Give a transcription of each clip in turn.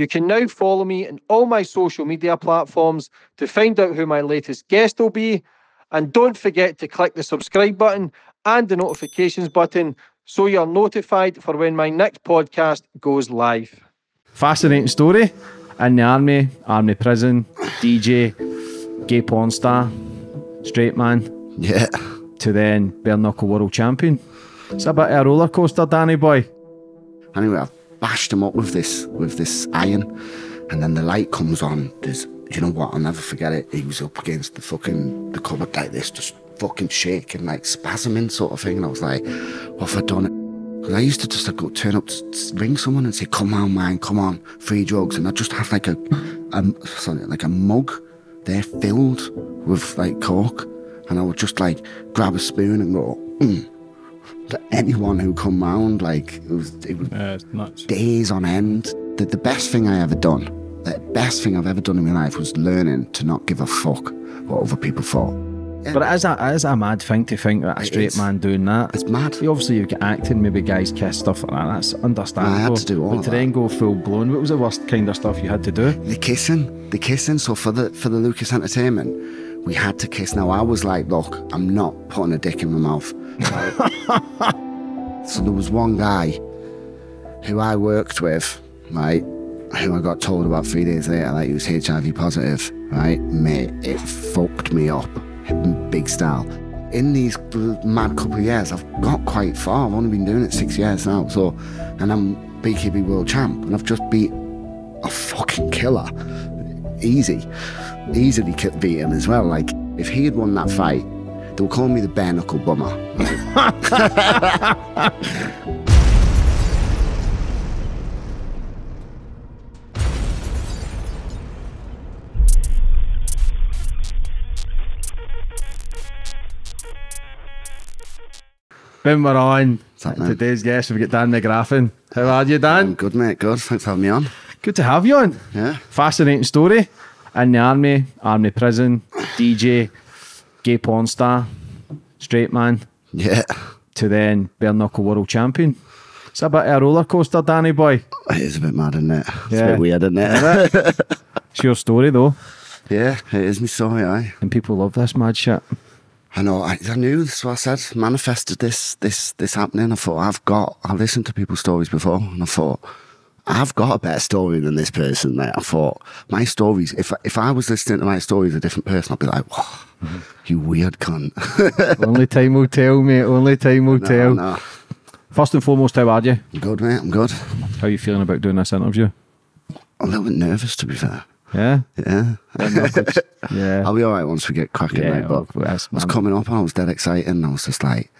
You can now follow me on all my social media platforms to find out who my latest guest will be. And don't forget to click the subscribe button and the notifications button so you're notified for when my next podcast goes live. Fascinating story. In the army, army prison, DJ, gay porn star, straight man. Yeah. To then bare knuckle world champion. It's a bit of a roller coaster, Danny boy. Anyway, I bashed him up with this with this iron, and then the light comes on. There's, you know what? I'll never forget it. He was up against the fucking the cupboard like this, just fucking shaking, like spasming sort of thing. And I was like, what have I done? Because I used to just like, go turn up, to ring someone and say, "Come on, man, come on, free drugs," and I just have like a, a sorry, like a mug there filled with like coke, and I would just like grab a spoon and go. Mm anyone who come round. Like it was, it was yeah, days on end. The, the best thing I ever done, the best thing I've ever done in my life was learning to not give a fuck what other people thought. Yeah. But it is, a, it is a mad thing to think that a straight is. man doing that. It's mad. Obviously, you get acting, maybe guys kiss, stuff like that. That's understandable. I had to do all But to then go full blown, what was the worst kind of stuff you had to do? The kissing. The kissing. So for the for the Lucas Entertainment, we had to kiss. Now I was like, look, I'm not putting a dick in my mouth. so there was one guy who I worked with, right, who I got told about three days later that he was HIV positive, right? Mate, it fucked me up, big style. In these mad couple of years, I've got quite far. I've only been doing it six years now, so, and I'm BKB world champ, and I've just beat a fucking killer, easy, easily could beat him as well. Like if he had won that fight, they were calling me the bare knuckle bummer. When we're on today's guest, we've got Dan McGraffin. How are you, Dan? I'm good, mate. Good. Thanks for having me on. Good to have you on. Yeah. Fascinating story. In the army, army prison, DJ, gay porn star, straight man. Yeah. To then bare knuckle world champion. It's a bit of a roller coaster, Danny boy. It is a bit mad, isn't it? It's yeah. a bit weird, isn't it? it's your story, though. Yeah, it is my story, aye. And people love this mad shit. I know. I, I knew. That's what I said. Manifested this, this, this happening. I thought I've got. I've listened to people's stories before, and I thought I've got a better story than this person. Mate. I thought my stories. If if I was listening to my stories, a different person, I'd be like, "Whoa, you weird cunt." Only time will tell, mate. Only time will no, tell. No. First and foremost, how are you? I'm good, mate. I'm good. How are you feeling about doing this interview? A little bit nervous, to be fair. Yeah, yeah, yeah. I'll be all right once we get cracking. Yeah, mate, but was coming up and I was dead excited, and I was just like,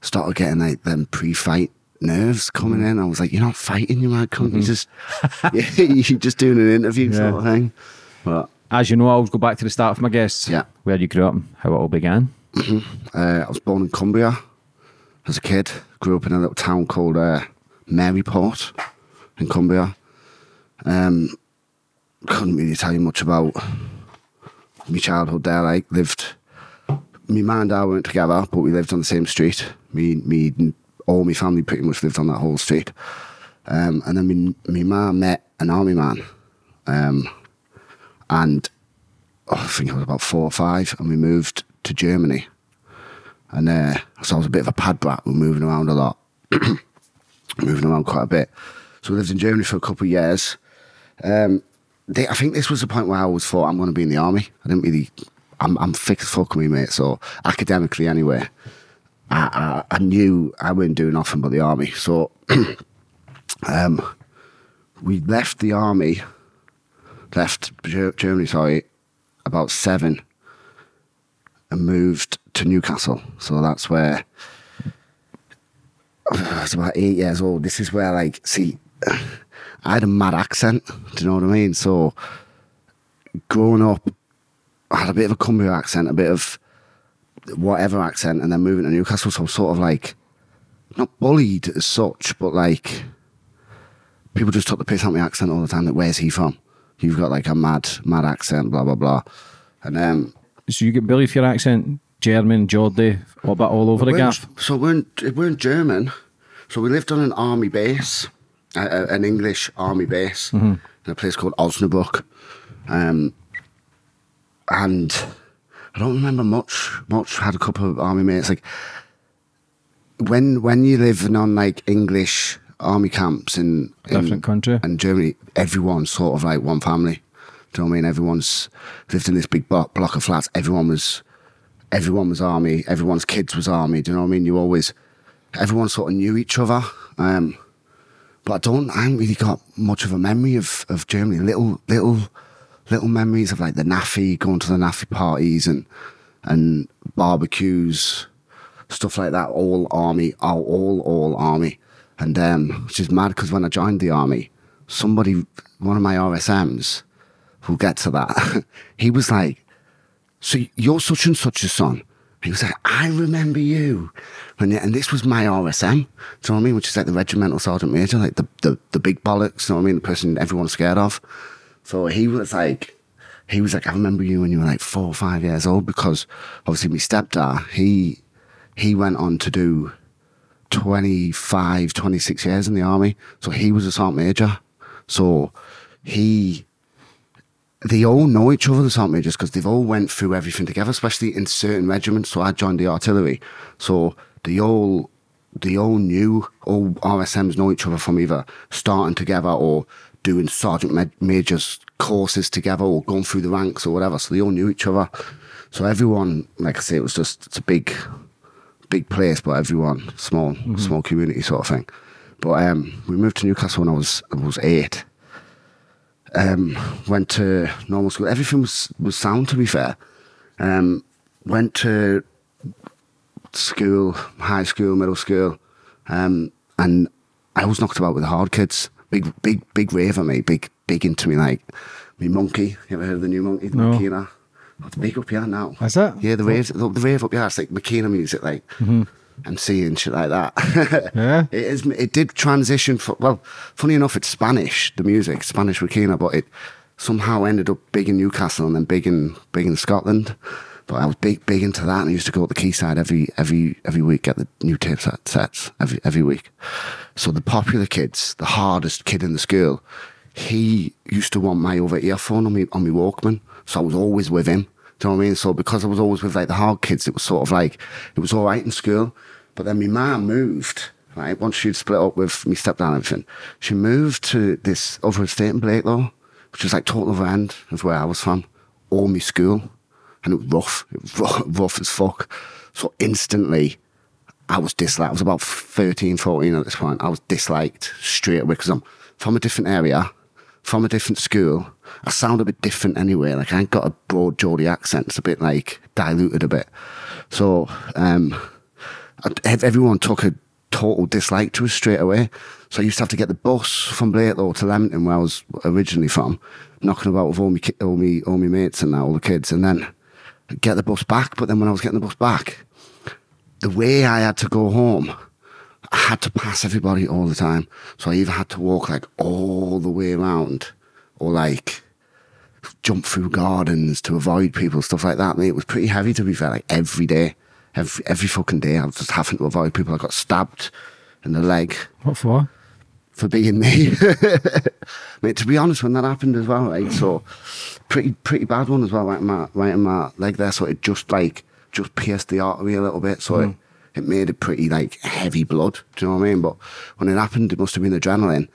started getting like them pre-fight nerves coming mm. in. I was like, you're not fighting, you mad cunt. Mm-hmm. You just, yeah, you're just doing an interview yeah. sort of thing. But as you know, I always go back to the start of my guests. Yeah, where you grew up, how it all began. Mm-hmm. Uh, I was born in Cumbria as a kid. Grew up in a little town called uh, Maryport in Cumbria. Um, couldn't really tell you much about my childhood there. Like lived, my mum and dad weren't together, but we lived on the same street. Me, me all my family pretty much lived on that whole street. Um, and then my, mum met an army man. Um, and oh, I think I was about four or five, and we moved to Germany. And uh, so I was a bit of a pad brat. We were moving around a lot, moving around quite a bit. So we lived in Germany for a couple of years. Um, they, I think this was the point where I always thought I'm going to be in the army. I didn't really, I'm, I'm thick fuck me, mate. So academically, anyway, I, I, I knew I wouldn't do nothing but the army. So um, we left the army, left Germany, sorry, about seven and moved to Newcastle. So that's where I was about eight years old. This is where, like, see, I had a mad accent. Do you know what I mean? So growing up, I had a bit of a Cumbria accent, a bit of whatever accent and then moving to Newcastle. So I'm sort of like, not bullied as such, but like, people just took the piss out of my accent all the time. That where's he from? You've got like a mad, mad accent, blah blah blah. And um, so you get bullied for your accent, German, Geordie, what about all over the gaff? So we weren't, we weren't German. So we lived on an army base, uh, an English army base, mm-hmm. in a place called Osnabrück. Um, and I don't remember much. Much had a couple of army mates. Like when when you living on like English army camps in, in Different country. and Germany, everyone's sort of like one family. Do you know what I mean? Everyone's lived in this big block, block of flats. Everyone was everyone was army. Everyone's kids was army. Do you know what I mean? You always everyone sort of knew each other. Um, but I don't. I haven't really got much of a memory of, of Germany. Little little little memories of like the NAAFI, going to the NAAFI parties and and barbecues, stuff like that. All army, all all, all army, and um, which is mad because when I joined the army, somebody, one of my RSMs, who'll get to that. he was like, "So you're such and such a son." He was like, "I remember you," and and this was my RSM. Do you know what I mean? Which is like the regimental sergeant major, like the the, the big bollocks. You know what I mean? The person everyone's scared of. So he was like, he was like, I remember you when you were like four or five years old because obviously my stepdad, he he went on to do 25, 26 years in the army. So he was a sergeant major. So he they all know each other, the sergeant majors, because they've all went through everything together, especially in certain regiments. So I joined the artillery. So they all they all knew, all RSMs know each other from either starting together or doing sergeant ma- majors courses together or going through the ranks or whatever. So they all knew each other. So everyone, like I say, it was just it's a big, big place, but everyone small, small community sort of thing. But um, we moved to Newcastle when I was I was eight. Um, went to normal school. Everything was was sound to be fair. Um, went to school, high school, middle school, um, and I was knocked about with the hard kids. Big, big, big raver, me. Big, big into me. Like me monkey. You ever heard of the new monkey? No. Makina. Oh, it's big up here now. Is it? Yeah, the rave, the, the rave up here. It's like Makina music, like mm-hmm. MC and shit like that. Yeah. It is. It did transition. For, well, funny enough, it's Spanish. The music, Spanish Makina, but it somehow ended up big in Newcastle and then big in big in Scotland. But I was big big into that, and I used to go to the Quayside every every every week, get the new tape set, sets every every week. So the popular kids, the hardest kid in the school, he used to want my over earphone on me on me Walkman, so I was always with him. Do you know what I mean? So because I was always with like the hard kids, it was sort of like it was all right in school. But then my mum moved, right? Once she'd split up with me stepdad and everything, she moved to this other estate in Blakelaw, which was like total other end of where I was from, all my school. And it was rough. It was rough, rough as fuck. So instantly, I was disliked. I was about 13, 14 at this point. I was disliked straight away because I'm from a different area, from a different school. I sound a bit different anyway. Like I ain't got a broad Geordie accent. It's a bit like diluted a bit. So um, everyone took a total dislike to us straight away. So I used to have to get the bus from Blakelaw to Lemington, where I was originally from, knocking about with all my, all me, all my mates and that, all the kids, and then get the bus back. But then when I was getting the bus back, the way I had to go home, I had to pass everybody all the time. So I either had to walk like all the way around or like jump through gardens to avoid people, stuff like that. Mean, it was pretty heavy to be fair, like every day. Every, every fucking day I was just having to avoid people. I got stabbed in the leg What for? for being me. Mate, to be honest, when that happened as well, right? So pretty pretty bad one as well, right in my right in my leg there. So it just like just pierced the artery a little bit. So it, hmm. it made it pretty like heavy blood. Do you know what I mean? But when it happened, it must have been adrenaline.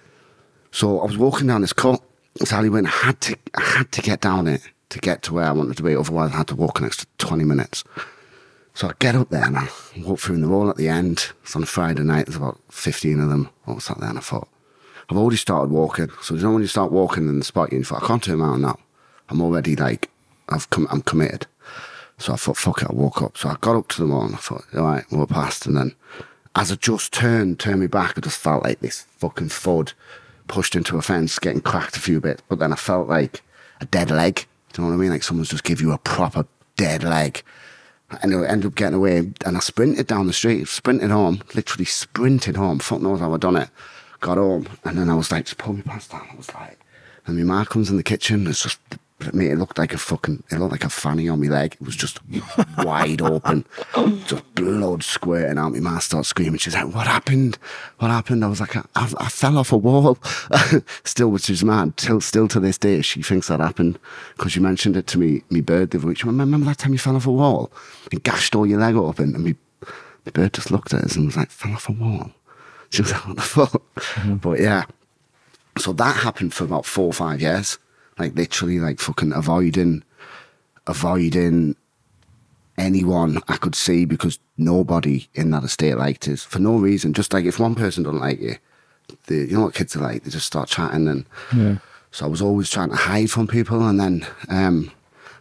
So I was walking down this cut. Sally went, I had to I had to get down it to get to where I wanted to be. Otherwise, I had to walk an extra twenty minutes. So I get up there and I walk through and they're all at the end. It's on a Friday night, there's about 15 of them all sat there and I thought, I've already started walking. So you know when you start walking and the spot you, you thought, I can't turn around now. I'm already like, I've come, I'm committed. So I thought, fuck it, I walk up. So I got up to the all and I thought, all right, we're past. And then as I just turned, turned me back, I just felt like this fucking thud pushed into a fence, getting cracked a few bits. But then I felt like a dead leg. Do you know what I mean? Like someone's just give you a proper dead leg. And I ended up getting away and I sprinted down the street, sprinted home, literally sprinted home. Fuck knows how I done it. Got home and then I was like, just pull me past down. I was like, and my ma comes in the kitchen. It's just But mate, it looked like a fucking, it looked like a fanny on my leg. It was just wide open, just blood squirting out. My mum started screaming. She's like, "What happened? What happened?" I was like, "I, I, I fell off a wall." still, which is mad. Till, still to this day, she thinks that happened because she mentioned it to me. Me bird the other week. She went, "Remember that time you fell off a wall and gashed all your leg open?" And me, my bird just looked at us and was like, "Fell off a wall." She was like, "What the fuck?" Mm-hmm. But yeah, so that happened for about four or five years. Like literally like fucking avoiding avoiding anyone I could see because nobody in that estate liked us for no reason. Just like if one person doesn't like you, the you know what kids are like, they just start chatting and Yeah. so I was always trying to hide from people and then um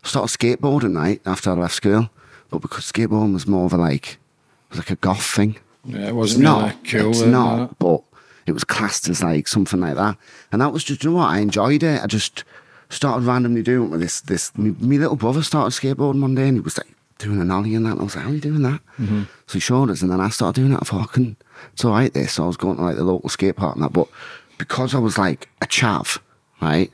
I started skateboarding night after I left school. But because skateboarding was more of a like it was like a goth thing. Yeah, it wasn't really not. cool. It's not. that. But it was classed as like something like that, and that was just you know what I enjoyed it. I just started randomly doing it with this. This me, me little brother started skateboarding one day, and he was like doing an ollie and that. And I was like, "How are you doing that?" Mm-hmm. So he showed us, and then I started doing it. I thought, I can, it's all right. This. So I was going to like the local skate park and that, but because I was like a chav, right.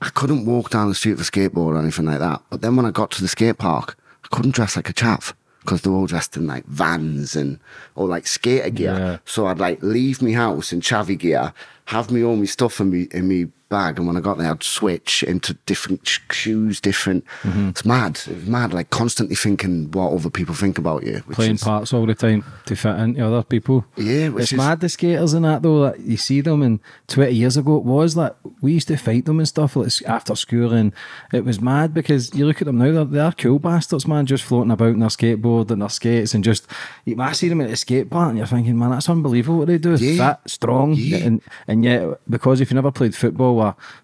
I couldn't walk down the street with a skateboard or anything like that. But then when I got to the skate park, I couldn't dress like a chav because they're all dressed in like vans and or like skater gear. Yeah. So I'd like leave my house in chavvy gear, have me all my stuff in me in me bag, and when I got there, I'd switch into different shoes, different. Mm-hmm. It's mad. It's mad. Like constantly thinking what other people think about you. Which Playing is, parts all the time to fit into other people. Yeah, it's is- mad the skaters and that though. That you see them, and twenty years ago it was like we used to fight them and stuff like after school, and it was mad because you look at them now, they're, they're cool bastards, man, just floating about in their skateboard and their skates, and just you I see them at the skate park, and you're thinking, man, that's unbelievable what they do. Yeah. Fit, strong, Yeah. and and yet because if you never played football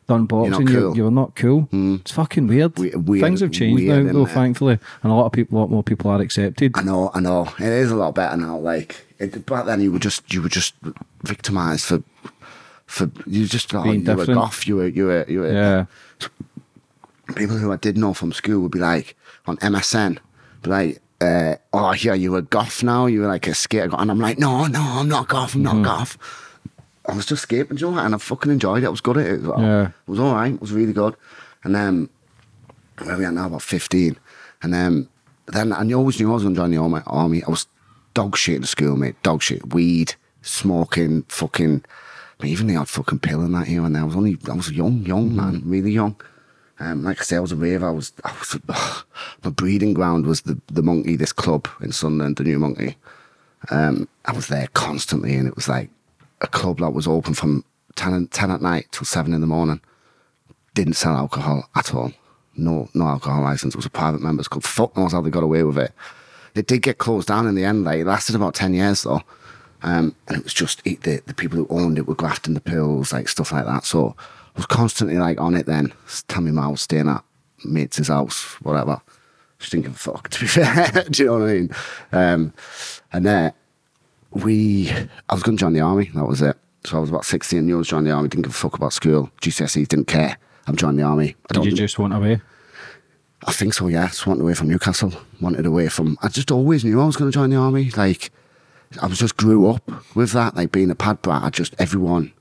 done boxing, you're, cool. you're not cool. It's fucking weird. We- weird- Things have changed weird, now, though, innit? thankfully, and a lot of people, a lot more people are accepted. I know, I know. It is a lot better now. Like it, back then, you were just you were just victimized for for you just oh, Being you were different. goth. You were you were you were. Yeah. People who I did know from school would be like on MSN, be like. Uh, oh yeah, you were goth now. You were like a skater, and I'm like, no, no, I'm not goth. I'm not Mm-hmm. goth. I was just do you know? And I fucking enjoyed it. I was good at it well. Yeah. It was all right. It was really good. And then where we are now, about 15. And then, then I always knew I was going to join the army. army. I was dog shit in school, mate. Dog shit. Weed, smoking, fucking, I mean, even the odd fucking pill and that here and there. I was only, I was young, young, man, really young. Um, like I say, I was a rave. I was, I was, my breeding ground was the, the Monkey, this club in Sunderland, the new Monkey. Um, I was there constantly, and it was like a club that was open from 10, 10 at night till 7 in the morning didn't sell alcohol at all. No, no alcohol license. It was a private members club. Fuck knows how they got away with it. It did get closed down in the end. Like it lasted about ten years though, um, and it was just it, the the people who owned it were grafting the pills, like stuff like that. So I was constantly like on it. Then me, I staying at mates' house, whatever. Just didn't give a fuck. To be fair, do you know what I mean? Um, and then we, I was going to join the army. That was it. So I was about 16 years joined the army. Didn't give a fuck about school. GCSEs didn't care. I'm joining the army. I Did you just want away? I think so, yeah. Just wanted away from Newcastle. Wanted away from. I just always knew I was going to join the army. Like, I was just grew up with that. Like being a pad brat, I just everyone.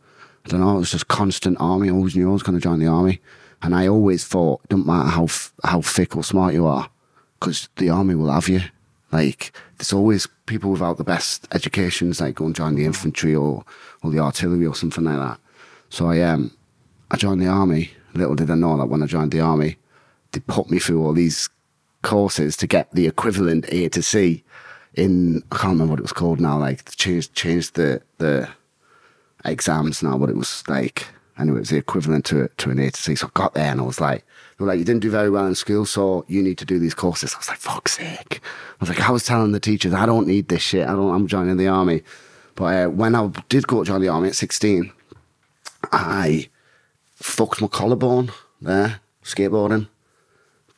I don't know. It was just constant army. I always knew I was going to join the army, and I always thought, don't matter how f- how thick or smart you are, because the army will have you. Like, there's always people without the best educations, like go and join the infantry or or the artillery or something like that. So I um, I joined the army. Little did I know that when I joined the army, they put me through all these courses to get the equivalent A to C in I can't remember what it was called now. Like changed changed the the exams now, but it was like anyway, it was the equivalent to to an A to C. So I got there and I was like, they like, you didn't do very well in school, so you need to do these courses. I was like, fuck's sake. I was like, I was telling the teachers, I don't need this shit. I don't. I'm joining the army. But uh, when I did go join the army at 16, I fucked my collarbone there skateboarding.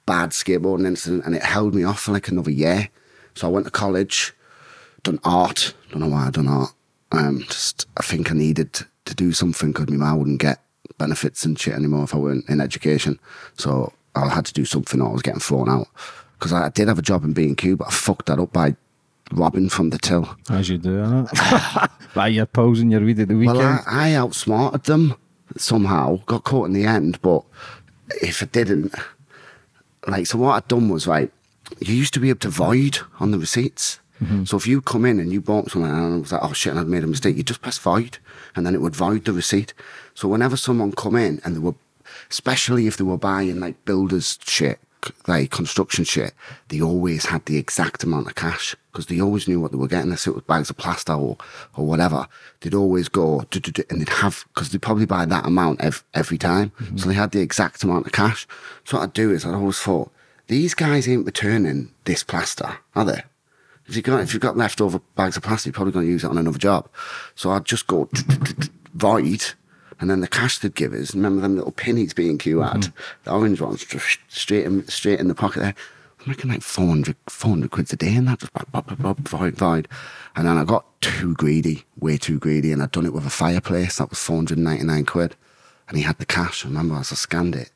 Bad skateboarding incident, and it held me off for like another year. So I went to college, done art. Don't know why I done art. Um, just I think I needed to do something because my mum wouldn't get benefits and shit anymore if I weren't in education. So I had to do something, or I was getting thrown out. Because I did have a job in B and Q, but I fucked that up by robbing from the till. As you do, innit? Your pose and your weed at the weekend. Well, I, I outsmarted them somehow. Got caught in the end, but if I didn't, like, so what I'd done was, right, you used to be able to void on the receipts. Mm-hmm. So if you come in and you bought something and I was like, oh shit, and I'd made a mistake, you just press void and then it would void the receipt. So whenever someone come in and they were, especially if they were buying like builders shit, like construction shit, they always had the exact amount of cash because they always knew what they were getting. If it was bags of plaster or, or whatever, they'd always go and they'd have, because they'd probably buy that amount ev- every time. Mm-hmm. So they had the exact amount of cash. So what I'd do is I'd always thought, these guys ain't returning this plaster, are they? If you got if you've got leftover bags of plaster, you're probably going to use it on another job. So I'd just go void, and then the cash they'd give us. Remember them little pennies B&Q had, mm-hmm. the orange ones, straight in straight in the pocket there. I'm making like 400, 400 quids a day, and that just bop, bop, bop, bop, void, void. And then I got too greedy, way too greedy, and I'd done it with a fireplace. That was 499 quid, and he had the cash. I remember as I scanned it,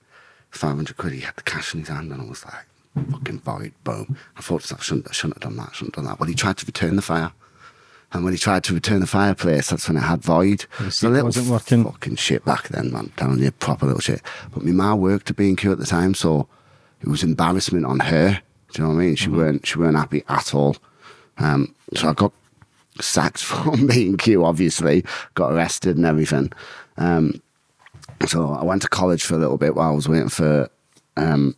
500 quid. He had the cash in his hand, and I was like fucking void, boom. I thought I shouldn't, I shouldn't have done that, I shouldn't have done that. But he tried to return the fire. And when he tried to return the fireplace, that's when it had void. The a little wasn't working. Fucking shit back then, man. Telling you, proper little shit. But my ma worked at B&Q at the time, so it was embarrassment on her. Do you know what I mean? She Mm-hmm. weren't she weren't happy at all. Um, so I got sacked from B&Q, obviously. Got arrested and everything. Um, so I went to college for a little bit while I was waiting for um,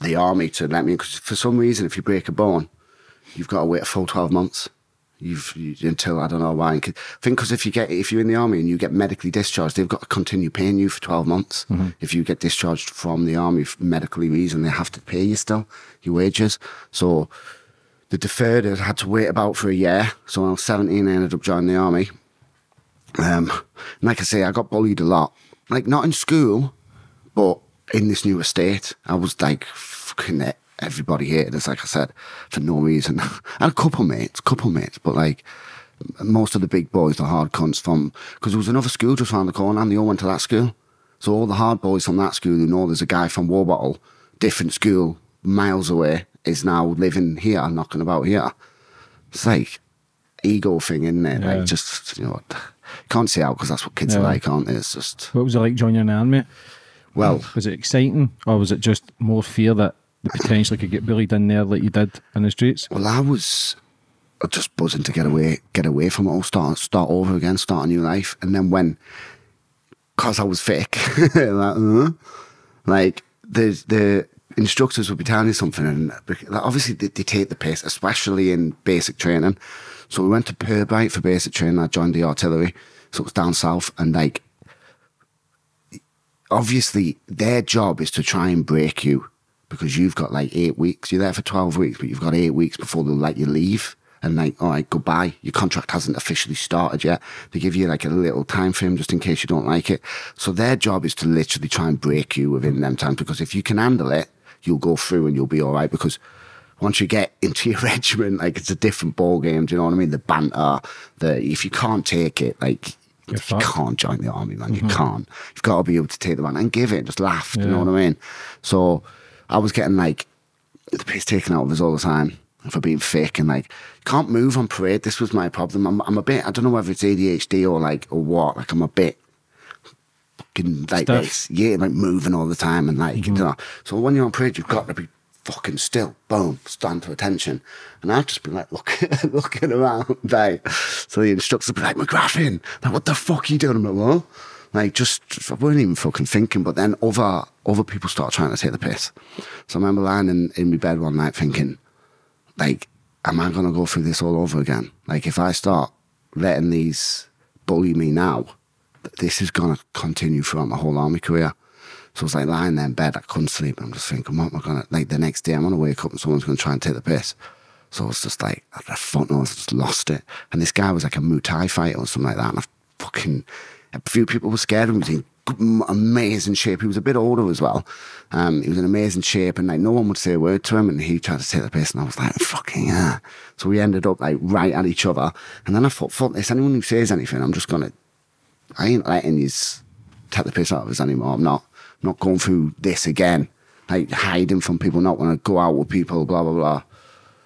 the army to let me. Because for some reason, if you break a bone, you've got to wait a full twelve months. You've you, until I don't know why. I think because if you get if you're in the army and you get medically discharged, they've got to continue paying you for twelve months. If you get discharged from the army for medically reason, they have to pay you still your wages. So the deferred I had to wait about for a year. So when I was seventeen, I ended up joining the army. Um, and like I say, I got bullied a lot. Like not in school, but in this new estate, I was like fucking everybody hated us. Like I said, for no reason. Had a couple mates, couple mates, but like most of the big boys, the hard cunts from because there was another school just around the corner, and they all went to that school. So all the hard boys from that school who know there's a guy from Walbottle, different school, miles away, is now living here, knocking about here. It's like ego thing, isn't it? Yeah. Like just you know, can't see out because that's what kids are like, aren't they? It's just What was it like joining an army? well, Was it exciting, or was it just more fear that the potentially could get bullied in there like you did in the streets? well, I was just buzzing to get away, get away from it all, start start over again, start a new life, and then when, cause I was fake, like, like the the instructors would be telling you something, and obviously they, they take the piss, especially in basic training. So we went to Pirbright for basic training. I joined the artillery, so it was down south, and like obviously their job is to try and break you because you've got like eight weeks. You're there for 12 weeks, but you've got eight weeks before they'll let you leave. And like, all right, goodbye. Your contract hasn't officially started yet. They give you like a little time frame just in case you don't like it. So their job is to literally try and break you within them times because if you can handle it, you'll go through and you'll be all right because once you get into your regiment, like it's a different ball game. Do you know what I mean? The banter, the if you can't take it, like you can't join the army, man. You mm-hmm. can't. You've got to be able to take the man and give it, just laugh. Do you know what I mean? So I was getting like the piss taken out of us all the time for being fake and like can't move on parade. This was my problem. I'm, I'm a bit. I don't know whether it's ADHD or like or what. Like I'm a bit fucking like Stiff. this. Yeah, like moving all the time and like you mm-hmm. know. So when you're on parade, you've got to be fucking still. Boom, stand to attention. And I've just been like looking looking around. Like so the instructor be like McGraffin, like what the fuck are you doing? I'm like, what? Like just, I weren't even fucking thinking. But then other other people start trying to take the piss. So I remember lying in, in my bed one night thinking, like, am I gonna go through this all over again? Like if I start letting these bully me now, this is gonna continue throughout my whole army career. So I was like lying there in bed, I couldn't sleep. I'm just thinking, what am I gonna like the next day I'm gonna wake up and someone's gonna try and take the piss. So I was just like, I fuck no, I just lost it. And this guy was like a Muay Thai fighter or something like that. And I fucking, a few people were scared of him. He was in amazing shape. He was a bit older as well. Um, he was in amazing shape and like no one would say a word to him. And he tried to take the piss and I was like, fucking yeah. So we ended up like right at each other. And then I thought, fuck this, anyone who says anything, I'm just gonna I ain't letting you take the piss out of us anymore. I'm not not going through this again. Like hiding from people, not want to go out with people, blah blah blah.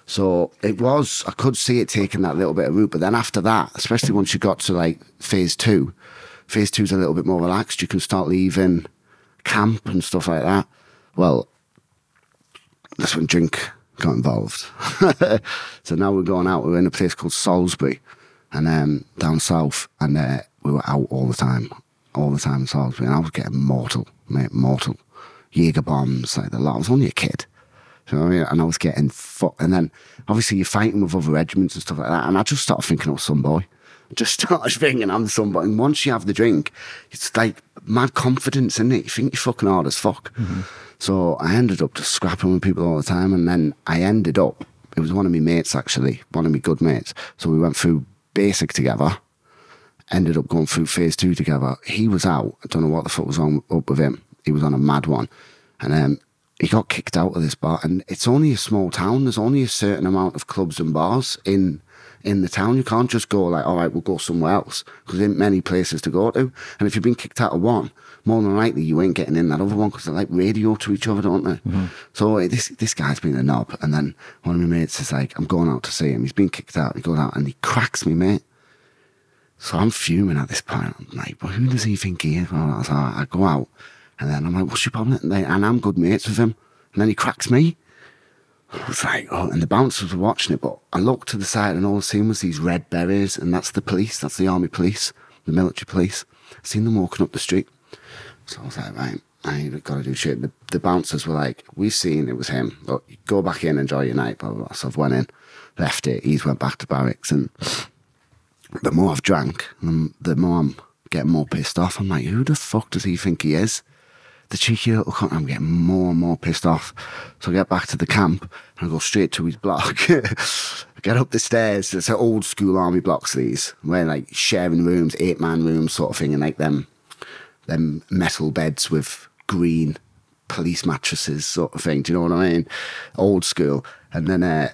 So it was I could see it taking that little bit of route, but then after that, especially once you got to like phase two, phase two's a little bit more relaxed. You can start leaving camp and stuff like that. Well, that's when drink got involved. so now we're going out. We're in a place called Salisbury, and um, down south, and uh, we were out all the time, all the time in Salisbury, and I was getting mortal, mate, mortal. Jaeger bombs, like the lot. I was only a kid. You know what I mean? And I was getting fucked. And then obviously you're fighting with other regiments and stuff like that. And I just started thinking I was some boy. Just started thinking I'm somebody. And once you have the drink, it's like mad confidence in it. You think you're fucking hard as fuck. So I ended up just scrapping with people all the time. And then I ended up, it was one of my mates actually, one of my good mates. So we went through basic together. Ended up going through phase two together. He was out. I don't know what the fuck was on up with him. He was on a mad one. And um, he got kicked out of this bar. And it's only a small town. There's only a certain amount of clubs and bars in in the town. You can't just go like, all right, we'll go somewhere else because there ain't many places to go to. And if you've been kicked out of one, more than likely you ain't getting in that other one because they're like radio to each other, don't they? So uh, this this guy's been a knob. And then one of my mates is like, I'm going out to see him. He's been kicked out. He goes out and he cracks me, mate. So I'm fuming at this point. I'm like, but who does he think he is? Well, so I go out and then I'm like, what's your problem? And, they, and I'm good mates with him. And then he cracks me. I was like, oh, and the bouncers were watching it, but I looked to the side and all I seen was these red berets, and that's the police, that's the army police, the military police. I seen them walking up the street. So I was like, right, I ain't got to do shit. The, the bouncers were like, we've seen it was him. Look, go back in, enjoy your night, blah, blah, blah. So I've went in, left it, he's went back to barracks, and the more I've drank, the more I'm getting more pissed off. I'm like, who the fuck does he think he is? The cheeky little cunt. I'm getting more and more pissed off. So I get back to the camp and I go straight to his block. Get up the stairs. It's an old school army blocks, these, where like sharing rooms, eight man rooms sort of thing, and like them, them metal beds with green police mattresses sort of thing. Do you know what I mean? Old school. And then uh,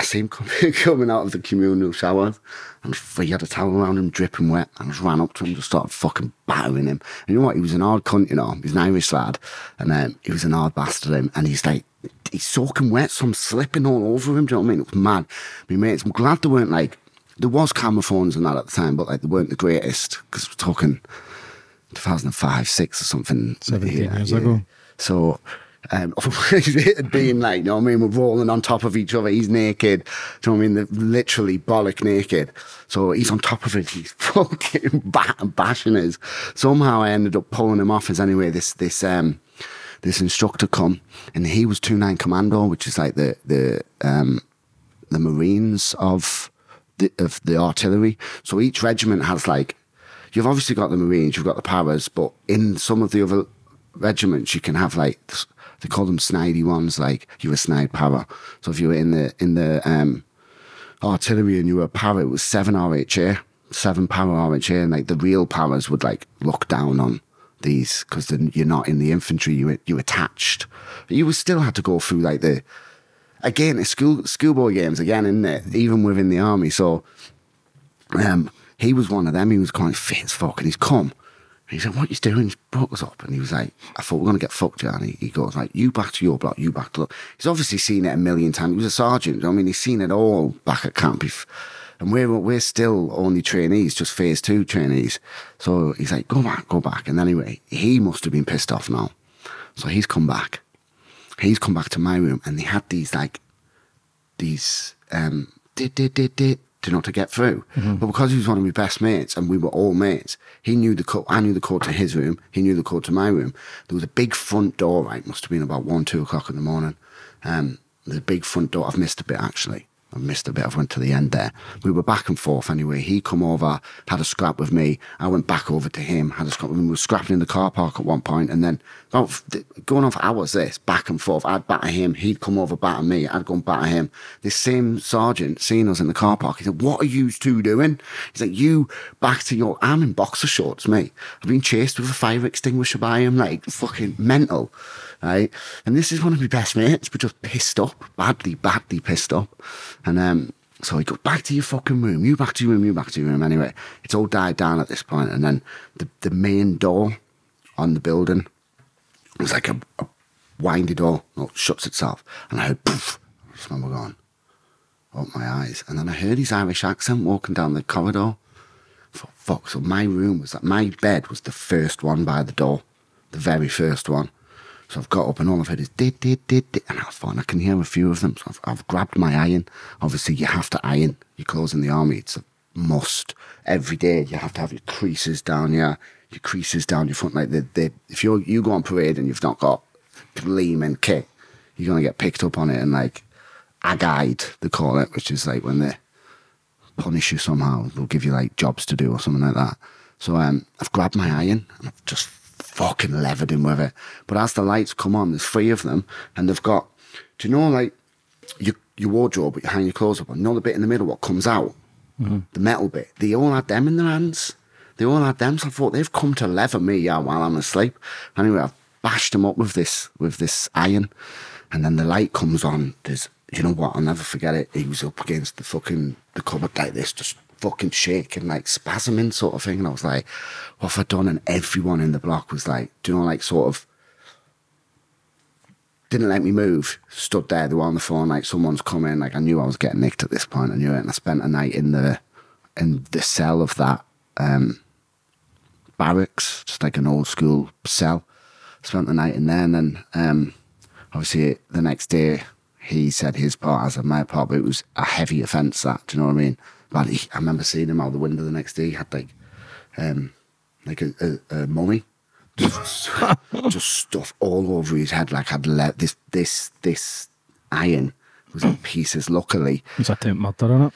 I see him coming, out of the communal shower, and he had a towel around him, dripping wet. And I just ran up to him, just started fucking battering him. And you know what? He was an hard cunt, you know. He's an Irish lad, and um, he was an hard bastard. Him, and he's like, he's soaking wet, so I'm slipping all over him. Do you know what I mean? It was mad. My mates, I'm glad they weren't like. There was camera phones and that at the time, but like they weren't the greatest because we're talking 2005, six or something. 17 Yeah, years yeah. ago. So um, it been like, you know what I mean? We're rolling on top of each other. He's naked. Do you know what I mean? They're literally bollock naked. So he's on top of it. He's fucking ba- bashing us. Somehow I ended up pulling him off as anyway. This, this, um, this instructor come and he was 2-9 commando, which is like the, the, um, the Marines of the, of the artillery. So each regiment has like, you've obviously got the Marines, you've got the Paras, but in some of the other regiments, you can have like they call them snidey ones, like you were snide para. So if you were in the in the um, artillery and you were a para, it was seven RHA, seven para RHA, and like the real paras would like look down on these because then you're not in the infantry, you you attached. You still had to go through like the again it's school schoolboy games again, isn't it? Even within the army. So um, he was one of them. He was quite fit as fuck, and he's come. He said, "What you doing?" He brought us up, and he was like, "I thought we are gonna get fucked, yeah." And he, goes like, "You back to your block, you back to." He's obviously seen it a million times. He was a sergeant. I mean, he's seen it all back at camp. And we're we're still only trainees, just phase two trainees. So he's like, "Go back, go back." And anyway, he must have been pissed off now. So he's come back. He's come back to my room, and they had these like these um did did did did to not to get through. But because he was one of my best mates and we were all mates, he knew the code. I knew the code to his room. He knew the code to my room. There was a big front door. Right, must have been about one, two o'clock in the morning. Um, the big front door. I've missed a bit actually. I missed a bit. I went to the end there. We were back and forth anyway. He come over, had a scrap with me. I went back over to him, had a scrap with him. We were scrapping in the car park at one point, and then oh, about going on for hours. This back and forth. I'd batter him. He'd come over batter me. I'd go and batter him. This same sergeant seen us in the car park. He said, "What are you two doing?" He's like, "You back to your. I'm in boxer shorts, mate. I've been chased with a fire extinguisher by him, like fucking mental." Right? And this is one of my best mates, but just pissed up, badly, badly pissed up. And um, so he goes, back to your fucking room, you back to your room, you back to your room. Anyway, it's all died down at this point. And then the, the main door on the building was like a, a windy door, well, it shuts itself. And I heard, poof, I just remember going, open my eyes. And then I heard his Irish accent walking down the corridor. I thought, fuck, so my room was that, my bed was the first one by the door the very first one. So I've got up and all I've heard is did, did, did, did. And I thought, I can hear a few of them. So I've, I've grabbed my iron. Obviously, you have to iron your clothes in the army. It's a must. Every day, you have to have your creases down your, your creases down your front. Like, they, they, if you're, you go on parade and you've not got gleaming kit, you're going to get picked up on it. And like, a guide, they call it, which is like when they punish you somehow, they'll give you like jobs to do or something like that. So um, I've grabbed my iron and I've just fucking levered him with it. But as the lights come on, there's three of them, and they've got, do you know, like your your wardrobe, but you hang your clothes up on. You know the bit in the middle, what comes out, mm-hmm. the metal bit. They all had them in their hands. They all had them. So I thought they've come to lever me, yeah, while I'm asleep. Anyway, I've bashed them up with this with this iron, and then the light comes on. There's, you know what? I'll never forget it. He was up against the fucking the cupboard like this, just fucking shaking, like spasming sort of thing. And I was like, what have I done? And everyone in the block was like, do you know, like sort of didn't let me move. Stood there, they were on the phone, like someone's coming. Like I knew I was getting nicked at this point. I knew it. And I spent a night in the in the cell of that um barracks, just like an old school cell. Spent the night in there and then um obviously the next day he said his part as of my part, but it was a heavy offence that, do you know what I mean? But he, I remember seeing him out the window the next day. He had like um like a, a, a mummy. Just, just stuff all over his head like I'd let this this this iron was in pieces luckily. Is that the murder on it?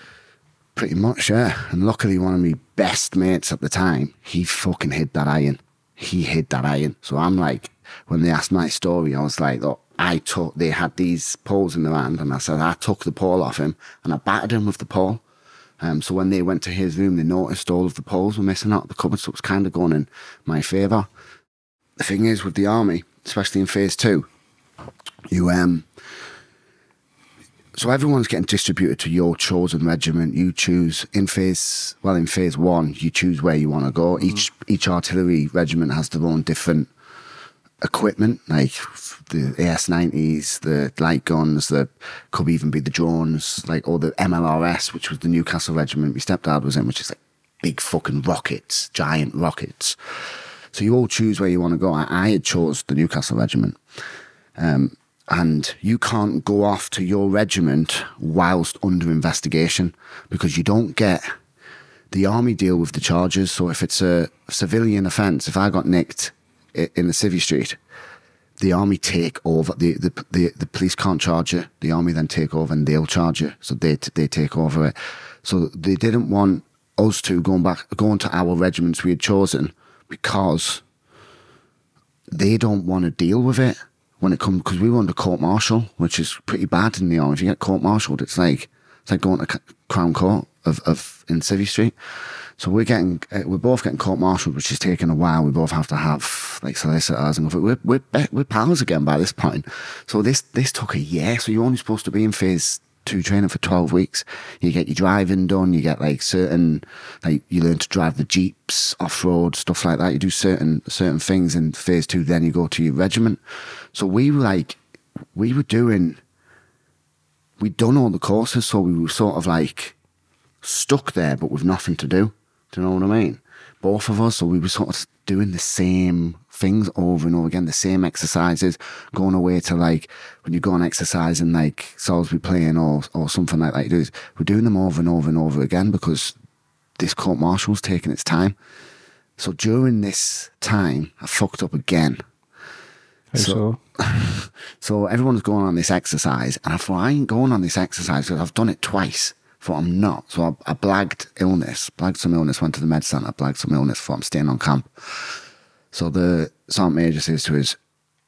pretty much yeah. And luckily one of my best mates at the time he fucking hid that iron. He hid that iron. So I'm like when they asked my story I was like look I took they had these poles in their hand and I said I took the pole off him and I battered him with the pole um, so when they went to his room, they noticed all of the poles were missing out the cupboard, so it was kind of going in my favour. The thing is, with the army, especially in phase two, you um, so everyone's getting distributed to your chosen regiment. You choose in phase well, in phase one, you choose where you want to go. Each each artillery regiment has their own different equipment, like the AS90s, the light guns, the could even be the drones, like or the MLRS, which was the Newcastle regiment my stepdad was in, which is like big fucking rockets, giant rockets. So you all choose where you want to go. I, I had chose the Newcastle regiment. Um, and you can't go off to your regiment whilst under investigation because you don't get the army deal with the charges. So if it's a civilian offence, if I got nicked in the civvy street, the army take over. The, the the the police can't charge you. The army then take over and they'll charge you. So they they take over it. So they didn't want us to going back going to our regiments we had chosen because they don't want to deal with it when it comes because we were under court martial, which is pretty bad in the army. If you get court martialed, it's like it's like going to Crown Court of, of in Civvy Street. So we're getting uh, we're both getting court martialed, which is taking a while. We both have to have like solicitors and we're we're we're pals again by this point. So this this took a year. So you're only supposed to be in phase two training for 12 weeks. You get your driving done, you get like certain, like you learn to drive the Jeeps, off-road, stuff like that. You do certain, certain things in phase two, then you go to your regiment. So we were like, we were doing, we'd done all the courses, so we were sort of like stuck there, but with nothing to do. Do you know what I mean? Both of us, so we were sort of doing the same things over and over again, the same exercises, going away to like when you go on exercise and like Salisbury Plain or or something like that. You do we're doing them over and over and over again because this court martial's taking its time. So during this time, I fucked up again. How so? So everyone's going on this exercise, and I thought I ain't going on this exercise because I've done it twice. Thought I'm not. So I, I blagged illness, blagged some illness, went to the med centre, blagged some illness. Thought I'm staying on camp. So the sergeant major says to us,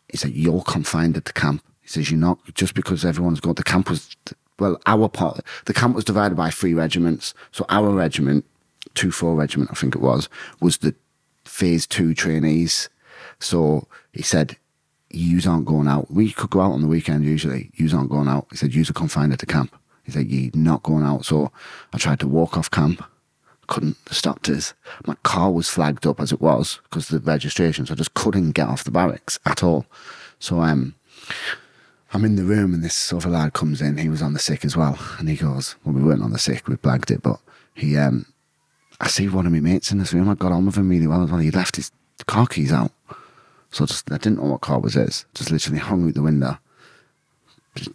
he said, "You're confined at the camp." He says, "You're not just because everyone's got the camp was well, our part. The camp was divided by three regiments. So our regiment, two four regiment, I think it was, was the phase two trainees. So he said, "Yous aren't going out. We could go out on the weekend usually. Yous aren't going out." He said, "Yous are confined at the camp." He said, "You're not going out." So I tried to walk off camp couldn't stop us. My car was flagged up as it was because of the registration, so I just couldn't get off the barracks at all. So um, I'm in the room and this other lad comes in. He was on the sick as well, and he goes, "Well, we weren't on the sick. We blagged it, but he um, I see one of my mates in this room. I got on with him really well as well. He left his car keys out." So I just I didn't know what car was his. Just literally hung out the window.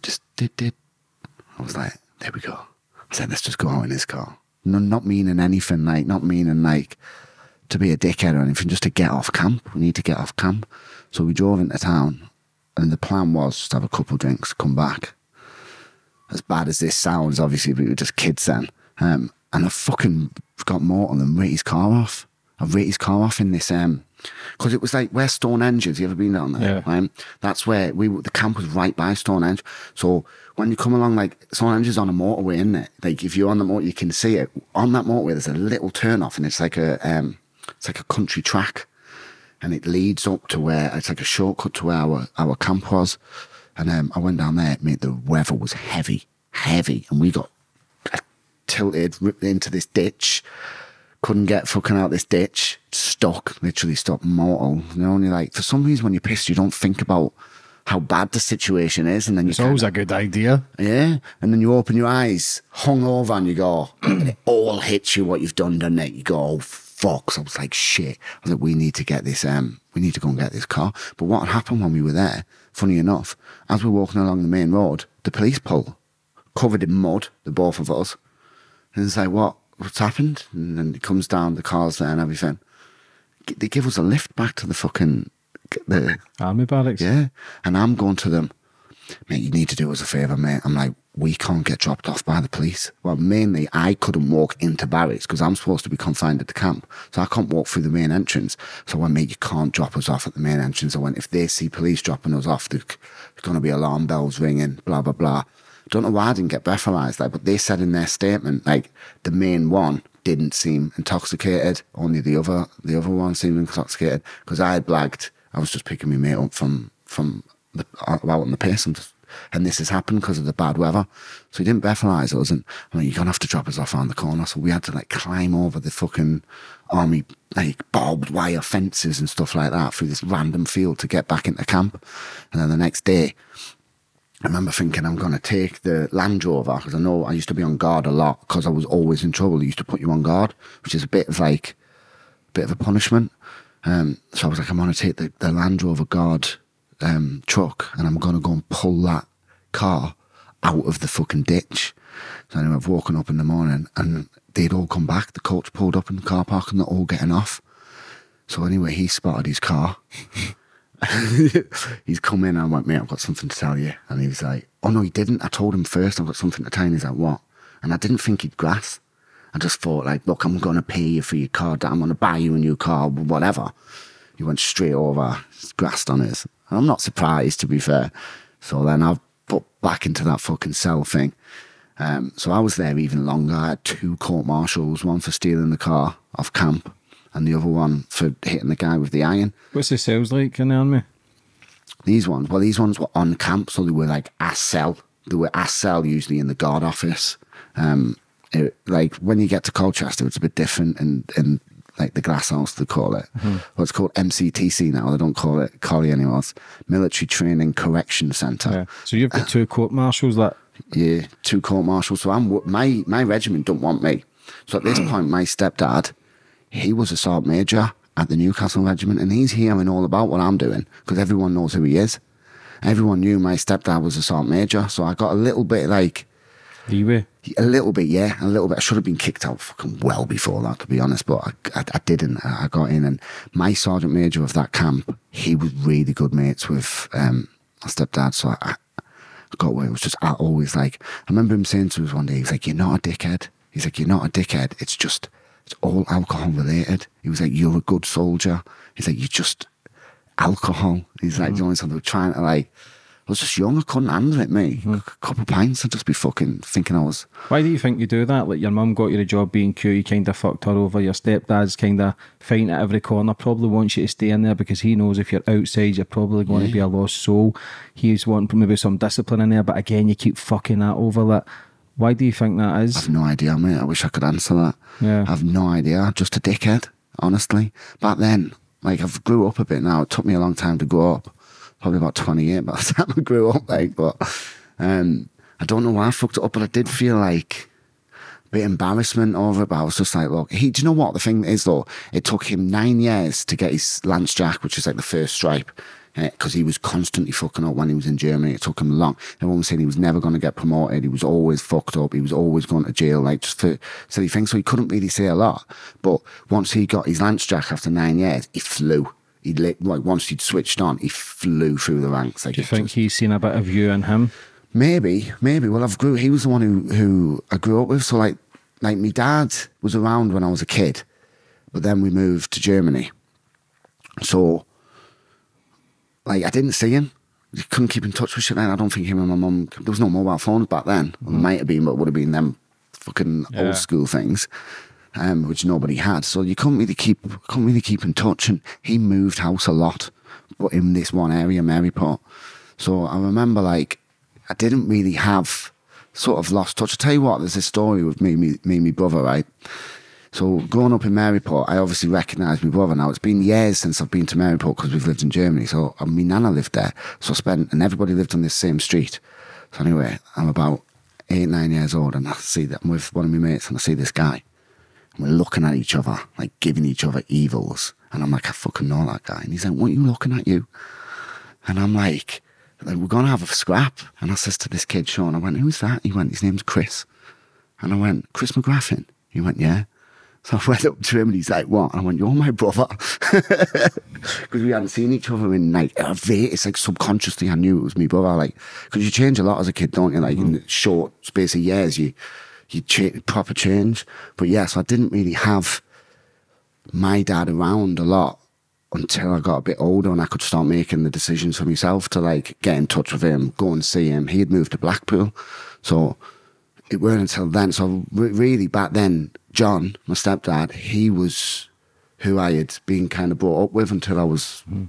Just did did. I was like, there we go. I said, let's just go out in his car. No, not meaning anything, like not meaning like to be a dickhead or anything, just to get off camp. We need to get off camp. So we drove into town, and the plan was just to have a couple drinks, come back. As bad as this sounds, obviously we were just kids then. Um, and I fucking got mortal and writ his car off. I writ his car off in this um because it was like where Stonehenge is. You ever been down there? Yeah. Right? That's where we the camp was right by Stonehenge. So when you come along, like Stonehenge is on a motorway, isn't it? Like if you're on the motor, you can see it. On that motorway, there's a little turn off, and it's like a um, it's like a country track, and it leads up to where it's like a shortcut to where our our camp was. And um, I went down there. Mate, the weather was heavy, heavy, and we got tilted, ripped into this ditch. Couldn't get fucking out this ditch. Stuck, literally stuck mortal. You know, and you're like, for some reason, when you're pissed, you don't think about how bad the situation is, and then you It's always kinda- a good idea. yeah, and then you open your eyes, hung over, and you go, and it all hits you what you've done, doesn't it? You go, oh fuck! So I was like, shit. I was like, we need to get this. Um, we need to go and get this car. But what happened when we were there? Funny enough, as we're walking along the main road, the police pull, covered in mud, the both of us, and it's like, what? What's happened? And then it comes down, the car's there and everything. They give us a lift back to the fucking the Army barracks. yeah. And I'm going to them, mate, you need to do us a favour, mate. I'm like, we can't get dropped off by the police. Well, mainly, I couldn't walk into barracks because I'm supposed to be confined at the camp. So I can't walk through the main entrance. So I went, mate, you can't drop us off at the main entrance. I went, if they see police dropping us off, there's going to be alarm bells ringing, blah, blah, blah. Don't know why I didn't get breathalyzed, like, but they said in their statement, like, the main one didn't seem intoxicated. Only the other, the other one seemed intoxicated because I had blagged. I was just picking my mate up from from the out on the piss and just, and this has happened because of the bad weather. So he didn't breathalyze us, and I'm like, you're gonna have to drop us off around the corner. So we had to like climb over the fucking army like barbed wire fences and stuff like that through this random field to get back into camp. And then the next day, I remember thinking I'm going to take the Land Rover because I know I used to be on guard a lot because I was always in trouble. They used to put you on guard, which is a bit of like, bit of a punishment. Um, so I was like, I'm going to take the, the Land Rover guard um, truck and I'm going to go and pull that car out of the fucking ditch. So anyway, I've woken up in the morning and they'd all come back. The coach pulled up in the car park and they're all getting off. So anyway, he spotted his car. he's come in and I went, mate, I've got something to tell you. And he was like, oh no, he didn't. I told him first I've got something to tell you. He's like, what? And I didn't think he'd grass. I just thought like, look, I'm going to pay you for your car. I'm going to buy you a new car, whatever. He went straight over, grassed on his. And I'm not surprised, to be fair. So then I've put back into that fucking cell thing. Um, so I was there even longer. I had two court martials, one for stealing the car off camp and the other one for hitting the guy with the iron. What's the sales like in the army? These ones, well, these ones were on camp, so they were like a cell. They were a cell usually in the guard office. Um, it, like when you get to Colchester, it's a bit different, and and like the glass house they call it. Mm-hmm. Well, it's called MCTC now. They don't call it Collie anymore. It's Military Training Correction Centre. Yeah. So you've got uh, two court martials that Yeah, two court martials. So I'm my my regiment don't want me. So at this point, my stepdad, he was a sergeant major at the Newcastle regiment, and he's hearing all about what I'm doing because everyone knows who he is. Everyone knew my stepdad was a sergeant major, so I got a little bit like leeway. a little bit, yeah, a little bit. I should have been kicked out fucking well before that, to be honest, but I, I, I didn't. I got in, and my sergeant major of that camp, he was really good mates with um, my stepdad, so I, I got where it was just I always like. I remember him saying to us one day, he's like, "You're not a dickhead." He's like, "You're not a dickhead. It's just it's all alcohol related." He was like, "You're a good soldier." He's like, "You just alcohol." He's like, "You know, so they were trying to like." I was just young. I couldn't handle it, mate. Mm-hmm. A couple of pints, I'd just be fucking thinking I was Why do you think you do that? Like your mum got you a job being cute, you kind of fucked her over. Your stepdad's kind of fighting at every corner. Probably wants you to stay in there because he knows if you're outside, you're probably going to be a lost soul. He's wanting maybe some discipline in there, but again, you keep fucking that over. That. Why do you think that is? I've no idea, mate. I wish I could answer that. Yeah. I've no idea. Just a dickhead, honestly. Back then, like I've grew up a bit now. It took me a long time to grow up. Probably about twenty years by the time I grew up, like, but um I don't know why I fucked it up, but I did feel like a bit embarrassment over it, but I was just like, look, he, do you know what the thing is though? It took him nine years to get his Lance Jack, which is like the first stripe, because he was constantly fucking up when he was in Germany. It took him long. Everyone was saying he was never going to get promoted. He was always fucked up. He was always going to jail, like just for silly things. So he couldn't really say a lot. But once he got his Lance Jack after nine years, he flew. He lit, like once he'd switched on, he flew through the ranks. Like Do you think just- he's seen a bit of you in him? Maybe, maybe. Well, I've grew. He was the one who who I grew up with. So like, like my dad was around when I was a kid, but then we moved to Germany. So, like, I didn't see him. Couldn't keep in touch with shit. I don't think him and my mum. There was no mobile phones back then. There might have been, but would have been them fucking Yeah. old school things, um, which nobody had. So you couldn't really keep couldn't really keep in touch. And he moved house a lot, but in this one area, Maryport. So I remember like I didn't really have sort of lost touch. I tell you what, there's this story with me, me, me, brother, right? So growing up in Maryport, I obviously recognised my brother. Now it's been years since I've been to Maryport because we've lived in Germany. So and my nana lived there. So I spent and everybody lived on this same street. So anyway, I'm about eight, nine years old, and I see that I'm with one of my mates, and I see this guy. And we're looking at each other, like giving each other evils. And I'm like, I fucking know that guy. And he's like, What are you looking at you? And I'm like, like, we're going to have a scrap. And I says to this kid, Sean, I went, who's that? He went, his name's Chris. And I went, Chris McGraffin? He went, yeah. So I went up to him and he's like, what? And I went, you're my brother. Because we hadn't seen each other in like, a it's like subconsciously I knew it was my brother. Like, because you change a lot as a kid, don't you? Like in mm-hmm. a short space of years, you, you cha- proper change. But yeah, so I didn't really have my dad around a lot until I got a bit older and I could start making the decisions for myself to like get in touch with him, go and see him. He had moved to Blackpool. So it weren't until then. So re- really back then, John, my stepdad, he was who I had been kind of brought up with until I was hmm.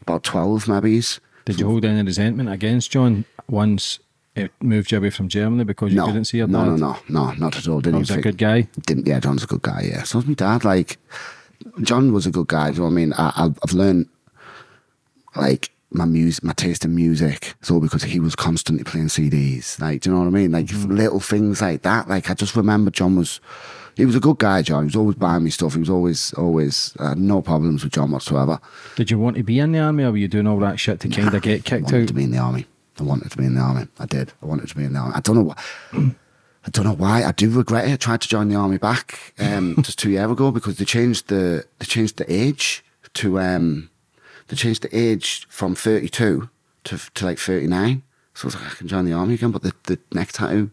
about 12 maybe. Did you hold any resentment against John once it moved you away from Germany because you No, couldn't see your dad? no, no, no, no, not at all. Didn't He was a good guy. didn't yeah john's a good guy yeah so was my dad like john was a good guy do you know what i mean I, I've- learned like my music my taste in music it's all because he was constantly playing cds like do you know what i mean like Mm-hmm. little things like that like i just remember john was he was a good guy john he was always buying me stuff he was always always uh, no problems with john whatsoever Did you want to be in the army or were you doing all that shit to kind of get I kicked wanted out? to be in the army. I wanted to be in the army. I did. I wanted to be in the army. I don't know. wh- I don't know why. I do regret it. I tried to join the army back um, just two years ago because they changed the they changed the age to um they changed the age from thirty two to to like thirty nine. So I was like, I can join the army again, but the, the neck tattoo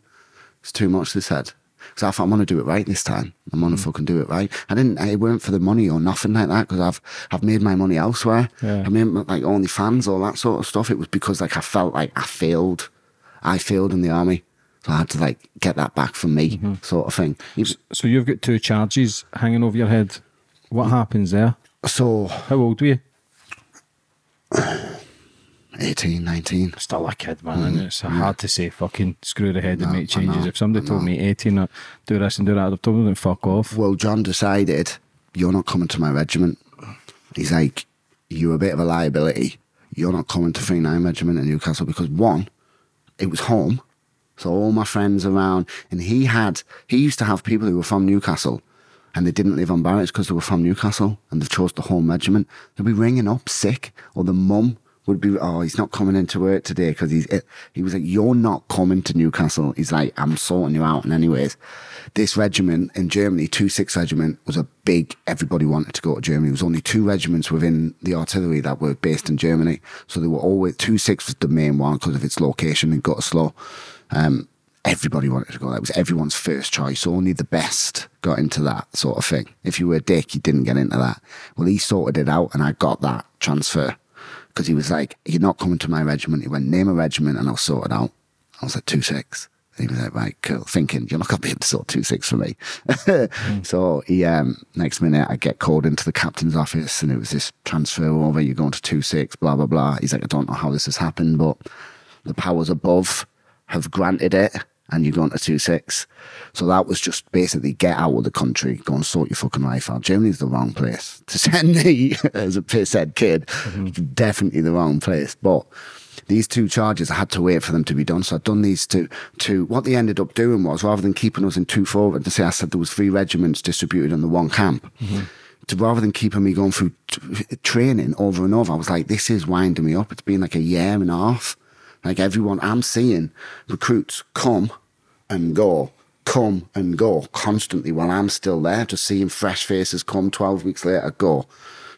is too much. They said. So I thought I'm gonna do it right this time. I'm gonna mm. fucking do it right. I didn't. It weren't for the money or nothing like that because I've I've made my money elsewhere. Yeah. I mean, like OnlyFans, all that sort of stuff. It was because like I felt like I failed. I failed in the army, so I had to like get that back from me, mm-hmm. sort of thing. So you've got two charges hanging over your head. What happens there? So How old were you? 18, 19. Still a kid, man. and It's hard to say fucking screw the head and Mm-hmm. Make changes. If somebody told me 18, uh, do this and do that, I'd have told them fuck off. Well, John decided you're not coming to my regiment. He's like, you're a bit of a liability. You're not coming to 39 Regiment in Newcastle because one, it was home. So all my friends around, and he had, he used to have people who were from Newcastle and they didn't live on barracks because they were from Newcastle and they chose the home regiment. They'd be ringing up sick or the mum would be, oh, he's not coming into work today because he's, he was like, you're not coming to Newcastle. He's like, I'm sorting you out. And anyways, this regiment in Germany, 2-6 regiment, was a big, everybody wanted to go to Germany. There was only two regiments within the artillery that were based in Germany. So they were always, 2-6 was the main one because of its location in Gütersloh. Um, everybody wanted to go. That was everyone's first choice. Only the best got into that sort of thing. If you were a dick, you didn't get into that. Well, he sorted it out, and I got that transfer because he was like, "You're not coming to my regiment." He went, "Name a regiment, and I'll sort it out." I was like, two six. And he was like, right, cool. Thinking, you're not going to be able to sort two six for me. So he, um, next minute, I get called into the captain's office and it was this transfer over, you're going to two six, blah, blah, blah. He's like, I don't know how this has happened, but the powers above have granted it. And you're going to two six. So that was just basically get out of the country, go and sort your fucking life out. Germany's the wrong place to send me as a pisshead kid. Mm-hmm. Definitely the wrong place. But these two charges, I had to wait for them to be done. So I'd done these two. Two. What they ended up doing was, rather than keeping us in two forward, to say I said there was three regiments distributed in the one camp. Mm-hmm. To, rather than keeping me going through t- training over and over, I was like, this is winding me up. It's been like a year and a half. Like everyone, I'm seeing recruits come and go, come and go constantly while I'm still there, just seeing fresh faces come 12 weeks later, go.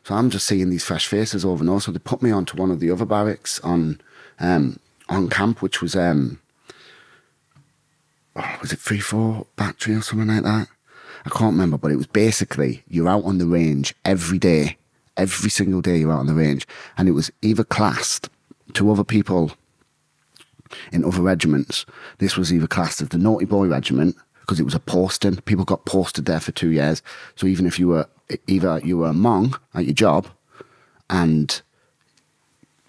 So I'm just seeing these fresh faces over and over. So they put me onto one of the other barracks on um, on camp, which was um, oh, was it three four battery or something like that? I can't remember, but it was basically you're out on the range every day, every single day you're out on the range, and it was either classed to other people in other regiments. This was either classed as the naughty boy regiment because it was a posting. People got posted there for two years. So even if you were either you were a mong at your job and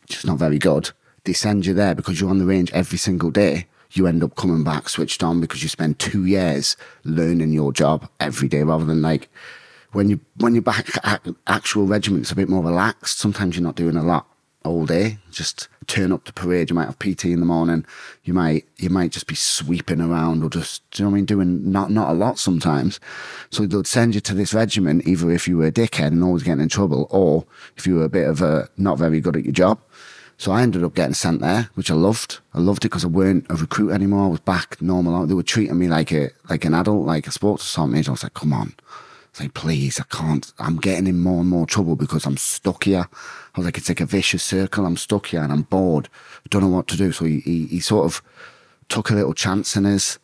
just not very good, they send you there because you're on the range every single day. You end up coming back switched on because you spend two years learning your job every day rather than like when you when you're back at actual regiment, it's a bit more relaxed. Sometimes you're not doing a lot all day. Just turn up to parade. You might have PT in the morning. You might you might just be sweeping around or just you know I mean, doing not not a lot sometimes. So they'd send you to this regiment either if you were a dickhead and always getting in trouble, or if you were a bit of a not very good at your job. So I ended up getting sent there, which I loved. I loved it because I weren't a recruit anymore. I was back normal. They were treating me like a like an adult, like a sports sergeant. I was like, come on. Was like, please, I can't. I'm getting in more and more trouble because I'm stuck here. I was like, it's like a vicious circle. I'm stuck here and I'm bored. I don't know what to do. So he, he, he sort of took a little chance in us.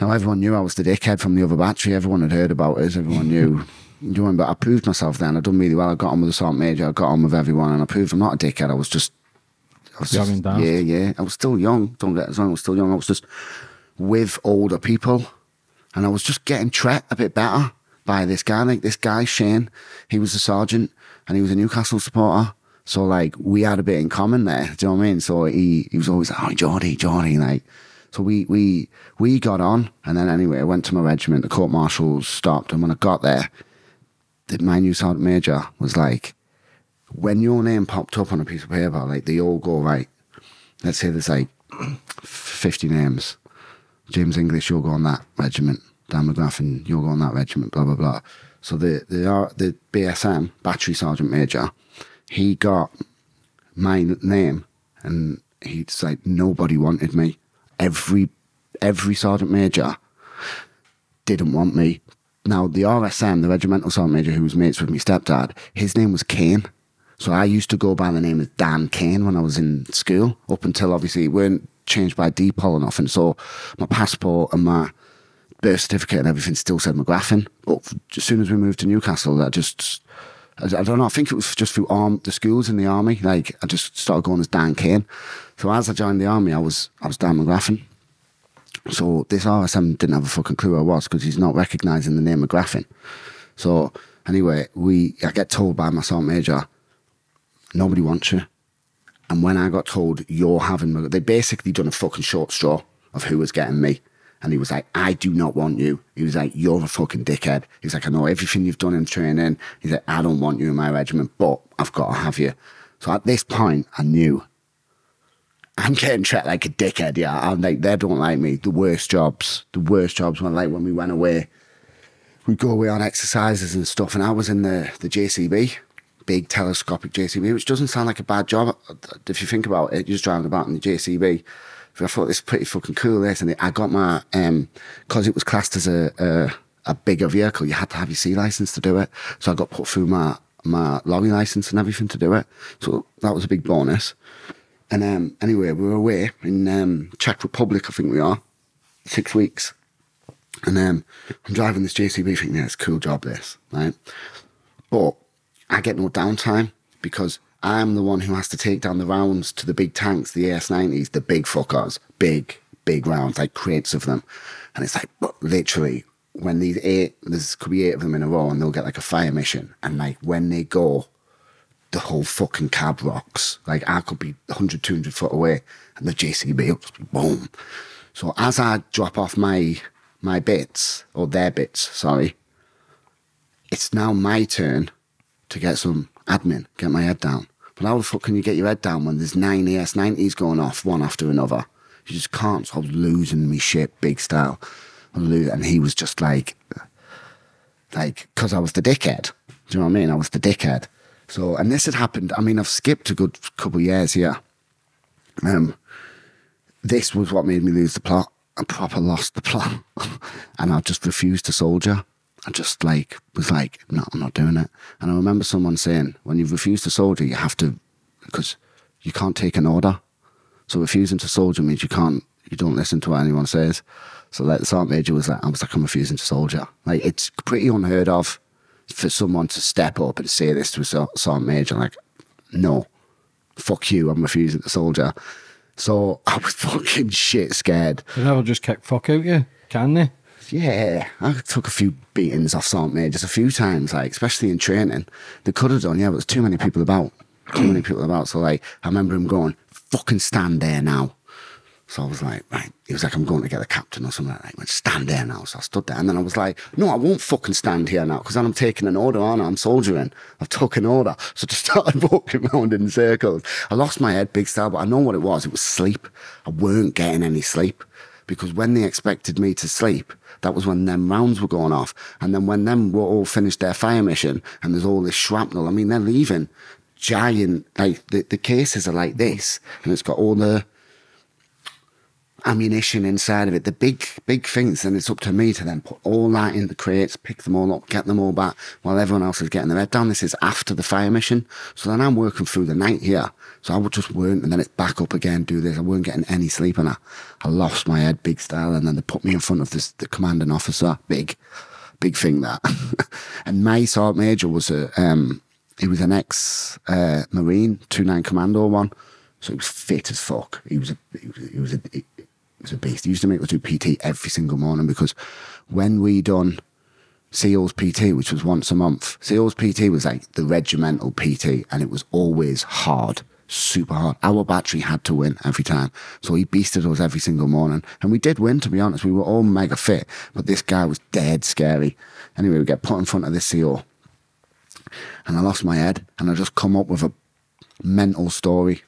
Now everyone knew I was the dickhead from the other battery. Everyone had heard about us. Everyone knew. You know, but I proved myself then. I done really well. I got on with the sergeant major. I got on with everyone, and I proved I'm not a dickhead. I was just, I was Young just- and yeah, yeah. I was still young. Don't get us wrong. I was still young. I was just with older people, and I was just getting treated a bit better by this guy. Like this guy Shane, he was a sergeant, and he was a Newcastle supporter. So like we had a bit in common there. Do you know what I mean? So he he was always like, "Oh, Geordie, Geordie," like. So we we we got on, and then anyway, I went to my regiment. The court martials stopped, and when I got there, the, my new sergeant major was like, when your name popped up on a piece of paper, like they all go right. Let's say there's like 50 names. James English, you'll go on that regiment. Dan McGraffin, you'll go on that regiment, blah, blah, blah. So the, the, uh, the BSM, Battery Sergeant Major, he got my name and he's like, nobody wanted me. Every, every Sergeant Major didn't want me. Now, the RSM, the Regimental Sergeant Major, who was mates with my stepdad, his name was Kane. So I used to go by the name of Dan Kane when I was in school, up until obviously it weren't changed by deed poll or nothing. So my passport and my birth certificate and everything still said McGraffin. But as soon as we moved to Newcastle, I just, I, don't know, I think it was just through arm, the schools in the army. Like I just started going as Dan Kane. So as I joined the army, I was, I was Dan McGraffin. So this RSM didn't have a fucking clue who I was because he's not recognising the name McGraffin. So anyway, we I get told by my sergeant major, nobody wants you. And when I got told you're having, they basically done a fucking short straw of who was getting me. And he was like, I do not want you. He was like, you're a fucking dickhead. He was like, I know everything you've done in training. He's like, I don't want you in my regiment, but I've got to have you. So at this point, I knew I'm getting treated like a dickhead. Yeah, I'm like they don't like me. The worst jobs, the worst jobs. When like when we went away, we'd go away on exercises and stuff. And I was in the the JCB, big telescopic JCB, which doesn't sound like a bad job if you think about it. You're just driving about in the JCB. I thought this is pretty fucking cool. This and I got my um because it was classed as a, a a bigger vehicle. You had to have your C license to do it. So I got put through my my lorry license and everything to do it. So that was a big bonus. And um, anyway, we were away in um, Czech Republic, I think we are, six weeks. And um, I'm driving this JCB thinking, yeah, it's a cool job, this, right? But I get no downtime because I'm the one who has to take down the rounds to the big tanks, the AS90s, the big fuckers, big, big rounds, like crates of them. And it's like, literally, when these eight, there's could be eight of them in a row and they'll get like a fire mission. And like when they go, the whole fucking cab rocks. Like I could be 100, 200 foot away and the JCB will just be boom. So as I drop off my my bits or their bits, sorry, it's now my turn to get some admin, get my head down. But how the fuck can you get your head down when there's nine AS90s going off one after another? You just can't. So I was losing me shit big style. And he was just like, like, because I was the dickhead. Do you know what I mean? I was the dickhead. So, and this had happened. I mean, I've skipped a good couple years here. Um, this was what made me lose the plot. I proper lost the plot, and I just refused to soldier. I just like was like, no, I'm not doing it. And I remember someone saying, when you refuse to soldier, you have to, because you can't take an order. So refusing to soldier means you can't, you don't listen to what anyone says. So like the sergeant major was like, I was like, I'm refusing to soldier. Like it's pretty unheard of for someone to step up and say this to a sergeant major. Like, no, fuck you, I'm refusing to soldier. So I was fucking shit scared. They never just kick fuck out you, can they? Yeah, I took a few beatings off sergeant just a few times, like especially in training. They could have done, yeah, but there's too many people about. Too many people about. So like, I remember him going, "Fucking stand there now." So I was like, right. He was like, I'm going to get the captain or something like that. Went, stand there now. So I stood there. And then I was like, no, I won't fucking stand here now because I'm taking an order on. I'm soldiering. I've took an order. So I just started walking around in circles. I lost my head big style, but I know what it was. It was sleep. I weren't getting any sleep because when they expected me to sleep, that was when them rounds were going off. And then when them were all finished their fire mission and there's all this shrapnel, I mean, they're leaving giant, like the, the cases are like this and it's got all the, ammunition inside of it, the big, big things, and it's up to me to then put all that in the crates, pick them all up, get them all back while everyone else is getting their head down. This is after the fire mission. So then I'm working through the night here. So I would just work and then it's back up again, do this. I weren't getting any sleep and I, I lost my head big style. And then they put me in front of this, the commanding officer, big, big thing that. and my sergeant major was a, um, he was an ex uh, Marine, 2 9 Commando one. So he was fit as fuck. He was a, he was, he was a, he, was a beast. He used to make us do PT every single morning because when we done CO's PT, which was once a month, CO's PT was like the regimental PT and it was always hard, super hard. Our battery had to win every time. So he beasted us every single morning. And we did win, to be honest. We were all mega fit, but this guy was dead scary. Anyway, we get put in front of this CO and I lost my head and I just come up with a mental story.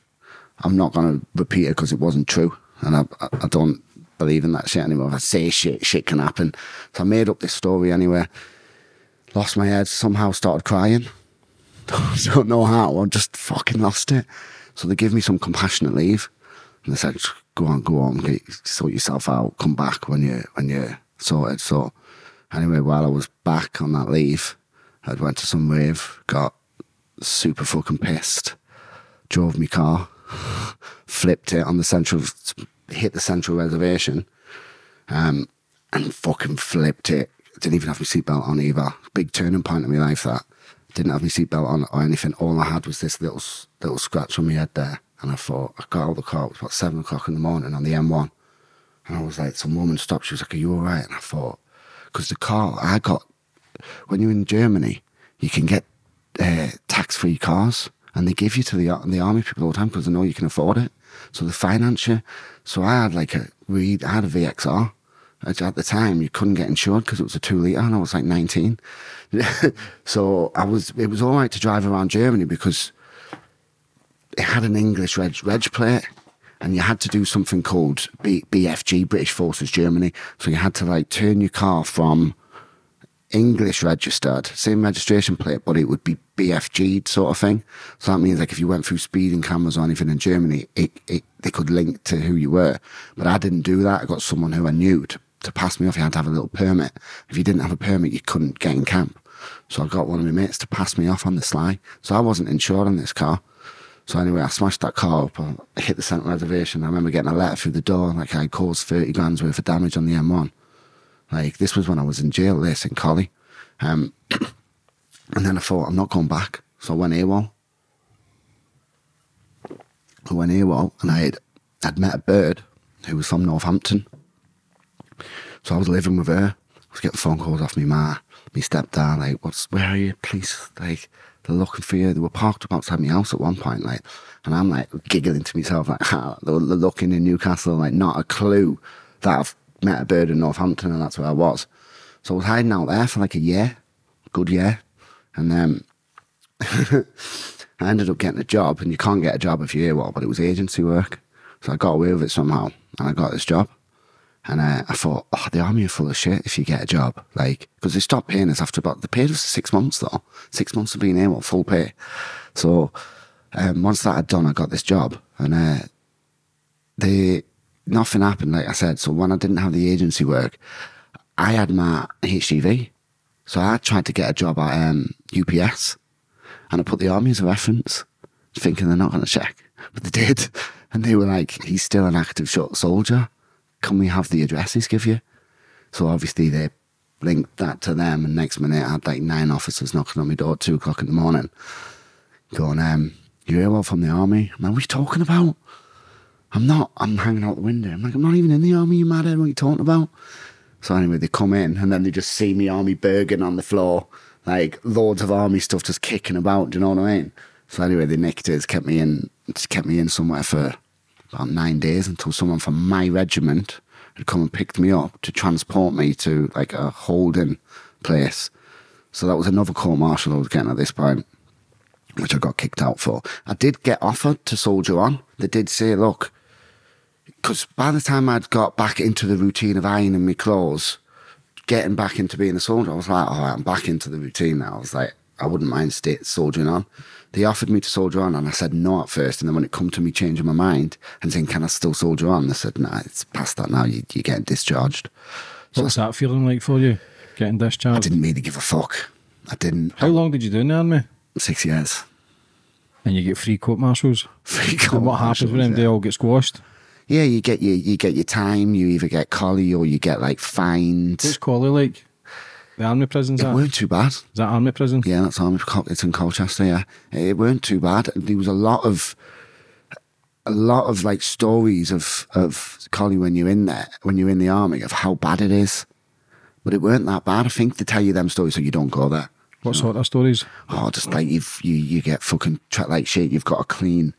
I'm not going to repeat it because it wasn't true and I, I don't believe in that shit anymore. If I say shit, shit can happen. So I made up this story anyway. Lost my head, somehow started crying. don't know how, I just fucking lost it. So they give me some compassionate leave. And they said, go on, go on, get, sort yourself out, come back when you when you're sorted. So anyway, while I was back on that leave, I went to some rave, got super fucking pissed, drove my car, flipped it on the central, hit the central reservation, um, and fucking flipped it. Didn't even have my seatbelt on either. Big turning point in my life that. Didn't have my seatbelt on or anything. All I had was this little little scratch on my head there. And I thought, I got out of the car, it was about seven o'clock in the morning on the M1. And I was like, some woman stopped. She was like, Are you all right? And I thought, because the car I got, when you're in Germany, you can get uh, tax free cars and they give you to the the army people all the time because they know you can afford it. So they finance you. So I had like a we I had a VXR. At the time, you couldn't get insured because it was a two liter, and I was like nineteen. so I was it was all right to drive around Germany because it had an English reg, reg plate, and you had to do something called B, BFG British Forces Germany. So you had to like turn your car from English registered, same registration plate, but it would be BFG sort of thing. So that means like if you went through speeding cameras or anything in Germany, it, it they could link to who you were. But I didn't do that. I got someone who I knew to, to pass me off. You had to have a little permit. If you didn't have a permit, you couldn't get in camp. So I got one of my mates to pass me off on the sly. So I wasn't insured on this car. So anyway, I smashed that car up. I hit the central reservation. I remember getting a letter through the door, like I caused 30 grand's worth of damage on the M1. Like this was when I was in jail, this in Collie. Um, and then I thought, I'm not going back. So I went AWOL. I went AWOL and I had, I'd met a bird who was from Northampton. So I was living with her. I was getting phone calls off me ma, me stepdad, like, what's, where are you? Please, like, they're looking for you. They were parked up outside my house at one point, like, and I'm like giggling to myself, like, ah, they're looking in Newcastle, like, not a clue that I've met a bird in Northampton and that's where I was. So I was hiding out there for like a year, good year. And then I ended up getting a job, and you can't get a job if you're AWOL, but it was agency work. So I got away with it somehow, and I got this job. And uh, I thought, oh, the army are full of shit if you get a job. Like, because they stopped paying us after about, they paid us six months though. Six months of being AWOL, full pay. So um, once that had done, I got this job. And uh, they, nothing happened, like I said. So when I didn't have the agency work, I had my HGV. So I tried to get a job at um, UPS and I put the army as a reference, thinking they're not going to check. But they did. And they were like, he's still an active short soldier. Can we have the addresses give you? So obviously they linked that to them. And next minute I had like nine officers knocking on my door at two o'clock in the morning going, um, you're AWOL from the army. What are you talking about? I'm not. I'm hanging out the window. I'm like, I'm not even in the army, you mad? What are you talking about? So anyway, they come in and then they just see me army bergen on the floor, like loads of army stuff just kicking about. Do you know what I mean? So anyway, they nicked it, kept me in, just kept me in somewhere for about nine days until someone from my regiment had come and picked me up to transport me to like a holding place. So that was another court martial I was getting at this point, which I got kicked out for. I did get offered to soldier on. They did say, look, because by the time I'd got back into the routine of ironing my clothes, getting back into being a soldier, I was like, all right, I'm back into the routine now. I was like, I wouldn't mind stay, soldiering on. They offered me to soldier on, and I said no at first. And then when it come to me changing my mind and saying, can I still soldier on? They said, nah, it's past that now. You, you're getting discharged. What was that feeling like for you, getting discharged? I didn't really give a fuck. I didn't. How long did you do in the army? Six years. And you get free court martials. Free And what happens when them? They all get squashed. Yeah, you get your you get your time. You either get collie or you get like fined. What's Collie like? The army prison's It that? weren't too bad. Is that army prison? Yeah, that's Army It's in Colchester. Yeah, it weren't too bad. There was a lot of a lot of like stories of of Collie when you're in there, when you're in the army, of how bad it is. But it weren't that bad. I think they tell you them stories so you don't go there. What sort of stories? Oh, just like you've you you get fucking trapped like shit. You've got to clean,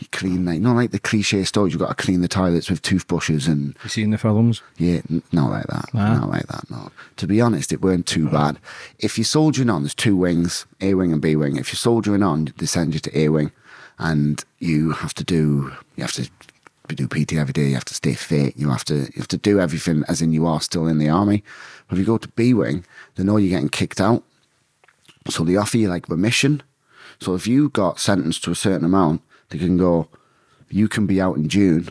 you clean like not like the cliche stories. You've got to clean the toilets with toothbrushes and You see in the films? yeah, not like that. Nah. Not like that. No. To be honest, it weren't too bad. If you're soldiering on, there's two wings, A wing and B wing. If you're soldiering on, they send you to A wing, and you have to do you have to do PT every day. You have to stay fit. You have to you have to do everything as in you are still in the army. But if you go to B wing, they know you're getting kicked out, so they offer you like remission. So if you got sentenced to a certain amount, they can go. You can be out in June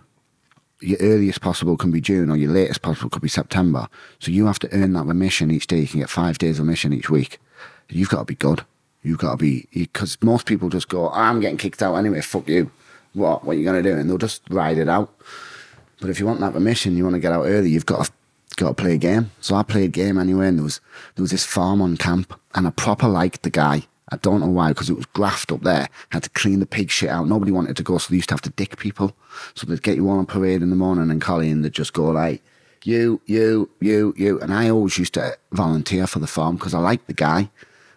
your earliest possible can be June or your latest possible could be September. So you have to earn that remission each day. You can get five days of remission each week. You've got to be good. You've got to be, because most people just go, I'm getting kicked out anyway, fuck you. What? What are you going to do? And they'll just ride it out. But if you want that remission, you want to get out early, you've got to, got to play a game. So I played a game anyway, and there was, there was this farm on camp, and I proper liked the guy. I don't know why, because it was graft up there. Had to clean the pig shit out. Nobody wanted to go, so they used to have to dick people. So they'd get you on a parade in the morning and Collie, and they'd just go like, you, you, you, you. And I always used to volunteer for the farm because I liked the guy.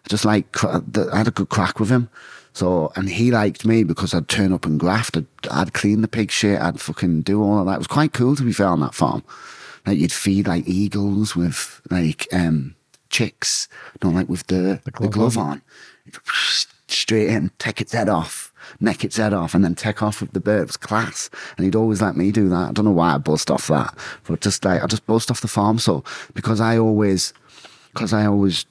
I just like, I had a good crack with him. So, and he liked me because I'd turn up and graft. I'd, I'd clean the pig shit. I'd fucking do all of that. It was quite cool to be fair on that farm. Like you'd feed like eagles with like um chicks, not like with the, the glove, glove on. Straight in, take its head off, neck its head off, and then take off with the bird. Was class. And he'd always let me do that. I don't know why I buzzed off that, but just like I just buzzed off the farm. So because I always, because I always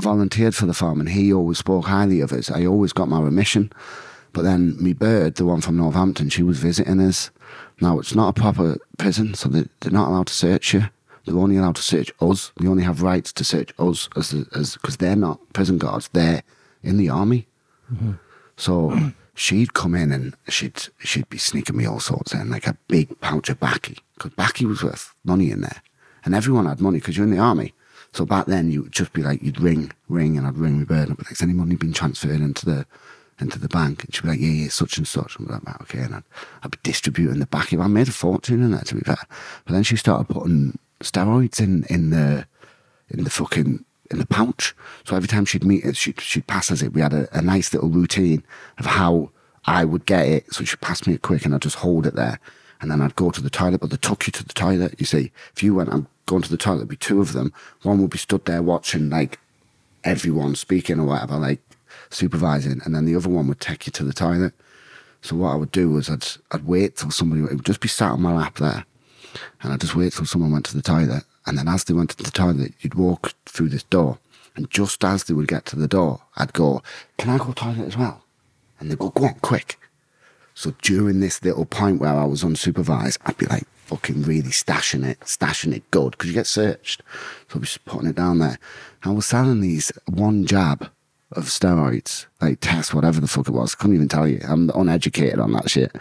volunteered for the farm and he always spoke highly of us. I always got my remission. But then me bird, the one from Northampton, she was visiting us. Now it's not a proper prison, so they, they're not allowed to search you. They're only allowed to search us. They only have rights to search us as as because they're not prison guards. They're in the army. Mm-hmm. So she'd come in and she'd she'd be sneaking me all sorts in, like a big pouch of baccy, because baccy was worth money in there, and everyone had money because you're in the army. So back then you would just be like you'd ring, ring, and I'd ring my bird, and I'd be like, "Has any money been transferred into the into the bank?" And she'd be like, "Yeah, yeah, such and such." And I'd be like, "Okay," and I'd, I'd be distributing the baccy. I made a fortune in there, to be fair. But then she started putting steroids in in the in the fucking in the pouch. So every time she'd meet us, she'd she'd pass us it. We had a, a nice little routine of how I would get it. So she'd pass me it quick, and I'd just hold it there. and then I'd go to the toilet, but they took you to the toilet. You see, if you went, I'm going to the toilet, there'd be two of them. One would be stood there watching like everyone speaking or whatever, like supervising, and then the other one would take you to the toilet. So what I would do was I'd I'd wait till somebody it would just be sat on my lap there, and I'd just wait till someone went to the toilet, and then as they went to the toilet, you'd walk through this door, and just as they would get to the door, I'd go, "Can I go toilet as well?" And they'd go, "Go on, quick." So during this little point where I was unsupervised, I'd be like fucking really stashing it, stashing it good because you get searched. So I'd be just putting it down there. I was selling these one jab of steroids, like test, whatever the fuck it was. Couldn't even tell you. I'm uneducated on that shit.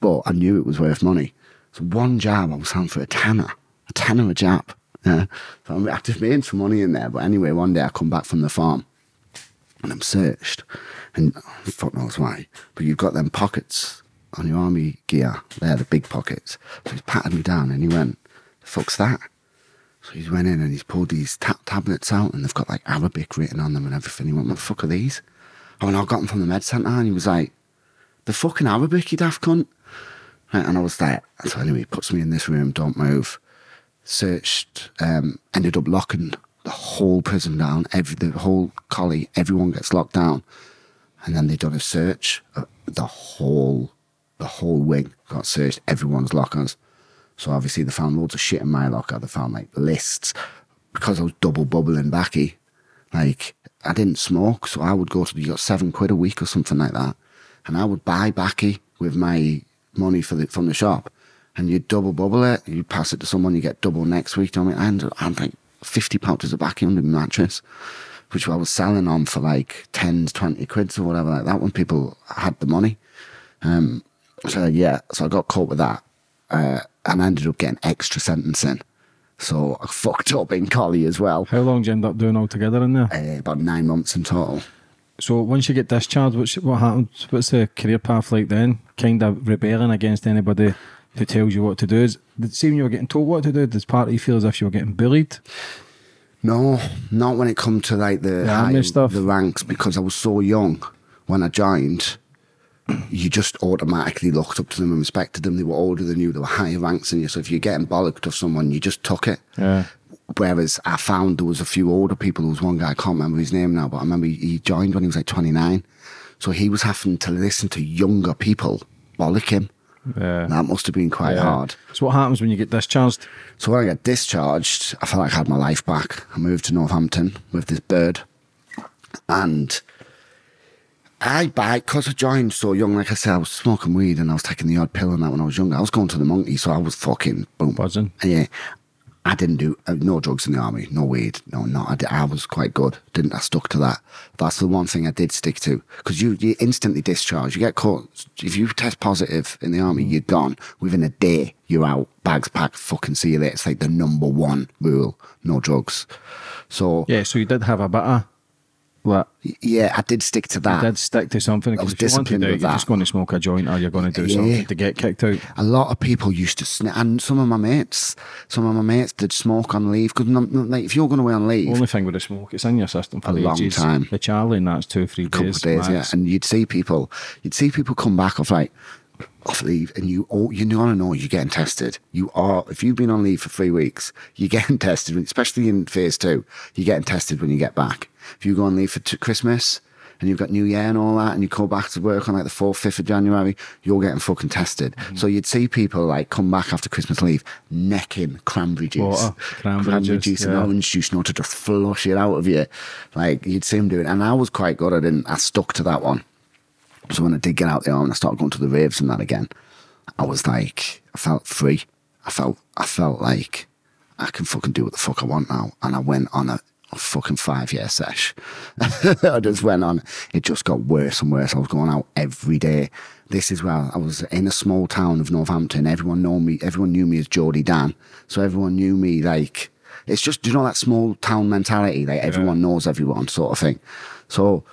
But I knew it was worth money. So one jab I was selling for a tenner, a tenner a jab. Yeah. So I'm, I just made some money in there. But anyway, one day I come back from the farm and I'm searched. And fuck knows why. But you've got them pockets on your army gear. They're the big pockets. So he's patted me down and he went, the fuck's that? So he's went in and he's pulled these ta- tablets out and they've got like Arabic written on them and everything. He went, what the fuck are these? Oh, and I got them from the med centre and he was like, the fucking Arabic, you daft cunt. And I was like, so anyway, puts me in this room, don't move. Searched, um, ended up locking the whole prison down, every the whole collie, everyone gets locked down. And then they done a search, the whole, the whole wing got searched, everyone's lockers. So obviously they found loads of shit in my locker. They found like lists because I was double bubbling backy. Like I didn't smoke, so I would go to you got seven quid a week or something like that, and I would buy backy with my money for the from the shop, and you double bubble it. You pass it to someone, you get double next week. Do you know what I mean? I had like fifty pouches of backy under my mattress, which I was selling on for like 10, 20 quids or whatever like that when people had the money. Um, so yeah, so I got caught with that uh, and I ended up getting extra sentencing. So I fucked up in Collie as well. How long did you end up doing altogether in there? Uh, about nine months in total. So once you get discharged, what's, what happens? What's the career path like then? Kind of rebelling against anybody who tells you what to do. Is it seem you were getting told what to do? Does part of you feel as if you were getting bullied? No, not when it come to like the The army high- stuff? the ranks, because I was so young when I joined. You just automatically looked up to them and respected them. They were older than you. They were higher ranks than you. So if you're getting bollocked of someone, you just took it. Yeah. Whereas I found there was a few older people. There was one guy, I can't remember his name now, but I remember he- joined when he was like 29. So he was having to listen to younger people bollock him. Yeah. That must have been quite Yeah. hard. So what happens when you get discharged? So when I got discharged, I felt like I had my life back. I moved to Northampton with this bird. And I, because I joined so young, like I said, I was smoking weed and I was taking the odd pill and that when I was younger. I was going to the monkey, so I was fucking boom. Buzzing. Yeah, I didn't do uh, no drugs in the army, no weed, no, no. I, I was quite good. Didn't I stuck to that? That's the one thing I did stick to because you you instantly discharge. You get caught if you test positive in the army, you're gone within a day. You're out, bags packed, fucking see you later. It's like the number one rule: no drugs. So Yeah. So you did have a bit of y- yeah, I did stick to that. you did stick to something. 'cause was if you wanted disciplined out, with you're that. just going to smoke a joint or you're going to do Yeah. something to get kicked out. a lot of people used to sniff, and some of my mates, some of my mates did smoke on leave. Because like, if you're going away on leave, Only thing with the smoke, it's in your system for A long ages. time. The Charlie and that's two, three couple days. of days, yeah. And you'd see people, you'd see people come back off like off leave, and you all you know, know you're getting tested. You are if you've been on leave for three weeks, you're getting tested, especially in phase two. You're getting tested when you get back. If you go on leave for t- Christmas. And you've got New Year and all that, and you go back to work on like the fourth, fifth of January, you're getting fucking tested. Mm-hmm. So you'd see people like come back after Christmas leave, necking cranberry juice, Water, cranberry juice, and yeah. orange juice, you know, to just flush it out of you. Like you'd see them do it, and I was quite good. I didn't. I stuck to that one. So when I did get out there and I started going to the raves and that again, I was like, I felt free. I felt, I felt like I can fucking do what the fuck I want now. And I went on a, a fucking five year sesh. I just went on. It just got worse and worse. I was going out every day. This is where I was in a small town of Northampton. Everyone know me. Everyone knew me as Geordie Dan. So everyone knew me like it's just do you know that small town mentality? Like everyone knows everyone sort of thing. So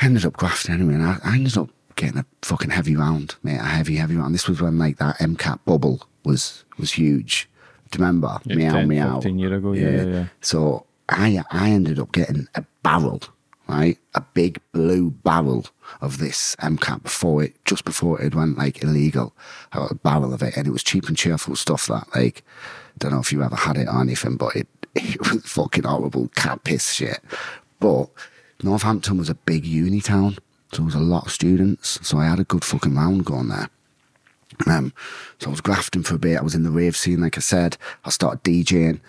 I ended up grafting anyway, and I, I ended up getting a fucking heavy round, mate. A heavy, heavy round. This was when like that MCAT bubble was was huge. Do you remember? Yeah, meow 10, meow. 15 year ago, yeah, yeah, yeah. So I I ended up getting a barrel, right? A big blue barrel of this MCAT before it, just before it went like illegal. I got a barrel of it, and it was cheap and cheerful stuff that like, don't know if you ever had it or anything, but it, it was fucking horrible cat piss shit. But Northampton was a big uni town, so there was a lot of students. So I had a good fucking round going there. Um, so I was grafting for a bit. I was in the rave scene, like I said. I started DJing.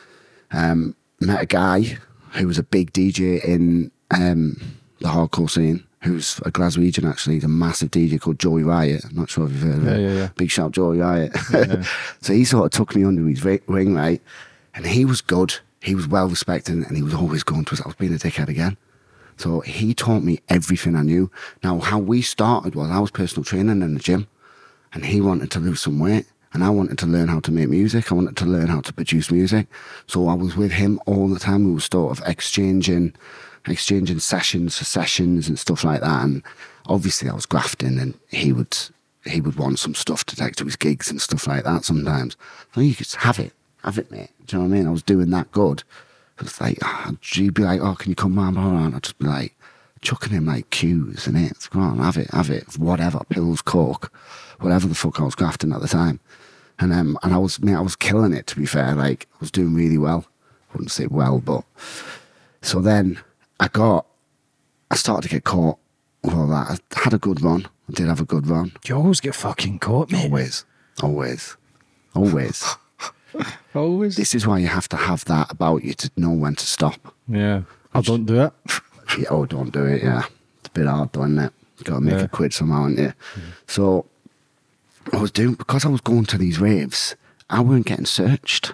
Um, met a guy who was a big DJ in um, the hardcore scene, who's a Glaswegian actually. He's a massive DJ called Joey Riot. I'm not sure if you've heard of Yeah, him. yeah, yeah. Big shout, Joey Riot. so he sort of took me under his wing, right? And he was good. He was well respected and he was always going to us. I was being a dickhead again. So he taught me everything I knew. Now, how we started was I was personal training in the gym and he wanted to lose some weight and I wanted to learn how to make music. I wanted to learn how to produce music. So I was with him all the time. We were sort of exchanging exchanging sessions for sessions and stuff like that. And obviously I was grafting and he would he would want some stuff to take to his gigs and stuff like that sometimes. So you could have it, have it, mate. Do you know what I mean? I was doing that good. It's like, ah, oh, you'd be like, oh, can you come round? blah. I'd just be like, chucking him like cues and it. Come on, have it, have it. Whatever, pills, coke, whatever the fuck I was grafting at the time. And um, and I was, mate, I was killing it. To be fair, like I was doing really well. I wouldn't say well, but so then I got, I started to get caught with all that. I had a good run. I did have a good run. You always get fucking caught, mate. Always, always, always. Always. this is why you have to have that about you to know when to stop. Yeah. I don't do it. Yeah, oh, don't do it. Yeah, it's a bit hard, though, isn't it? Got to make Yeah. a quid somehow, ain't you? So I was doing because I was going to these raves. I weren't getting searched.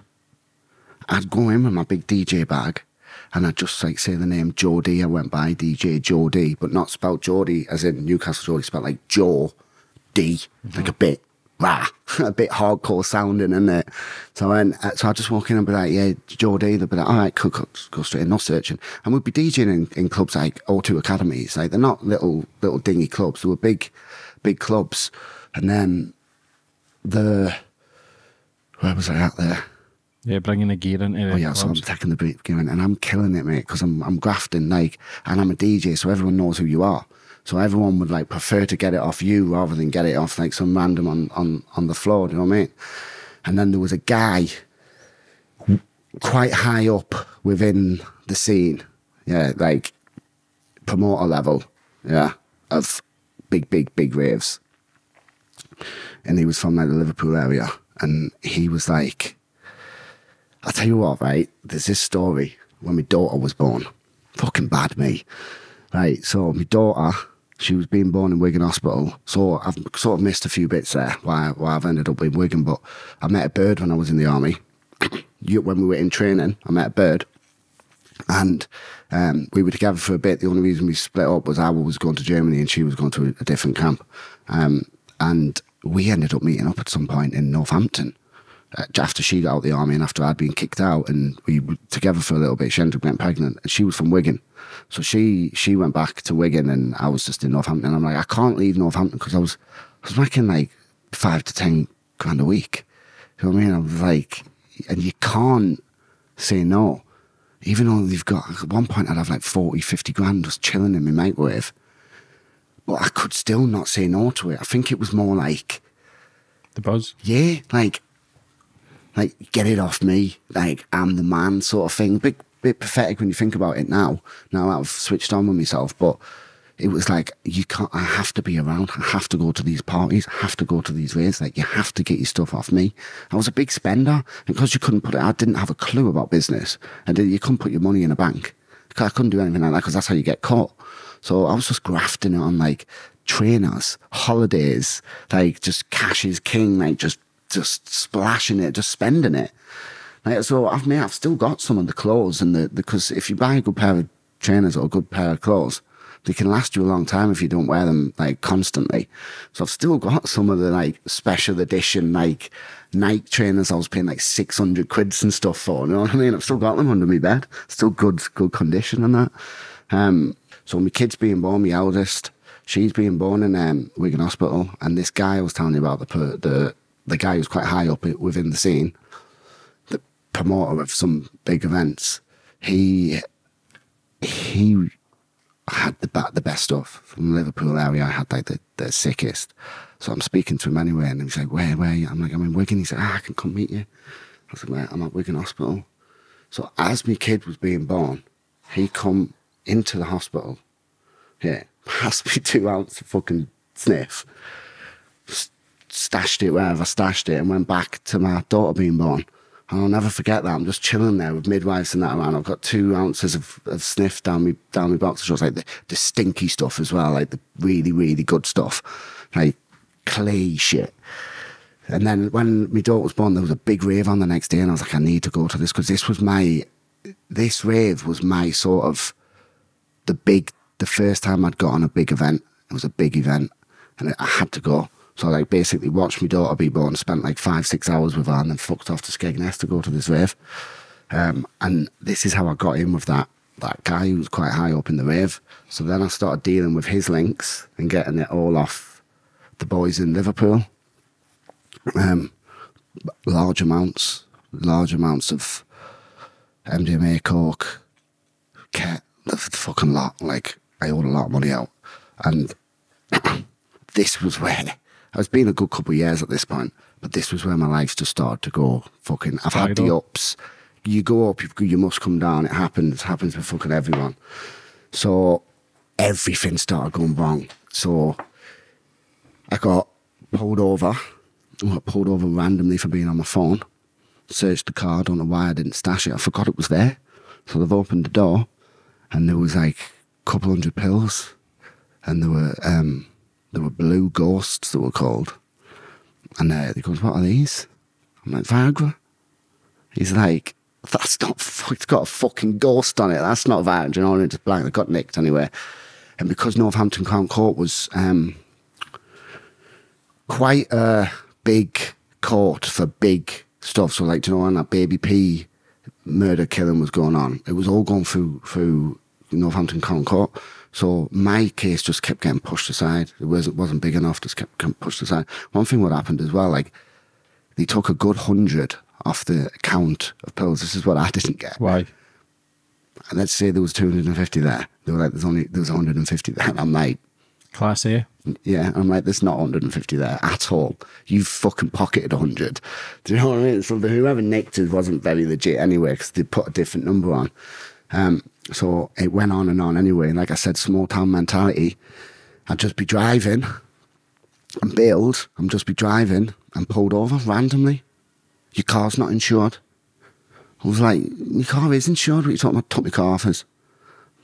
I'd go in with my big DJ bag, and I'd just like say the name Joe I went by DJ Joe D, but not spelled Geordie as in Newcastle Geordie, spelled like Joe D, like a bit rah, a bit hardcore sounding, isn't it? So then, uh, so I just walk in and be like, yeah, Joe D. They'd be like, all right, cool, cool, go straight in, no searching. And we'd be DJing in, in clubs like O2 Academies, like they're not little little dingy clubs, they were big, big clubs. And then the where was I at there? Yeah, bringing the gear into oh, the Oh yeah, so I'm taking the beat going and I'm killing it, mate, because I'm I'm grafting like, and I'm a DJ, so everyone knows who you are. So everyone would like prefer to get it off you rather than get it off like some random on on on the floor. Do you know what I mean? And then there was a guy quite high up within the scene, yeah, like promoter level, yeah, of big, big, big raves. And he was from like the Liverpool area, and he was like, I'll tell you what, right? There's this story when my daughter was born. Fucking bad, me. Right, so my daughter, she was being born in Wigan Hospital. So I've sort of missed a few bits there why, why I've ended up in Wigan. But I met a bird when I was in the army. When we were in training, I met a bird. And um, we were together for a bit. The only reason we split up was I was going to Germany and she was going to a different camp. Um, and we ended up meeting up at some point in Northampton uh, after she got out of the army and after I'd been kicked out. And we were together for a little bit. She ended up getting pregnant. And she was from Wigan. So she she went back to Wigan and I was just in Northampton. And I'm like, I can't leave Northampton because I was, I was making like five to 10 grand a week. You know what I mean? I was like, and you can't say no. Even though you've got, at one point I'd have like 40, 50 grand just chilling in my microwave. But I could still not say no to it. I think it was more like, The buzz. yeah, like, like get it off me, like I'm the man sort of thing. Big, bit pathetic when you think about it now. Now I've switched on with myself, but it was like you can't. I have to be around. I have to go to these parties. I have to go to these raves. Like you have to get your stuff off me. I was a big spender, because you couldn't put it, I didn't have a clue about business, and you couldn't put your money in a bank. I couldn't do anything like that because that's how you get caught. So I was just grafting it on like trainers, holidays, like just cash is king, like just just splashing it, just spending it. Like, so I've made, I've still got some of the clothes and the because if you buy a good pair of trainers or a good pair of clothes, they can last you a long time if you don't wear them like constantly. So I've still got some of the like special edition like Nike trainers I was paying like six hundred quids and stuff for. You know what I mean? I've still got them under my bed. Still good good condition and that. Um, so my kid's being born, my eldest, she's being born in um, Wigan Hospital, and this guy I was telling you about the the the guy who's quite high up within the scene the promoter of some big events, he he had the the best stuff from Liverpool area. I had like the, the sickest. So I'm speaking to him anyway, and he's like, "Where, where?" I'm like, "I'm in Wigan." He said, "Ah, I can come meet you." I was like, "Mate, I'm at Wigan Hospital." So as my kid was being born, he come into the hospital. Yeah, passed me two ounce of fucking sniff, stashed it wherever I stashed it, and went back to my daughter being born. And I'll never forget that. I'm just chilling there with midwives and that around. I've got two ounces of, of sniff down me down my box shorts, like the, the stinky stuff as well, like the really, really good stuff. Like clay shit. And then when my daughter was born, there was a big rave on the next day, and I was like, I need to go to this because this was my, this rave was my sort of, the big, the first time I'd got on a big event. It was a big event, and I had to go. So I like basically watched my daughter be born, spent like five, six hours with her, and then fucked off to Skegness to go to this rave. Um, and this is how I got in with that that guy who was quite high up in the rave. So then I started dealing with his links and getting it all off the boys in Liverpool. Um, large amounts, large amounts of MDMA, coke, ket, the fucking lot. Like I owed a lot of money out, and this was where I was being a good couple of years at this point, but this was where my life just started to go fucking. I've had the ups. You go up, you, you must come down. It happens. It happens with fucking everyone. So everything started going wrong. So I got pulled over. I got pulled over randomly for being on my phone. Searched the car. Don't know why I didn't stash it. I forgot it was there. So they've opened the door, and there was like a couple hundred pills, and there were um, there were blue ghosts that were called. And uh, he goes, "What are these?" I'm like, "Viagra." He's like, "That's not. It's got a fucking ghost on it. That's not Viagra." You know, it's blank. It got nicked anyway. And because Northampton Crown Court was um, quite a big court for big stuff. So, like, you know, when that baby P murder killing was going on, it was all going through through Northampton Crown Court. So my case just kept getting pushed aside. It wasn't wasn't big enough. Just kept getting pushed aside. One thing what happened as well, like they took a good hundred off the count of pills. This is what I didn't get. Why? And let's say there was 250 there. They were like, there's only there was 150 there. And I'm like, Class A. yeah, I'm like, there's not 150 there at all. You fucking pocketed 100. Do you know what I mean? So the, whoever nicked it wasn't very legit anyway because they put a different number on. Um, so it went on and on anyway. And like I said, small town mentality. I'd just be driving and bailed. I'm just be driving and pulled over randomly. Your car's not insured. I was like, your car is insured. What are you talking about? Took my car off us.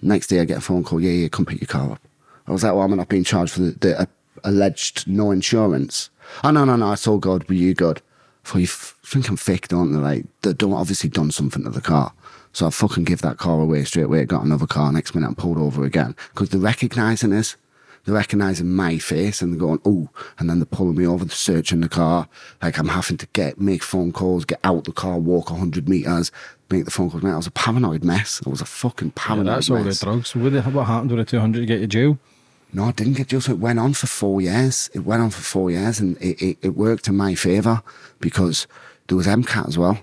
Next day I get a phone call. Yeah, yeah, come pick your car up. I was like, well, I'm not being charged for the, the uh, alleged no insurance. Oh, no, no, no, it's all good. Were you good? For you think I'm fake, don't they? Like, they don't obviously done something to the car. So I fucking give that car away straight away. Got another car. Next minute I'm pulled over again. Because they're recognising us. They're recognising my face and they're going, oh, and then they're pulling me over, they're searching the car. Like I'm having to get, make phone calls, get out the car, walk 100 metres, make the phone calls. Mate, I was a paranoid mess. I was a fucking Yeah, paranoid that's all the drugs. What, what happened with the 200 to get you jail? No, I didn't get jail. So it went on for four years. It went on for four years and it, it, it worked in my favour because there was MCAT as well.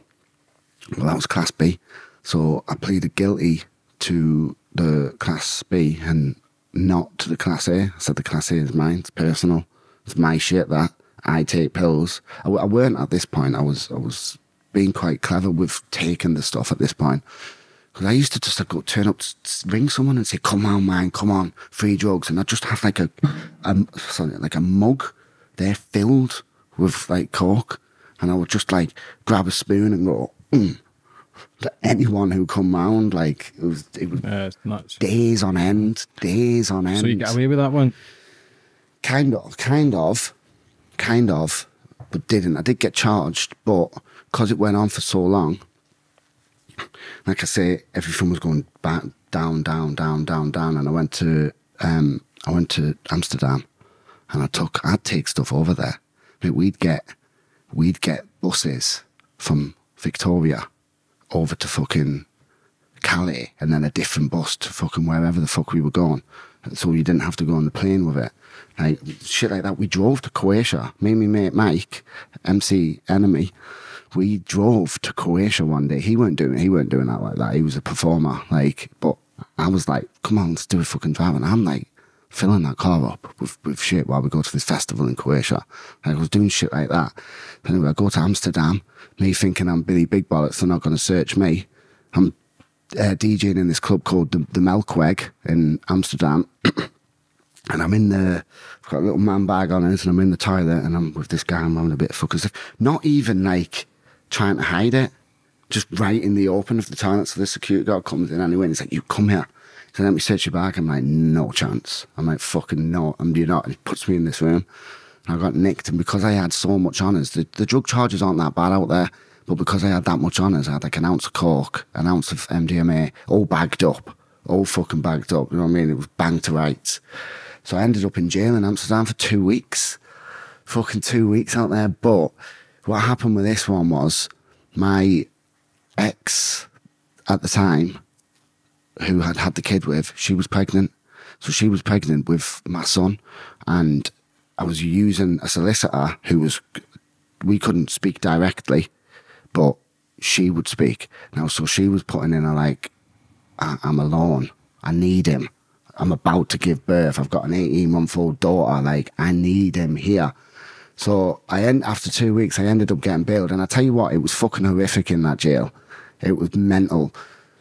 Well, that was Class B. So I pleaded guilty to the Class B and not to the Class A. I said the Class A is mine. It's personal. It's my shit that I take pills. I weren't at this point. I was I was being quite clever with taking the stuff at this point. Because I used to just like, go turn up, ring someone and say, "Come on, man, come on, free drugs," and I'd just have like a, a sorry, like a mug, there filled with like coke, and I would just like grab a spoon and go, mm. Anyone who come round, like it was, it was nuts. days on end, days on end. So you get away with that one? Kind of, kind of, kind of, but didn't. I did get charged, but because it went on for so long, like I say, everything was going back down, down, down, down, down, and I went to um, I went to Amsterdam, and I took I'd take stuff over there. Like we'd get we'd get buses from Victoria over to fucking Calais and then a different bus to fucking wherever the fuck we were going. So you didn't have to go on the plane with it. Like shit like that. We drove to Croatia. Me and my mate Mike, MC Enemy, we drove to Croatia one day. He weren't doing he weren't doing that like that. He was a performer. Like, but I was like, come on, let's do a fucking drive. And I'm like, filling that car up with, with shit while we go to this festival in Croatia. Like, I was doing shit like that. Anyway, I go to Amsterdam, me thinking I'm Billy Big Bollocks, they're not going to search me. I'm uh, DJing in this club called the, the Melkweg in Amsterdam. and I'm in the, I've got a little man bag on it, and I'm in the toilet, and I'm with this guy, I'm having a bit of fuckers. Not even like trying to hide it, just right in the open of the toilet. So the security guard comes in anyway, and he's like, You come here. So let me search your bag. I'm like, No chance. I'm like, Fucking no. And you not. He puts me in this room. And I got nicked. And because I had so much honours, the, the drug charges aren't that bad out there. But because I had that much honours, I had like an ounce of coke, an ounce of MDMA, all bagged up, all fucking bagged up. You know what I mean? It was banged to rights. So I ended up in jail in Amsterdam for two weeks. Fucking two weeks out there. But what happened with this one was my ex at the time, who had had the kid with, she was pregnant. So she was pregnant with my son. And I was using a solicitor who was, we couldn't speak directly, but she would speak. Now, so she was putting in a like, I- I'm alone. I need him. I'm about to give birth. I've got an 18 month old daughter. Like, I need him here. So I end after two weeks, I ended up getting bailed. And I tell you what, it was fucking horrific in that jail. It was mental.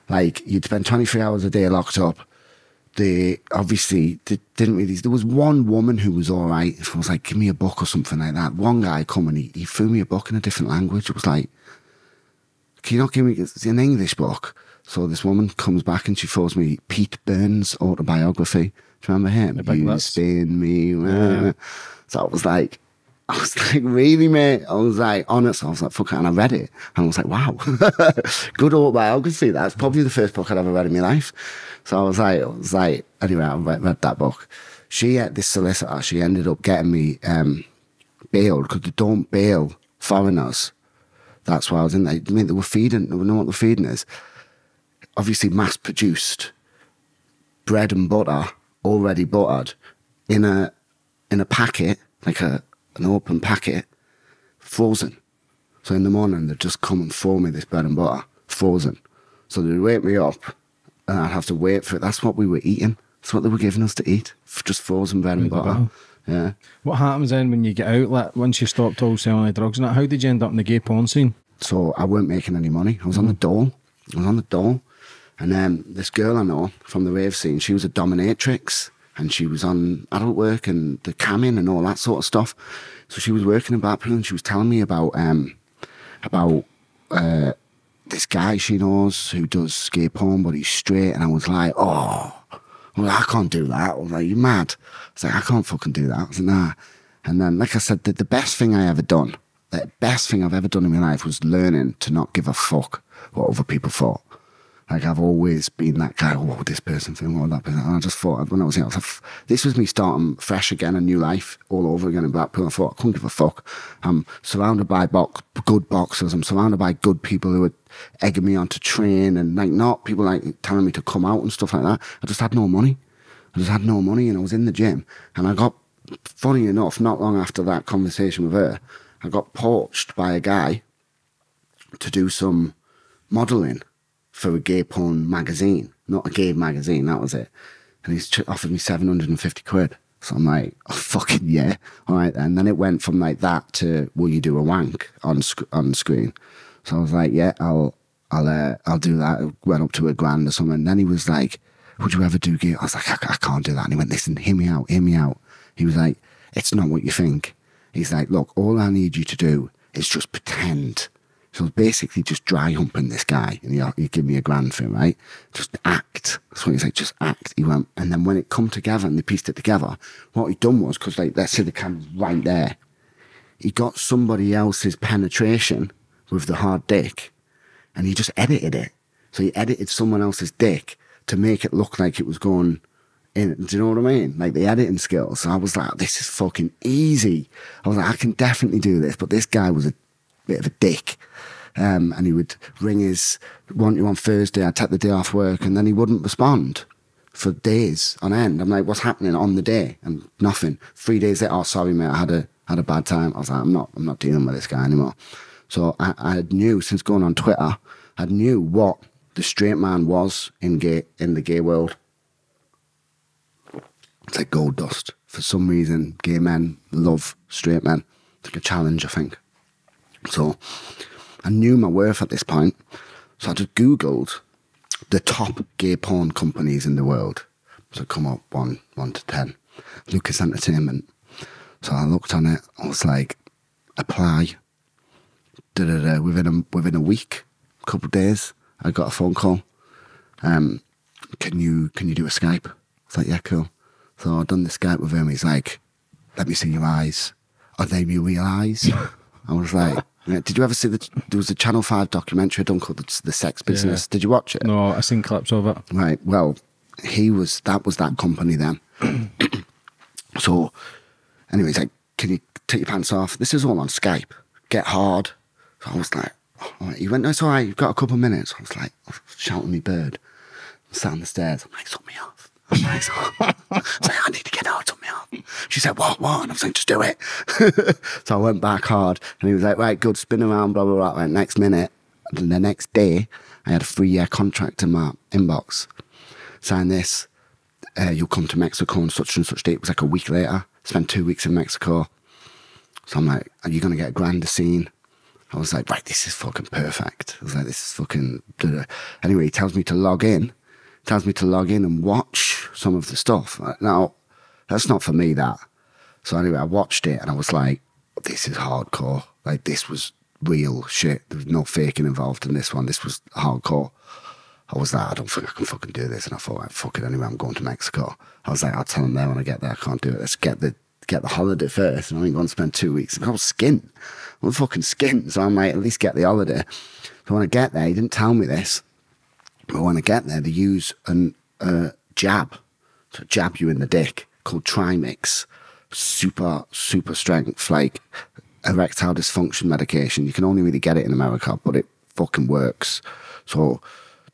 Like, you'd spend 23 hours a day locked up. They obviously they didn't really. There was one woman who was all right. It was like, give me a book or something like that. One guy come and he, he threw me a book in a different language. It was like, can you not give me it's an English book? So this woman comes back and she throws me Pete Burns' autobiography. Do you remember him? You spin me. round. So I was like, I was like, really, mate? I was like, honest. I was like, fuck it. And I read it. And I was like, wow, good autobiography. That's probably the first book I'd ever read in my life. So I was like, I was like, anyway, I read, read that book. She, uh, this solicitor, she ended up getting me um, bailed because they don't bail foreigners. That's why I was in there. I mean, they were feeding, they know what the feeding is. Obviously, mass produced bread and butter, already buttered, in a in a packet, like a an open packet, frozen. So in the morning, they'd just come and throw me this bread and butter, frozen. So they'd wake me up, and I'd have to wait for it. That's what we were eating. That's what they were giving us to eat, just frozen bread and butter. Wow. Yeah. What happens then when you get out? Like once you stopped all selling the drugs and that, how did you end up in the gay porn scene? So I weren't making any money. I was on the mm-hmm. dole. I was on the dole. And then this girl I know from the rave scene, she was a dominatrix and she was on adult work and the camming and all that sort of stuff. So she was working in Blackpool and she was telling me about um about uh this guy she knows who does gay porn but he's straight and I was like, oh well, I can't do that. I was like, you mad? I was like, I can't fucking do that. I was like, nah. And then, like I said, the, the best thing I ever done, the best thing I've ever done in my life was learning to not give a fuck what other people thought. Like I've always been that guy. Oh, what would this person think? What would that person? And I just thought when I was young, this was me starting fresh again, a new life all over again in Blackpool. I thought I couldn't give a fuck. I'm surrounded by box, good boxers. I'm surrounded by good people who are egging me on to train and like not people like telling me to come out and stuff like that. I just had no money. I just had no money, and I was in the gym, and I got. Funny enough, not long after that conversation with her, I got poached by a guy to do some modelling for a gay porn magazine. Not a gay magazine, that was it. And he's offered me 750 quid. So I'm like, oh, fucking yeah. All right. And then it went from like that to, will you do a wank on, sc- on screen? So I was like, yeah, I'll, I'll, uh, I'll do that. It went up to a grand or something. And then he was like, would you ever do gay? I was like, I, I can't do that. And he went, listen, hear me out, hear me out. He was like, it's not what you think. He's like, look, all I need you to do is just pretend. So it's basically just dry humping this guy, and you, you give me a grand for him, right? Just act. That's what he's like, just act. He went, and then when it come together and they pieced it together, what he done was, because like, let's say the camera's right there, he got somebody else's penetration with the hard dick, and he just edited it. So he edited someone else's dick to make it look like it was going in. Do you know what I mean? Like the editing skills. So I was like, this is fucking easy. I was like, I can definitely do this. But this guy was a bit of a dick. Um, and he would ring his, want you on Thursday, I'd take the day off work, and then he wouldn't respond for days on end. I'm like, what's happening on the day? And nothing. Three days later, oh, sorry, mate, I had a, had a bad time. I was like, I'm not, I'm not dealing with this guy anymore. So I, I knew since going on Twitter, I knew what the straight man was in gay in the gay world. It's like gold dust. For some reason, gay men love straight men. It's like a challenge, I think. So I knew my worth at this point. So I just Googled the top gay porn companies in the world. So come up one one to ten. Lucas Entertainment. So I looked on it, I was like, apply. Da, da, da. Within a within a week, a couple of days, I got a phone call. Um, can you can you do a Skype? I was like, yeah, cool. So I done the Skype with him. He's like, let me see your eyes. Are they your real eyes? I was like, yeah. did you ever see the? There was a Channel Five documentary done called the, the Sex Business. Did you watch it? No, I seen clips of it. Right. Well, he was that was that company then. so, anyway, he's like, "Can you take your pants off?" This is all on Skype. Get hard. So I was like, all right. He went, "No, it's all right. You've got a couple of minutes." I was like, oh, shouting me bird. I'm sat on the stairs. I'm like, "Suck me off." I was like, I need to get out suck me off. She said, "What? What?" And I was like, "Just do it." so I went back hard, and he was like, "Right, good, spin around, blah blah blah." Right, next minute, and the next day, I had a three-year contract in my inbox sign this. Uh, you'll come to Mexico on such and such date. It was like a week later. Spent two weeks in Mexico. So I'm like, are you going to get a grander scene? I was like, right, this is fucking perfect. I was like, this is fucking. Anyway, he tells me to log in. Tells me to log in and watch some of the stuff. Now, that's not for me, that. So anyway, I watched it and I was like, this is hardcore. Like, this was real shit. There was no faking involved in this one. This was hardcore. I was like, I don't think I can fucking do this. And I thought, like, fuck it anyway, I'm going to Mexico. I was like, I'll tell them there when I get there, I can't do it. Let's get the get the holiday first. And I ain't going to spend two weeks. I was skint. I was fucking skint. So I'm like, at least get the holiday. So when I get there, he didn't tell me this. But when I get there, they use a uh, jab to jab you in the dick called Trimix. Super, super strength, like erectile dysfunction medication. You can only really get it in America, but it fucking works. So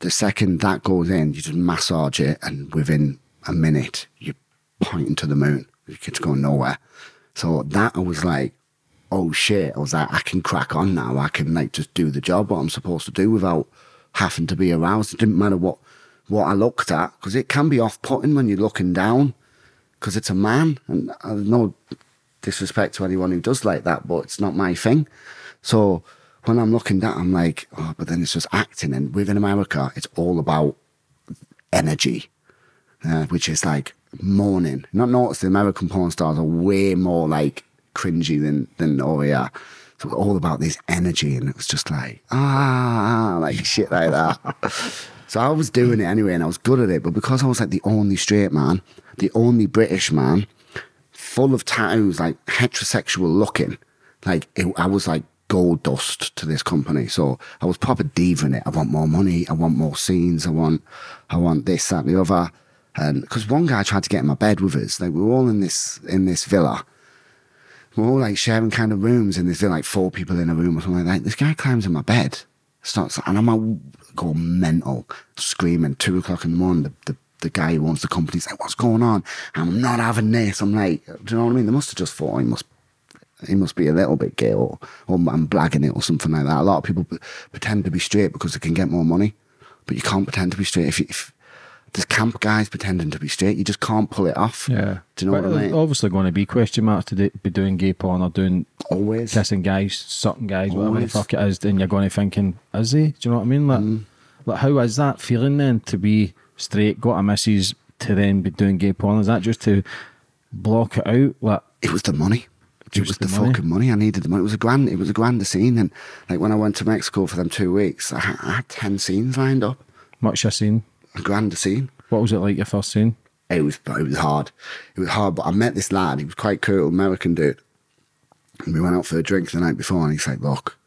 the second that goes in, you just massage it, and within a minute, you're pointing to the moon. Kid's going nowhere. So that I was like, oh shit. I was like, I can crack on now. I can like just do the job what I'm supposed to do without having to be aroused. It didn't matter what what I looked at because it can be off putting when you're looking down because it's a man, and I no disrespect to anyone who does like that, but it's not my thing. So when I'm looking down, I'm like, oh, but then it's just acting. And within America, it's all about energy, uh, which is like mourning. Not notice the American porn stars are way more like cringy than than oh So it's all about this energy, and it was just like ah, like shit like that. so I was doing it anyway, and I was good at it. But because I was like the only straight man, the only British man, full of tattoos, like heterosexual looking, like it, I was like gold dust to this company. So I was proper diva in it. I want more money. I want more scenes. I want, I want this, that, and the other. And because one guy tried to get in my bed with us, like we were all in this in this villa. We're all like sharing kind of rooms and there's like four people in a room or something like that. This guy climbs in my bed, starts, and I'm all go mental, screaming. Two o'clock in the morning, the, the the guy who owns the company's like, "What's going on?" I'm not having this. I'm like, do you know what I mean? They must have just thought he must he must be a little bit gay or, or I'm blagging it or something like that. A lot of people pretend to be straight because they can get more money, but you can't pretend to be straight. If, you, if there's camp guys pretending to be straight, you just can't pull it off. Yeah. Do you know But what I mean? Obviously, going to be question marks to be doing gay porn or doing Always. kissing guys, sucking guys, whatever the fuck it is. Then you're going to thinking, is he? Do you know what I mean? Like, Mm. like how is that feeling then to be straight, got a missus, to then be doing gay porn? Is that just to block it out? Like, It was the money. It was the, the money? fucking money. I needed the money. It was a grand. It was a grand scene. And like when I went to Mexico for them two weeks, I had, I had ten scenes lined up. much you seen? A grand scene. What was it like your first scene? It was it was hard. It was hard, but I met this lad. He was quite cool, American dude. And we went out for a drink the night before, and he's like, "Look,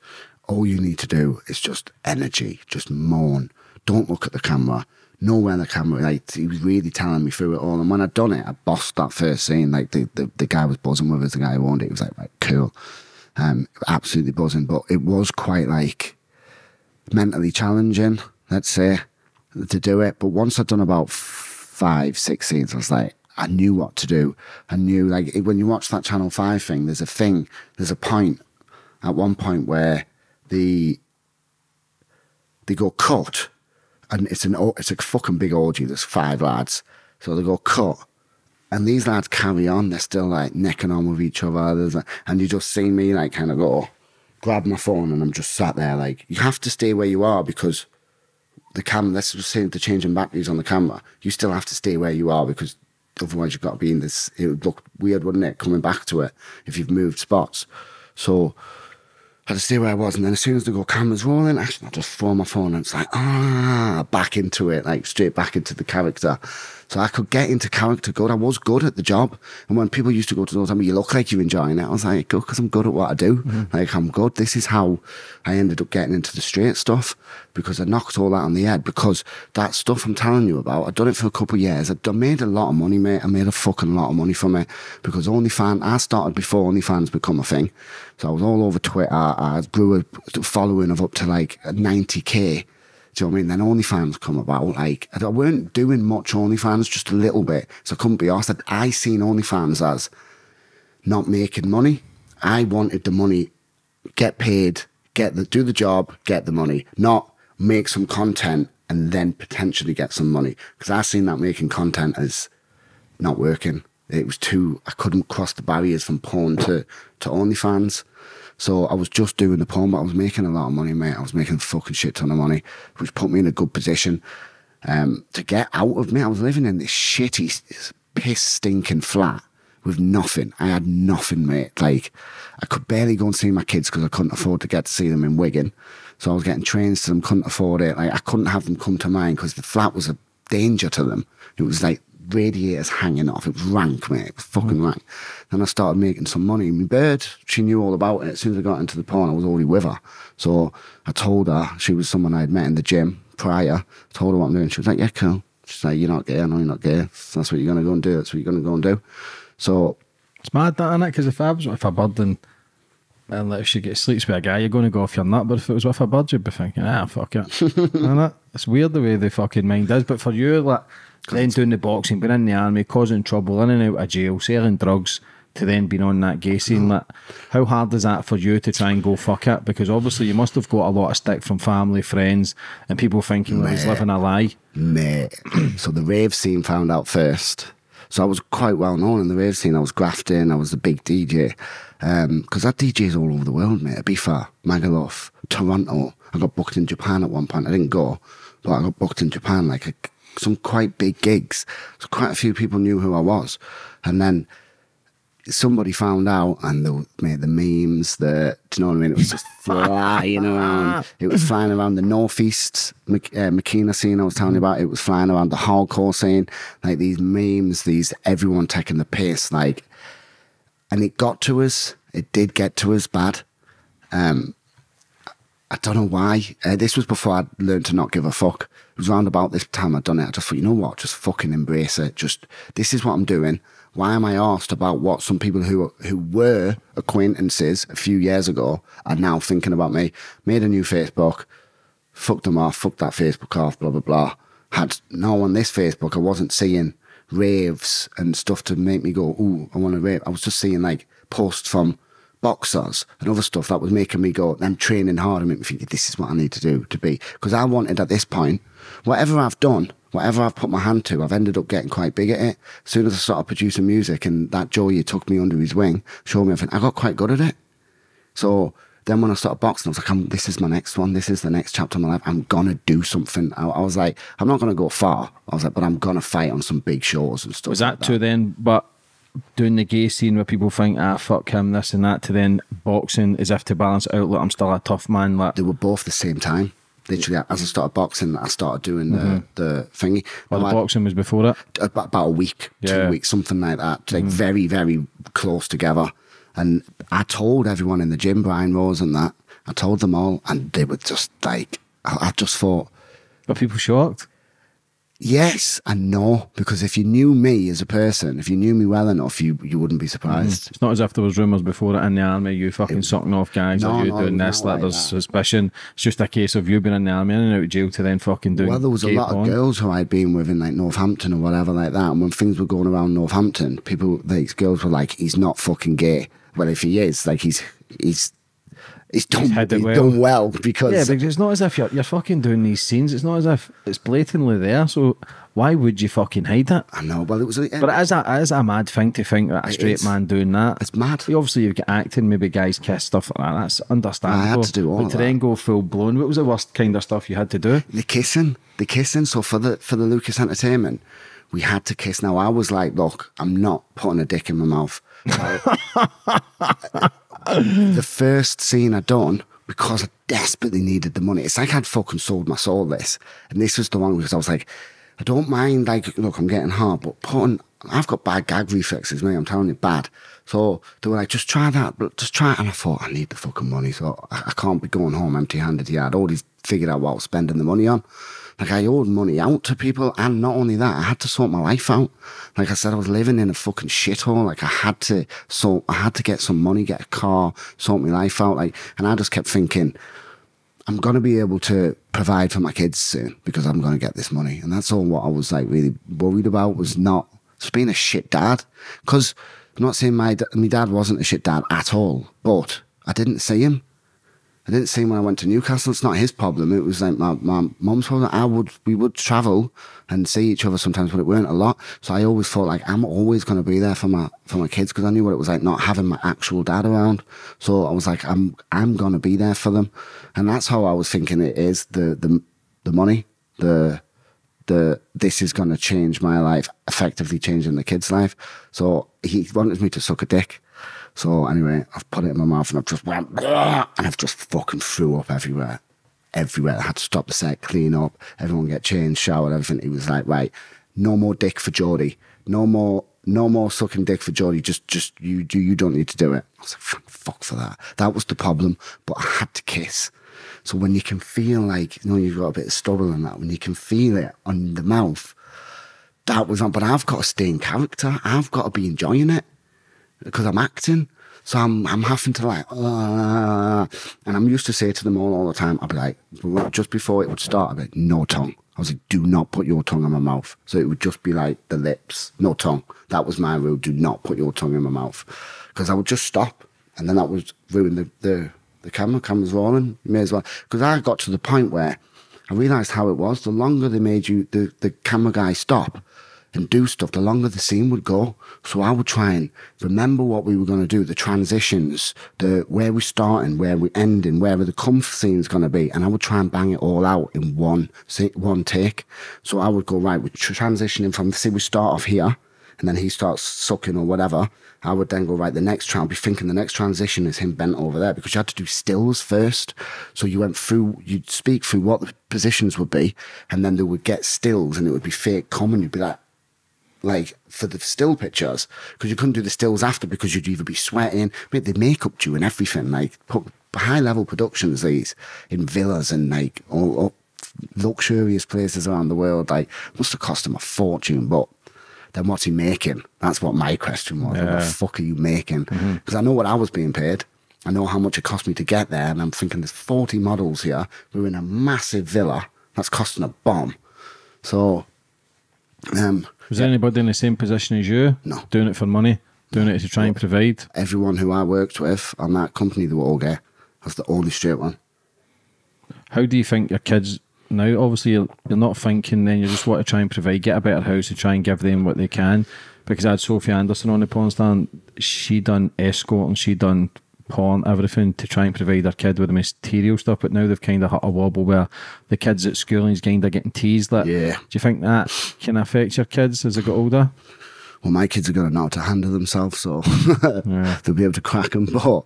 all you need to do is just energy, just mourn. Don't look at the camera. Know where the camera." Like he was really telling me through it all. And when I'd done it, I bossed that first scene. Like the the, the guy was buzzing with us. The guy who owned it. He was like, "Right, cool." Um, absolutely buzzing, but it was quite like mentally challenging, let's say, to do it. But once I'd done about five, six scenes, I was like, I knew what to do. I knew, like, when you watch that Channel 5 thing, there's a thing, there's a point at one point where the they go cut and it's an it's a fucking big orgy. There's five lads, so they go cut, and these lads carry on. They're still like necking on with each other. There's and you just see me like kind of go, grab my phone, and I'm just sat there like you have to stay where you are because the camera. Let's just say the changing batteries on the camera. You still have to stay where you are because otherwise you've got to be in this. It would look weird, wouldn't it, coming back to it if you've moved spots. So I had to stay where I was, and then as soon as the go cameras rolling, actually I just throw my phone and it's like ah, back into it, like straight back into the character. So I could get into character good. I was good at the job, and when people used to go to those, I mean, you look like you're enjoying it. I was like, good, because I'm good at what I do. Mm-hmm. Like I'm good. This is how I ended up getting into the straight stuff because I knocked all that on the head. Because that stuff I'm telling you about, I'd done it for a couple of years. I'd done, made a lot of money, mate. I made a fucking lot of money from it because OnlyFans. I started before OnlyFans become a thing, so I was all over Twitter. I grew a following of up to like 90k. Do you know what I mean? Then OnlyFans come about. Like, I weren't doing much OnlyFans, just a little bit. So I couldn't be asked. I seen OnlyFans as not making money. I wanted the money, get paid, get the do the job, get the money, not make some content and then potentially get some money. Because I seen that making content as not working. It was too. I couldn't cross the barriers from porn to to OnlyFans. So I was just doing the porn, but I was making a lot of money, mate. I was making a fucking shit ton of money, which put me in a good position um, to get out of me. I was living in this shitty, piss stinking flat with nothing. I had nothing, mate. Like I could barely go and see my kids because I couldn't afford to get to see them in Wigan. So I was getting trains to them, couldn't afford it. Like I couldn't have them come to mine because the flat was a danger to them. It was like radiators hanging off. It was rank, mate. It was fucking rank. Then I started making some money. My bird, she knew all about it. As soon as I got into the porn, I was already with her. So I told her she was someone I'd met in the gym prior. I told her what I'm doing. She was like, yeah, cool. She's like, you're not gay. I know you're not gay. That's what you're going to go and do. That's what you're going to go and do. So It's mad that, innit? Because if I was with a bird and, and like, if she gets sleeps with a guy, you're going to go off your nut. But if it was with a bird, you'd be thinking, ah, fuck it. innit? It's weird the way the fucking mind is. But for you, like, then doing the boxing, being in the army, causing trouble, in and out of jail, selling drugs, to then being on that gay scene, like, how hard is that for you to try and go fuck it? Because obviously you must have got a lot of stick from family, friends, and people thinking that he's living a lie. mate. so the rave scene found out first. So I was quite well known in the rave scene. I was grafting. I was the big DJ. Because um, that DJ's all over the world, mate. Ibiza, Magaluf, Toronto. I got booked in Japan at one point. I didn't go, but I got booked in Japan, like a, some quite big gigs. So quite a few people knew who I was. And then somebody found out and they made the memes, the, do you know what I mean? It was just flying around. It was flying around the northeast uh, Makina scene I was telling you about. It was flying around the hardcore scene. Like these memes, these everyone taking the piss. Like, and it got to us. It did get to us bad. Um, I don't know why. Uh, this was before I'd learned to not give a fuck. It was around about this time I'd done it. I just thought, you know what? Just fucking embrace it. Just this is what I'm doing. Why am I asked about what some people who who were acquaintances a few years ago are now thinking about me? Made a new Facebook, fucked them off, fucked that Facebook off, blah blah blah. Had no on this Facebook. I wasn't seeing raves and stuff to make me go, ooh, I want to rave. I was just seeing like posts from boxers and other stuff that was making me go, I'm training hard and make me think this is what I need to do to be. Because I wanted at this point, whatever I've done, whatever I've put my hand to, I've ended up getting quite big at it. As soon as I started producing music and that Joey took me under his wing, showed me everything, I got quite good at it. So then when I started boxing, I was like, I'm, this is my next one. This is the next chapter of my life. I'm going to do something. I, I was like, I'm not going to go far. I was like, but I'm going to fight on some big shows and stuff. Was like that to then, but doing the gay scene where people think, ah, fuck him, this and that, to then boxing as if to balance out, look, I'm still a tough man. Like, They were both the same time. Literally, as I started boxing, I started doing the, the thingy. well, the I- boxing was before that? about, about a week, Yeah. Two weeks, something like that. Like very, very close together. And I told everyone in the gym, Brian Rose and that, I told them all, and they were just like, I, I just thought, But people shocked. Yes and no, because if you knew me as a person, if you knew me well enough, you you wouldn't be surprised. It's not as if there was rumours before it in the army, you fucking sucking off guys, No, or you no, doing this, that, like there's that. suspicion. It's just a case of you being in the army and out of jail to then fucking doing Well, there was a lot porn. of girls who I'd been with in like Northampton or whatever like that. And when things were going around Northampton, people, these girls were like, he's not fucking gay. Well, if he is, like he's, he's, He's done, it he's well. done well because Yeah, because it's not as if you're, you're fucking doing these scenes. It's not as if it's blatantly there. So why would you fucking hide that? I know. Well, it was. Uh, but it is a, it is a mad thing to think that a straight is. man doing that. It's mad. Obviously, you've got acting, maybe guys kiss, stuff like that. That's understandable. I had to do all but to that. then go full blown, what was the worst kind of stuff you had to do? the kissing, the kissing. So for the for the Lucas Entertainment, we had to kiss. Now I was like, look, I'm not putting a dick in my mouth. the first scene I done because I desperately needed the money. It's like I'd fucking sold my soul this, and this was the one because I was like, I don't mind. Like, look, I'm getting hard, but putting. I've got bad gag reflexes, mate. I'm telling you, bad. So they were like, just try that, but just try it. And I thought, I need the fucking money, so I, I can't be going home empty-handed. Yeah, I'd already figured out what I was spending the money on. Like I owed money out to people, and not only that, I had to sort my life out. Like I said, I was living in a fucking shithole. Like I had to sort, I had to get some money, get a car, sort my life out. Like, and I just kept thinking, I'm gonna be able to provide for my kids soon because I'm gonna get this money, and that's all what I was like really worried about was not just being a shit dad. Because I'm not saying my my dad wasn't a shit dad at all, but I didn't see him. I didn't see him when I went to Newcastle. It's not his problem. It was like my, my mum's problem. I would we would travel and see each other sometimes, but it weren't a lot. So I always thought like I'm always going to be there for my for my kids because I knew what it was like not having my actual dad around. So I was like I'm I'm going to be there for them, and that's how I was thinking. It is the the the money the the this is going to change my life, effectively changing the kid's life. So he wanted me to suck a dick. So anyway, I've put it in my mouth and I've just went and I've just fucking threw up everywhere. Everywhere. I had to stop the set, clean up, everyone get changed, showered, everything. He was like, right, no more dick for Geordie. No more no more sucking dick for Geordie. Just just you do you don't need to do it. I was like, "Fuck- for that. That was the problem. But I had to kiss. So when you can feel like, you know, you've got a bit of stubble and that, when you can feel it on the mouth, that was on. But I've got to stay in character. I've got to be enjoying it because I'm acting. So I'm I'm having to like, uh, and I'm used to say to them all all the time. I'd be like, just before it would start, I'd be like, no tongue. I was like, do not put your tongue in my mouth. So it would just be like the lips, no tongue. That was my rule. Do not put your tongue in my mouth, because I would just stop, and then that would ruin the the, the camera. Camera's rolling. You may as well. Because I got to the point where I realised how it was. The longer they made you, the the camera guy stop and do stuff, the longer the scene would go. So I would try and remember what we were going to do, the transitions, the where we're starting, where we're ending, where the comf scene's going to be, and I would try and bang it all out in one one take. So I would go right, we're tr- transitioning from say we start off here, and then he starts sucking or whatever. I would then go right. The next tra- I'll be thinking the next transition is him bent over there because you had to do stills first. So you went through, you'd speak through what the positions would be, and then they would get stills, and it would be fake common. You'd be like, like for the still pictures because you couldn't do the stills after because you'd either be sweating, mate, they make up you and everything. Like put high level productions these in villas and like all, all luxurious places around the world. Like must have cost him a fortune, but. Then what's he making? That's what my question was. What the fuck are you making? Mm-hmm. Because I know what I was being paid. I know how much it cost me to get there, and I'm thinking there's 40 models here. We're in a massive villa that's costing a bomb. So, um, Was there anybody in the same position as you? No. Doing it for money, doing it to try and provide. everyone who I worked with on that company, they were all gay. Was the only straight one. How do you think your kids now? Obviously, you're, you're not thinking then. You just want to try and provide, get a better house, and try and give them what they can. Because I had Sophie Anderson on the porn stand. She done escort and she done porn, everything to try and provide her kid with the material stuff. But now they've kind of hit a wobble where the kids at school is kind of getting teased. Like, Yeah. Do you think that can affect your kids as they get older? Well, my kids are going to know how to handle themselves, so they'll be able to crack them. But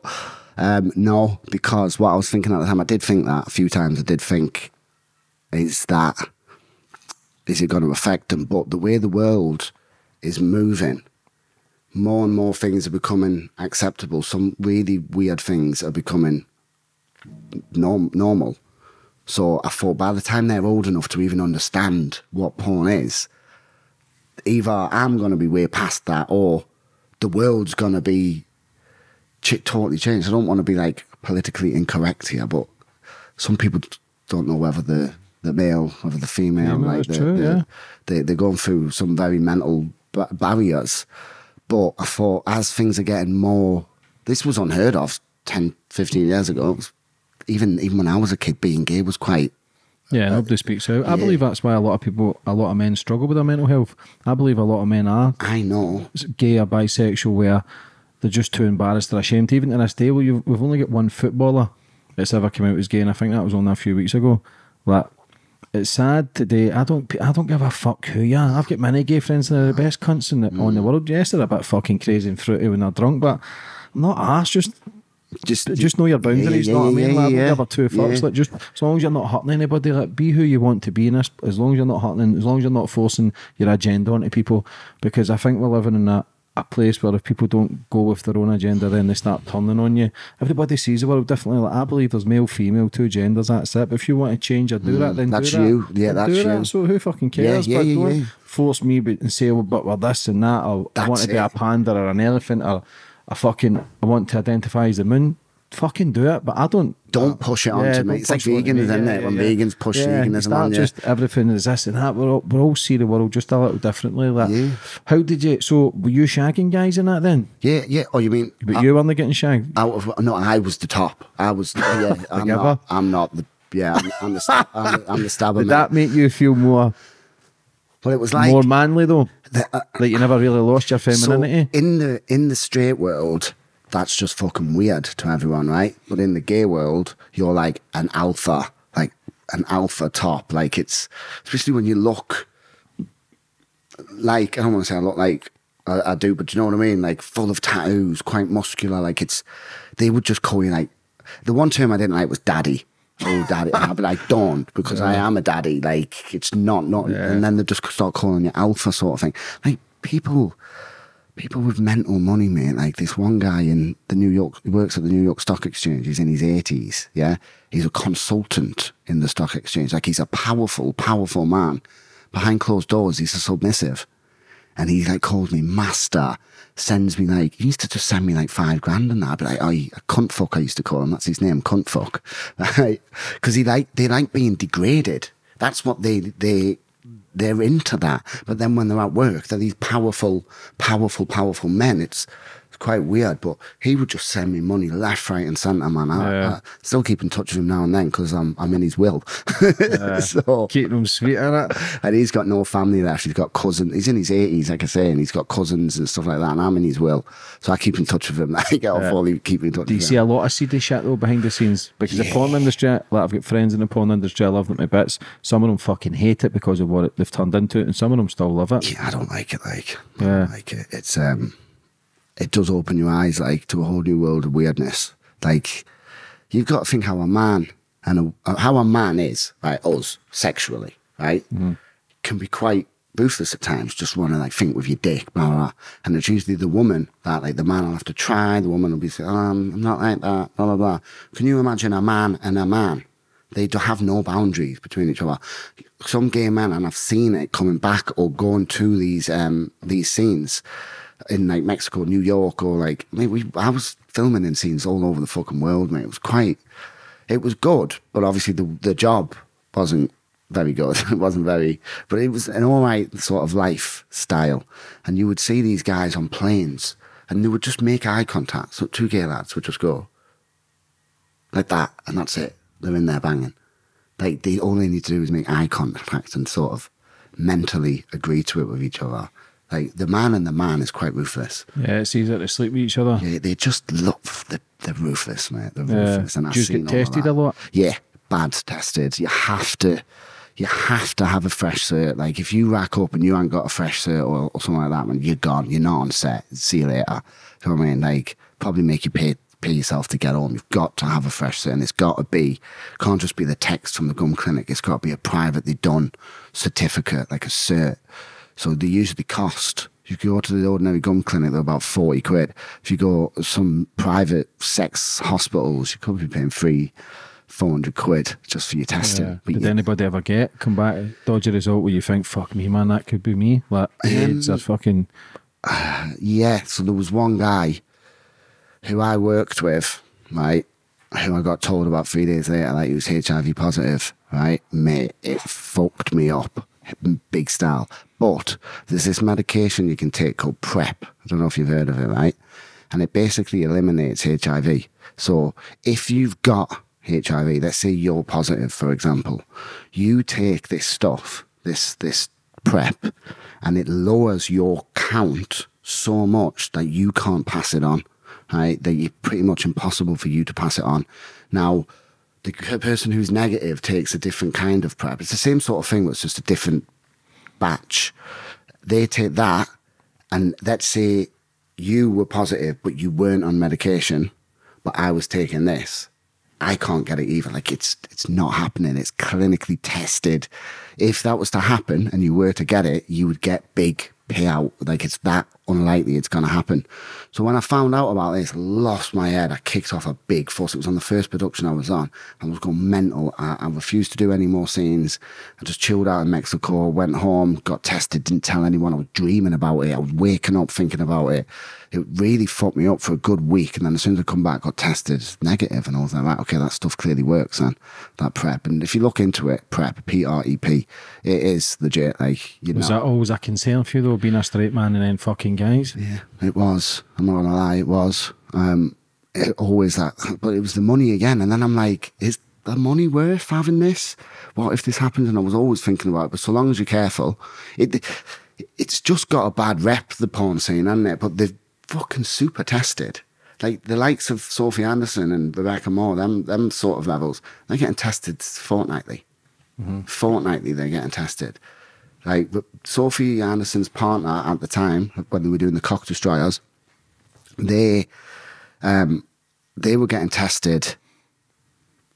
um, no, because what I was thinking at the time, I did think that a few times. I did think, is that is it going to affect them? But the way the world is moving, more and more things are becoming acceptable. Some really weird things are becoming norm- normal. So I thought by the time they're old enough to even understand what porn is, either I'm going to be way past that or the world's going to be ch- totally changed. I don't want to be like politically incorrect here, but some people don't know whether the the male, whether the female, Yeah, like that's the, true, the- yeah. they, they're going through some very mental ba- barriers. But I thought as things are getting more, this was unheard of 10, 15 years ago. Even even when I was a kid, being gay was quite. Yeah, uh, nobody speaks out. I believe that's why a lot of people, a lot of men struggle with their mental health. I believe a lot of men are I know. gay or bisexual where they're just too embarrassed or ashamed. Even to this day, well, you've, we've only got one footballer that's ever come out as gay, and I think that was only a few weeks ago. Like, it's sad today. I don't, I don't give a fuck who you are. I've got many gay friends and they're the best cunts in the, on the mm. world. Yes, they're a bit fucking crazy and fruity when they're drunk, but I'm not asked. Just Just just know your boundaries. yeah, know what I mean? yeah, like, yeah, give a two fucks. yeah. Like, just as long as you're not hurting anybody, like, be who you want to be in this. As long as you're not hurting, as long as you're not forcing your agenda onto people, because I think we're living in a, a place where if people don't go with their own agenda, then they start turning on you. Everybody sees the world differently. Like, I believe there's male, female, two genders. That's it. But if you want to change or do that, then Mm, that's do that. you. Yeah, that's do you. That. So who fucking cares? yeah, but yeah, don't yeah. force me and say, well, but we're this and that, or I want to be a panda or an elephant or a fucking I want to identify as a moon. Fucking do it, but I don't. Don't push it onto Yeah, me. It's like veganism, isn't Yeah, it? When vegans push veganism on you. just everything is this and that. We're all, we're all see the world just a little differently. Like, Yeah. how did you? So were you shagging guys in that then? Yeah, yeah. Oh, you mean But uh, you weren't getting shagged. out of no? I was the top. I was. Yeah, I'm not. I'm not the. Yeah, I'm, I'm the. I'm, I'm the stabber. Did man. that make you feel more But it was like more manly though? the, uh, Like you never really lost your so femininity. in the in the straight world. That's just fucking weird to everyone, right? But in the gay world, you're like an alpha, like an alpha top. Like it's especially when you look like I don't want to say I look like I, I do, but you know what I mean? Like full of tattoos, quite muscular. Like it's they would just call you like the one term I didn't like was daddy. Oh, daddy! Be like, "Don't," because I am a daddy. Like it's not not, and then they just start calling you alpha sort of thing. Like people, people with mental money, mate. Like this one guy in the New York, he works at the New York Stock Exchange. He's in his eighties. Yeah, he's a consultant in the stock exchange. Like he's a powerful, powerful man. Behind closed doors, he's a submissive, and he like calls me master. Sends me like he used to just send me like five grand and that. I'd be like, a cunt fuck. I used to call him. That's his name, cunt fuck. Because he like they like being degraded. That's what they they they're into that. But then when they're at work, they're these powerful, powerful, powerful men. It's it's quite weird. But he would just send me money left, right, and centre, man. I, Yeah. I still keep in touch with him now and then because I'm I'm in his will. so Keeping him sweet in it. and he's got no family left. He's got cousins. He's in his eighties, like I say, and he's got cousins and stuff like that. And I'm in his will, so I keep in touch with him. I get off all he keep in touch Do you see him. a lot of seedy shit though behind the scenes? Because the porn industry, like I've got friends in the porn industry, I love them to bits. Some of them fucking hate it because of what it, they've turned into, it, and some of them still love it. Yeah, I don't like it. Like, I Yeah. don't like it. It's um, it does open your eyes like to a whole new world of weirdness. Like, you've got to think how a man and a, how a man is, right? Us sexually, right, can be quite ruthless at times. Just want to like think with your dick, blah, blah blah. And it's usually the woman that like the man will have to try. The woman will be saying, um, I'm not like that, blah blah blah. Can you imagine a man and a man? They do have no boundaries between each other. Some gay men, and I've seen it coming back or going to these um these scenes in like Mexico, New York, or like mate, we I was filming in scenes all over the fucking world, mate. It was quite it was good, but obviously the the job wasn't very good. it wasn't very but it was an alright sort of lifestyle. And you would see these guys on planes and they would just make eye contact. So two gay lads would just go like that, and that's it. They're in there banging. Like they all they need to do is make eye contact and sort of mentally agree to it with each other. Like the man and the man is quite ruthless. Yeah, it's easier to sleep with each other. Yeah, they just love the they're ruthless, mate. They're Yeah. ruthless, and I've Do you seen get tested a lot? Yeah, bad tested. You have to, you have to have a fresh cert. Like if you rack up and you ain't got a fresh cert or, or something like that, man, you're gone. You're not on set. See you later. You know what I mean? Like probably make you pay pay yourself to get on. You've got to have a fresh cert, and it's got to be can't just be the text from the GUM clinic. It's got to be a privately done certificate, like a cert. So they usually cost. You go to the ordinary GUM clinic, they're about 40 quid. If you go to some private sex hospitals, you could be paying three, 400 quid just for your testing. Yeah. But Did you- anybody ever get come back dodgy result where you think, fuck me, man, that could be me? Like AIDS Um, or fucking yeah, so there was one guy who I worked with, right, who I got told about three days later that he was HIV positive, right? Mate, it fucked me up. Big style. But there's this medication you can take called PrEP. I don't know if you've heard of it, right? And it basically eliminates HIV. So if you've got HIV. Let's say you're positive, for example. You take this stuff, this this prep, and it lowers your count so much that you can't pass it on. Right? That it's pretty much impossible for you to pass it on. Now, the person who's negative takes a different kind of prep. It's the same sort of thing, but it's just a different batch. They take that, and let's say you were positive, but you weren't on medication, but I was taking this. I can't get it either. Like it's it's not happening. It's clinically tested. If that was to happen and you were to get it, you would get big payout. Like it's that unlikely it's going to happen. So when I found out about this, lost my head. I kicked off a big fuss. It was on the first production I was on. I was going mental. I, I refused to do any more scenes. I just chilled out in Mexico, went home, got tested, didn't tell anyone. I was dreaming about it. I was waking up thinking about it. It really fucked me up for a good week. And then as soon as I come back, got tested negative, and I was like, right, okay, that stuff clearly works then, that prep. And if you look into it, prep, P R E P, it is legit. Like, you Was know. Was that always a concern for you though, being a straight man and then fucking guys? Yeah, it was. I'm not gonna lie, it was. Um, it, always that, but it was the money again. And then I'm like, is the money worth having this? What if this happens? And I was always thinking about it. But so long as you're careful, it it's just got a bad rep, the porn scene, hasn't it? But they've fucking super tested. Like the likes of Sophie Anderson and Rebecca More, them them sort of levels, they're getting tested fortnightly. Fortnightly, they're getting tested. Like Sophie Anderson's partner at the time, when they were doing the cock destroyers, they um they were getting tested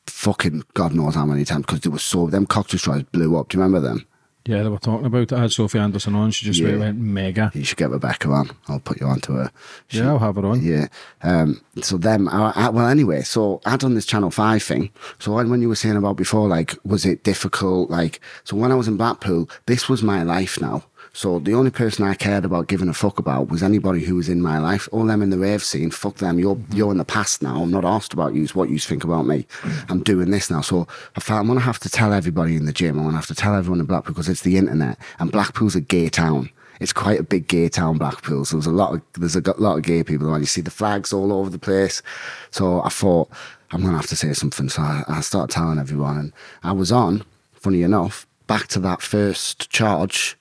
fucking God knows how many times because they were so them cock destroyers blew up. Do you remember them? Yeah, they were talking about it. I had Sophie Anderson on. She just Yeah. went mega. You should get Rebecca on. I'll put you on to her. She- Yeah, I'll have her on. Yeah. Um, so them, I, I, well, anyway, so I done this Channel 5 thing. So when, when you were saying about before, like, was it difficult? Like, so when I was in Blackpool, this was my life now. So the only person I cared about giving a fuck about was anybody who was in my life. All them in the rave scene, fuck them. You're mm-hmm. you're in the past now. I'm not asked about you. It's what you think about me. I'm doing this now. So I felt I'm gonna have to tell everybody in the gym. I'm gonna have to tell everyone in Blackpool because it's the internet. And Blackpool's a gay town it's quite a big gay town, Blackpool. So there's a lot of there's a lot of gay people around. You see the flags all over the place. So I thought I'm gonna have to say something. So I, I started telling everyone, and I was on. Funny enough, back to that first charge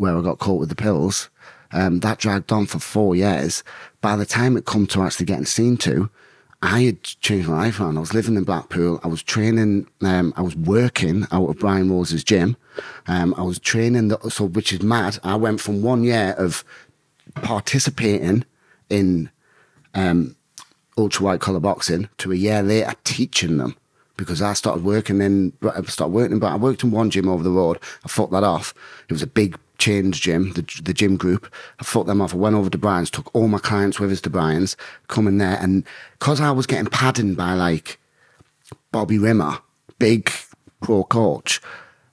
where I got caught with the pills. Um, that dragged on for four years. By the time it come to actually getting seen to, I had changed my life around. I was living in Blackpool. I was training. Um, I was working out of Brian Rose's gym. Um, I was training. The, so, which is mad. I went from one year of participating in um, ultra white collar boxing to a year later teaching them because I started working in. I started working, but I worked in one gym over the road. I fucked that off. It was a big change gym, the, the gym group. I fucked them off. I went over to Brian's, took all my clients with us to Brian's, come in there, and because I was getting padded by like Bobby Rimmer, big pro coach,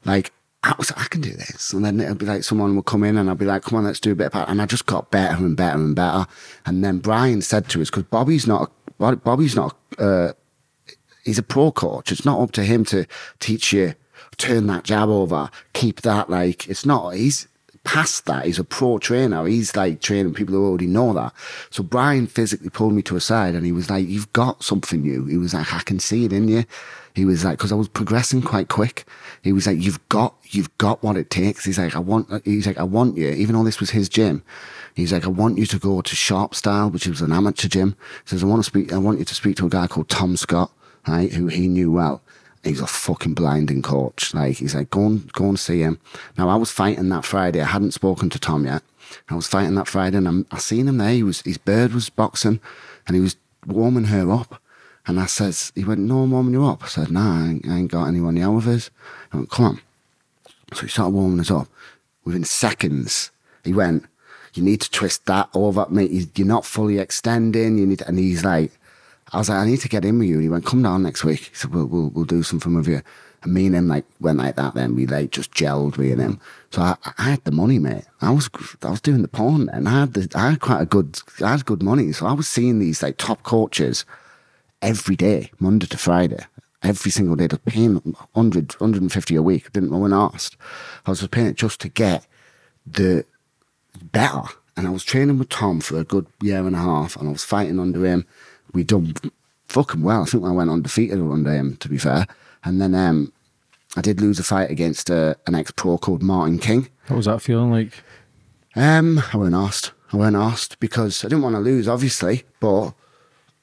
like I was, I can do this. And then it'll be like someone will come in and I'll be like, come on, let's do a bit of pad. And I just got better and better and better. And then Brian said to us, because Bobby's not, Bobby's not, uh, he's a pro coach. It's not up to him to teach you, turn that jab over, keep that like, it's not, he's past that. He's a pro trainer. He's like training people who already know that. So Brian physically pulled me to a side and he was like, you've got something new. He was like, I can see it in you. He was like, because I was progressing quite quick. He was like, you've got, you've got what it takes. He's like, I want, he's like, I want you, even though this was his gym. He's like, I want you to go to Sharp Style, which was an amateur gym. He says, I want to speak, I want you to speak to a guy called Tom Scott, right, who he knew well. He's a fucking blinding coach. Like, he's like, go and, go and see him. Now, I was fighting that Friday. I hadn't spoken to Tom yet. I was fighting that Friday and I'm, I seen him there. He was, his bird was boxing and he was warming her up. And I says, he went, no, I'm warming you up. I said, nah, I ain't, got anyone yet with us. I went, come on. So he started warming us up. Within seconds, he went, you need to twist that over, mate. You- You're not fully extending. You need, and he's like, I was like, I need to get in with you. And he went, come down next week. He said, we'll, we'll, we'll do something with you. And me and him like went like that. Then we like just gelled me and him. So I, I had the money, mate. I was I was doing the porn and I had the, I had quite a good I had good money. So I was seeing these like top coaches every day, Monday to Friday, every single day. Just paying 100, 150 a week. I Didn't no one asked. I was paying it just to get the better. And I was training with Tom for a good year and a half, and I was fighting under him. We done fucking well. I think I went undefeated under him, to be fair. And then um, I did lose a fight against uh, an ex pro called Martin King. What was that feeling like? Um, I weren't asked. I weren't asked because I didn't want to lose, obviously, but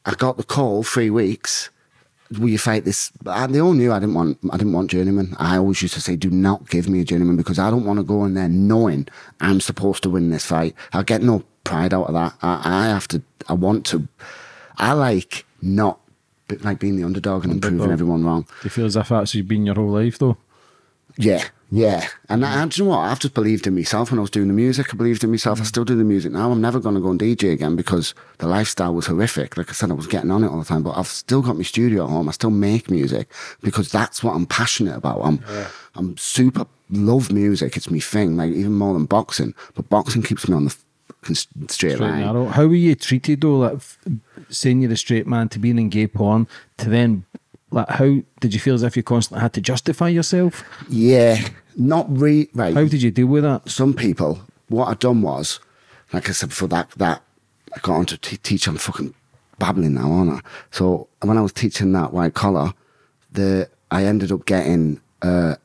I got the call three weeks. Will you fight this? And they all knew I didn't want. I didn't want journeyman. I always used to say, "Do not give me a journeyman because I don't want to go in there knowing I'm supposed to win this fight. I get no pride out of that. I, I have to. I want to. I like not like being the underdog and Underdog. proving everyone wrong. Do you feel as if that's been your whole life though? Yeah, yeah. And I, do you know what? I've just believed in myself when I was doing the music. I believed in myself. I mm. still do the music now. I'm never going to go and DJ again because the lifestyle was horrific. Like I said, I was getting on it all the time, but I've still got my studio at home. I still make music because that's what I'm passionate about. I'm, I'm super love music. It's my thing, like even more than boxing. But boxing keeps me on the straight, Straight narrow. How were you treated though? Like saying you're a straight man to being in gay porn to then like how did you feel as if you constantly had to justify yourself? Yeah, not re right. How did you deal with that? some people, what I'd done was, like I said before, that that I got on to teach. I'm fucking babbling now, aren't I? So when I was teaching that white collar, the I ended up getting a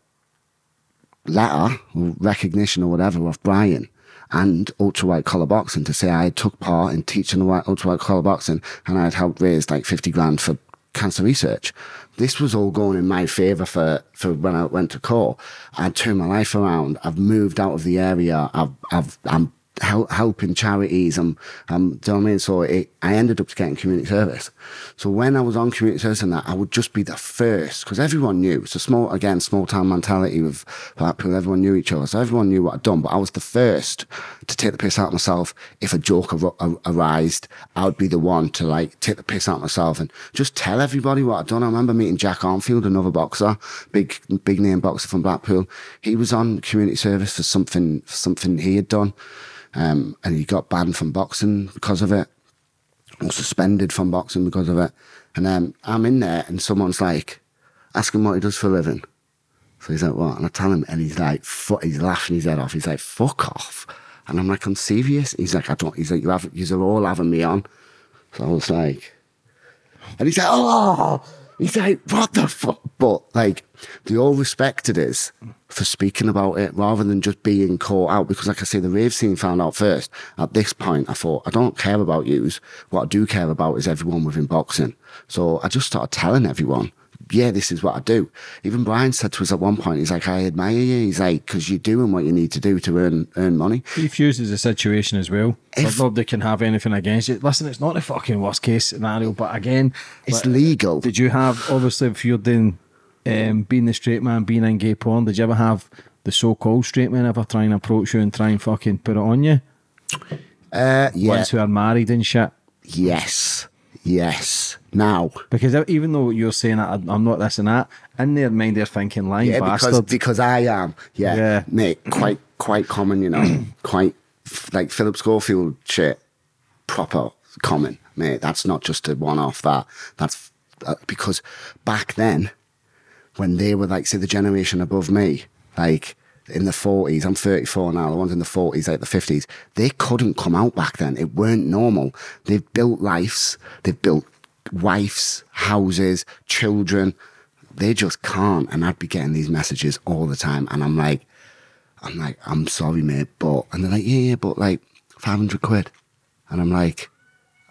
letter or recognition or whatever of Brian and ultra white collar boxing to say I took part in teaching ultra white collar boxing and I had helped raise like fifty grand for cancer research. This was all going in my favour for, for when I went to court. I turned my life around. I've moved out of the area. I've, I've, I'm hel- helping charities. I'm, I'm, do you know what I mean? So it, I ended up getting community service. So when I was on community service and that, I would just be the first because everyone knew. It's a small, again, small town mentality with Blackpool. Everyone knew each other. So everyone knew what I'd done, but I was the first to take the piss out of myself. If a joke ar- ar- arised, I would be the one to like take the piss out of myself and just tell everybody what I'd done. I remember meeting Jack Arnfield, another boxer, big, big name boxer from Blackpool. He was on community service for something, for something he had done. Um, and he got banned from boxing because of it or suspended from boxing because of it. And um, I'm in there and someone's like, ask him what he does for a living. So he's like, what? And I tell him, and he's like, he's laughing his head off. He's like, fuck off. And I'm like, I'm serious. He's like, I don't, he's like, you have, you're all having me on. So I was like, and he's like, oh, he's like, what the fuck? But like, they all respected us for speaking about it rather than just being caught out. Because, like I say, the rave scene found out first. At this point, I thought, I don't care about yous. What I do care about is everyone within boxing. So I just started telling everyone, yeah, this is what I do. Even Brian said to us at one point, he's like, I admire you. He's like, because you're doing what you need to do to earn earn money. He fuses the situation as well. If- Nobody can have anything against it. Listen, it's not the fucking worst case scenario, but again, It's like, legal. Did you have obviously if you're doing um, being the straight man, being in gay porn? Did you ever have the so-called straight men ever try and approach you and try and fucking put it on you? Uh, yeah. Ones who are married and shit. Yes. Yes. Now. Because even though you're saying that I'm not this and that, in their mind they're thinking, lying Yeah, because bastard. because I am. Yeah, Yeah. mate. Quite quite common, you know. quite like Philip Schofield shit. Proper common, mate. That's not just a one off. That that's uh, because back then, when they were like say the generation above me, like in the forties. I'm 34 now. The ones in the 40s, like the 50s, they couldn't come out back then. It weren't normal. They've built lives. They've built wives, houses, children. They just can't. And I'd be getting these messages all the time. And I'm like, I'm like, I'm sorry, mate, but, and they're like, yeah, yeah, but like 500 quid. And I'm like,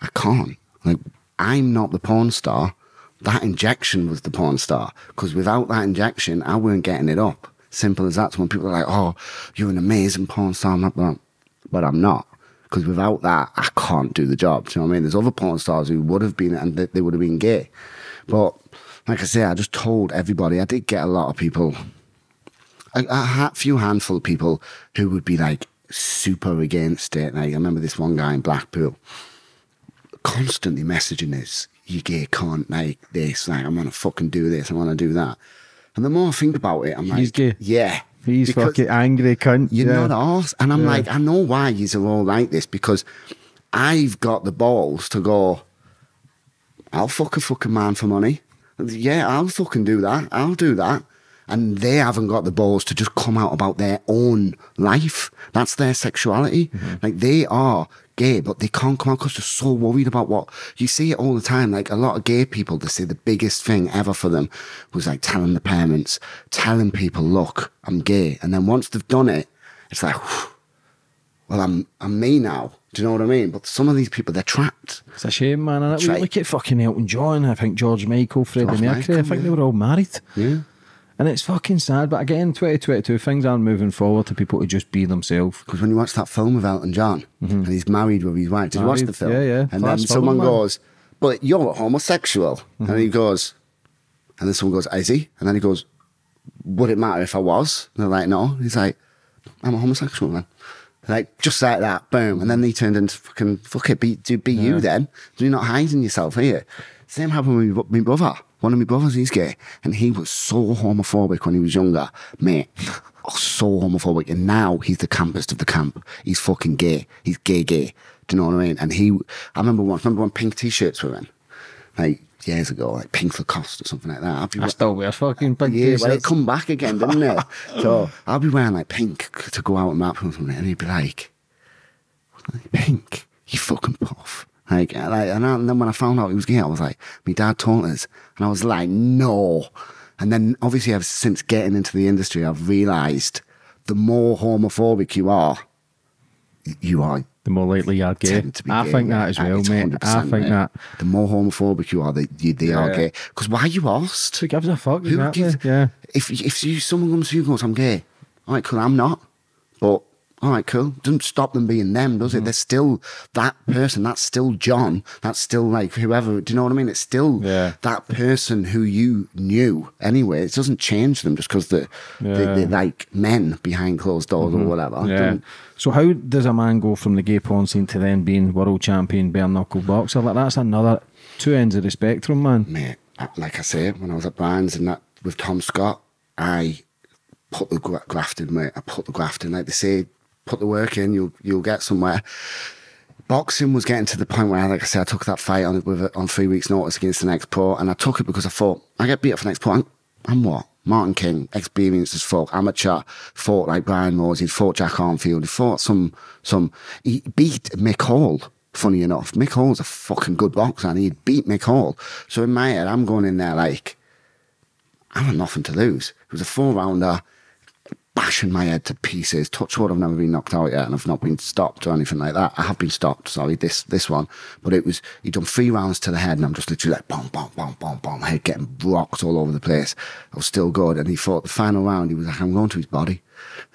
I can't. Like, I'm not the porn star. That injection was the porn star. Because without that injection, I weren't getting it up. Simple as that. So when people are like, oh, you're an amazing porn star, I'm but- but I'm not. Because without that, I can't do the job. Do you know what I mean? There's other porn stars who would have been, and they, they would have been gay. But like I say, I just told everybody, I did get a lot of people a, a few handful of people who would be like super against it. Like I remember this one guy in Blackpool constantly messaging us, "You gay cunt," like this, like I'm gonna fucking do this, I want to do that. And the more I think about it, I'm like, He's gay? yeah, He's because fucking angry cunt. You're yeah. not arse. And I'm Yeah. like, I know why are all like this because I've got the balls to go. I'll fuck a fucking man for money. Yeah, I'll fucking do that. I'll do that. And they haven't got the balls to just come out about their own life. That's their sexuality. Mm-hmm. Like they are gay, but they can't come out because they're so worried about what you see it all the time. Like a lot of gay people, they say the biggest thing ever for them was like telling the parents, telling people, look, I'm gay. And then once they've done it, it's like, "Whew, well, I'm I'm me now. Do you know what I mean? But some of these people, they're trapped. It's a shame, man. And. Look at fucking Elton John. I think George Michael, Freddie George Mercury. Michael, I think yeah. they were all married. Yeah. And it's fucking sad. But again, 2022, things aren't moving forward to people to just be themselves. Because when you watch that film with Elton John and he's married with his wife, did you watch Mm-hmm. The film? yeah, yeah. And then someone man. Mm-hmm. goes, But you're a homosexual. And he goes, And then someone goes, Is he? And then he goes, Would it matter if I was? And they're like, No. He's like, I'm a homosexual man. Like, just like that, boom. And then he turned into fucking, fuck it, be, do, be you then. Do you not hiding yourself here? Same happened with my brother. One of my brothers, he's gay. And he was so homophobic when he was younger. Mate, oh, so homophobic. And now he's the campest of the camp. He's fucking gay. He's gay, gay. Do you know what I mean? And he, I remember once, remember when pink t-shirts were in? Like, years ago, like pink Lacoste or something like that. I'd be, I still wear fucking big yeah, well, it come back again, didn't it? so I'll be wearing like pink to go out and map or something, and he'd be like, "Pink, you fucking puff." Like, and, I, and, then when I found out he was gay, I was like, "My dad told us," and I was like, "No." And then obviously, I've since getting into the industry, I've realised the more homophobic you are, you are the more likely you're gay. to be I gay, think yeah. that as well, mate. I think mate. that. the more homophobic you are, they, you, they are gay. Because why are you asked? Who gives a fuck? Who exactly. gives? Yeah. If if you someone comes to you and goes, I'm gay. All right, cool. I'm not. But all right, cool. Doesn't stop them being them, does Mm. it? They're still that person. That's still John. That's still like whoever. Do you know what I mean? It's still Yeah. that person who you knew anyway. It doesn't change them just because they're, Yeah. Mm-hmm. they're like men behind closed doors or whatever. Yeah. So how does a man go from the gay porn scene to then being world champion bare knuckle boxer? Like that's another two ends of the spectrum, man. mate, like I say, when I was at Brian's and that with Tom Scott, I put the gra- graft in, mate. I put the graft in. Like they say, put the work in, you'll you'll get somewhere. Boxing was getting to the point where, like I said, I took that fight on with it on three weeks' notice against the next pro, and I took it because I thought I get beat up for the next pro. I'm, I'm what? Martin King, experienced as fuck, amateur, fought like Brian Moores, he'd fought Jack Arnfield, he fought some some he beat Mick Hall, funny enough. Mick Hall's a fucking good boxer and he'd beat Mick Hall. So in my head, I'm going in there like I had nothing to lose. It was a four rounder, bashing my head to pieces. Touch wood, I've never been knocked out yet, and I've not been stopped or anything like that. I have been stopped, sorry, this this one, but it was he'd done three rounds to the head, and I'm just literally like bom bom bom bom bom, head getting rocked all over the place. I was still good, and he fought the final round. He was like, I'm going to his body.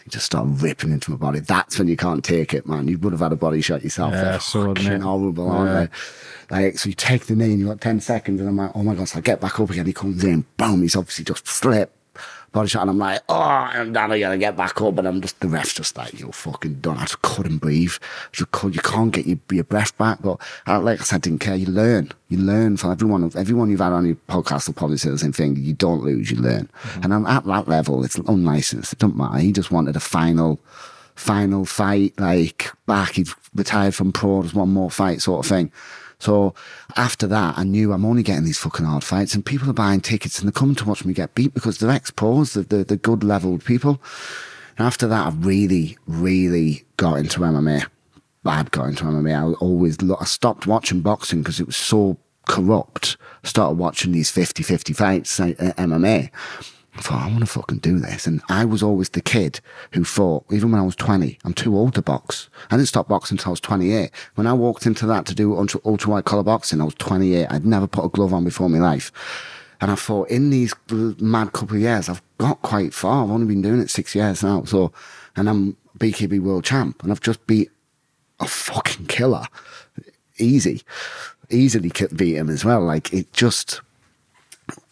He just started ripping into my body. That's when you can't take it, man. You would have had a body shot yourself. Yeah, They're I saw it, fucking mate. horrible, aren't Yeah. they? Like, so you take the knee and you've got 10 seconds, and I'm like, oh my God, so I get back up again. He comes in, boom, he's obviously just slipped. Body shot, and I'm like, oh, I'm. I gotta get back up, and I'm just the ref's just like, you're fucking done. I just couldn't breathe. Just could, you can't get your, your breath back. But I, like I said, didn't care. You learn. You learn from everyone. Everyone you've had on your podcast will probably say the same thing. You don't lose, you learn. Mm-hmm. And I'm at that level. It's unlicensed. It doesn't matter. He just wanted a final final fight, like back, he'd retired from pro, there's one more fight sort of thing. So after that, I knew I'm only getting these fucking hard fights, and people are buying tickets and they're coming to watch me get beat because they're ex pros, they're, they're, they're good leveled people. And after that, I really, really got into MMA. Bad got into MMA. I always I stopped watching boxing because it was so corrupt. Started watching these 50 50 fights, uh, MMA. I thought, I want to fucking do this. And I was always the kid who thought, even when I was 20, I'm too old to box. I didn't stop boxing until I was 28. When I walked into that to do ultra, ultra white collar boxing, I was 28. I'd never put a glove on before in my life. And I thought, in these mad couple of years, I've got quite far. I've only been doing it six years now. So, and I'm BKB world champ. And I've just beat a fucking killer. Easy. Easily beat him as well. Like, it just,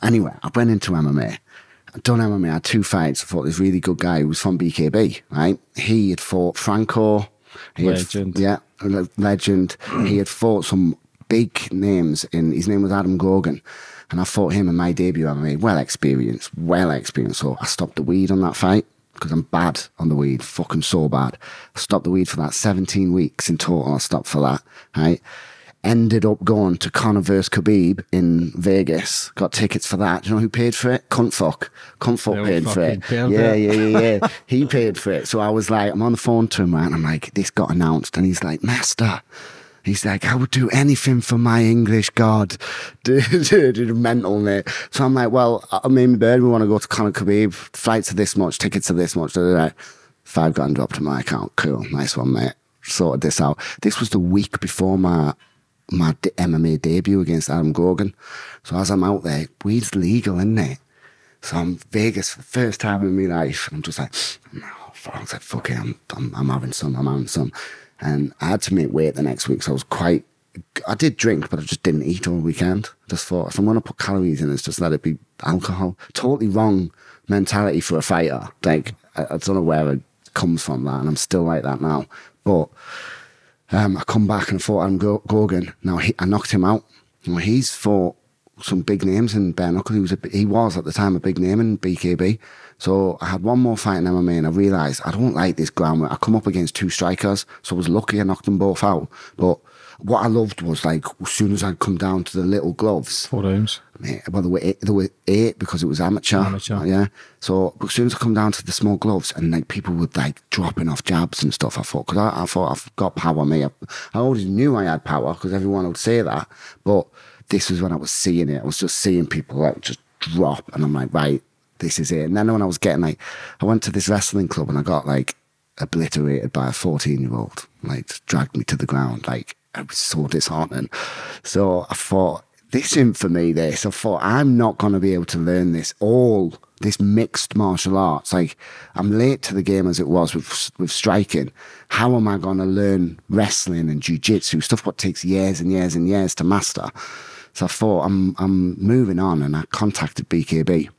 anyway, I went into MMA. I'd done MMA, I had two fights. I fought this really good guy who was from BKB, right? He had fought Franco. He had- Legend. yeah, legend. he had fought some big names in, his name was Adam Gorgon. And I fought him in my debut MMA. Well experienced, well experienced. So I stopped the weed on that fight because I'm bad on the weed, fucking so bad. I stopped the weed for that 17 weeks in total. I stopped for that, right? Ended up going to Conor vs Khabib in Vegas. Got tickets for that. Do you know who paid for it? Cunt fuck. Cunt paid for it. Yeah, yeah, yeah, yeah. he paid for it. So I was like, I'm on the phone to him, right? And I'm like, this got announced. And he's like, Master. He's like, I would do anything for my English God. Dude, mental, mate. So I'm like, well, I mean, bird, we want to go to Conor Khabib. Flights are this much, tickets are this much. Da, da, da. Five grand dropped to my account. Cool. Nice one, mate. Sorted this out. This was the week before my my MMA debut against Adam Gorgon. So as I'm out there, weed's legal, isn't it? So I'm Vegas for the first time in my life. I'm just like, fuck. I was like, fuck it, I'm, I'm, I'm having some, I'm having some. And I had to make weight the next week. So I was quite, I did drink, but I just didn't eat all weekend. Just thought, if I'm going to put calories in, it's just let it be alcohol. Totally wrong mentality for a fighter. Like, I, I don't know where it comes from that. And I'm still like that now. But um, I come back and I fought Adam Go- Gorgon. Now he, I knocked him out. He's fought some big names in bare knuckle. He was a, he was at the time a big name in BKB. So I had one more fight in MMA, and I realised I don't like this ground. I come up against two strikers, so I was lucky I knocked them both out. But what I loved was like as soon as I'd come down to the little gloves, Four rounds. Mate, well, there were eight, there were eight because it was amateur. Amateur. Yeah. So as soon as I come down to the small gloves and like people were like dropping off jabs and stuff, I thought, because I, I thought I've got power, me. I, I always knew I had power because everyone would say that. But this was when I was seeing it. I was just seeing people like just drop. And I'm like, right, this is it. And then when I was getting like, I went to this wrestling club and I got like obliterated by a 14 year old, like dragged me to the ground. Like, it was so disheartening. So I thought, this isn't for me, this. I thought, I'm not going to be able to learn this all, this mixed martial arts. Like, I'm late to the game as it was with, with striking. How am I going to learn wrestling and jujitsu, stuff what takes years and years and years to master? So I thought, I'm, I'm moving on and I contacted BKB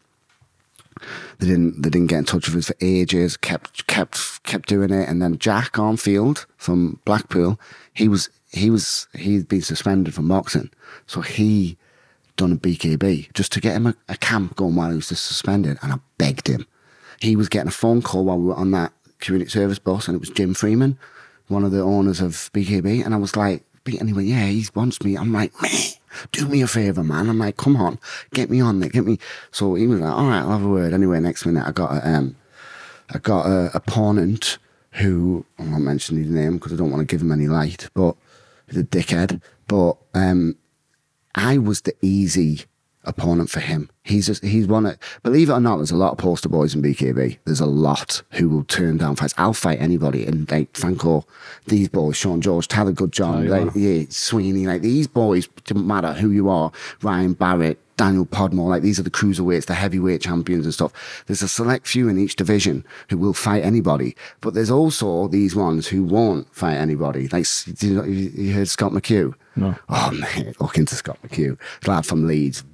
they didn't they didn't get in touch with us for ages. Kept kept kept doing it, and then Jack Arnfield from Blackpool, he was he was he'd been suspended from boxing, so he done a BKB just to get him a, a camp going while he was just suspended, and I begged him. He was getting a phone call while we were on that community service bus, and it was Jim Freeman, one of the owners of BKB, and I was like, and he went, yeah, he wants me. I'm like, man, do me a favor, man. I'm like, come on, get me on there, get me. So he was like, all right, I'll have a word. Anyway, next minute, I got a, um, I got a opponent who I won't mention his name because I don't want to give him any light, but he's a dickhead. But um, I was the easy opponent for him. He's just, he's one of, believe it or not, there's a lot of poster boys in BKB. There's a lot who will turn down fights. I'll fight anybody. And like Franco, these boys, Sean George, Tyler Goodjohn, Tyler. like, yeah, Sweeney, like these boys, doesn't matter who you are, Ryan Barrett, Daniel Podmore, like these are the cruiserweights, the heavyweight champions and stuff. There's a select few in each division who will fight anybody, but there's also these ones who won't fight anybody. Like, you, know, you you heard Scott McHugh? No. Oh man, look into Scott McHugh, lad from Leeds.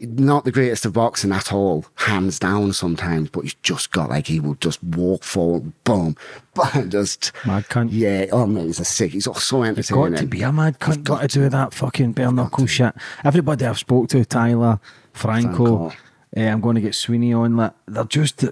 Not the greatest of boxing at all, hands down sometimes, but he's just got like he will just walk forward, boom, but just Mad cunt. Yeah, oh man, he's a sick. He's so It's entertaining. got to be a mad cunt. Got to do that fucking bare knuckle shit. Everybody I've spoke to, Tyler, Franco, Franco. eh, I'm going to get Sweeney on. Like, they're just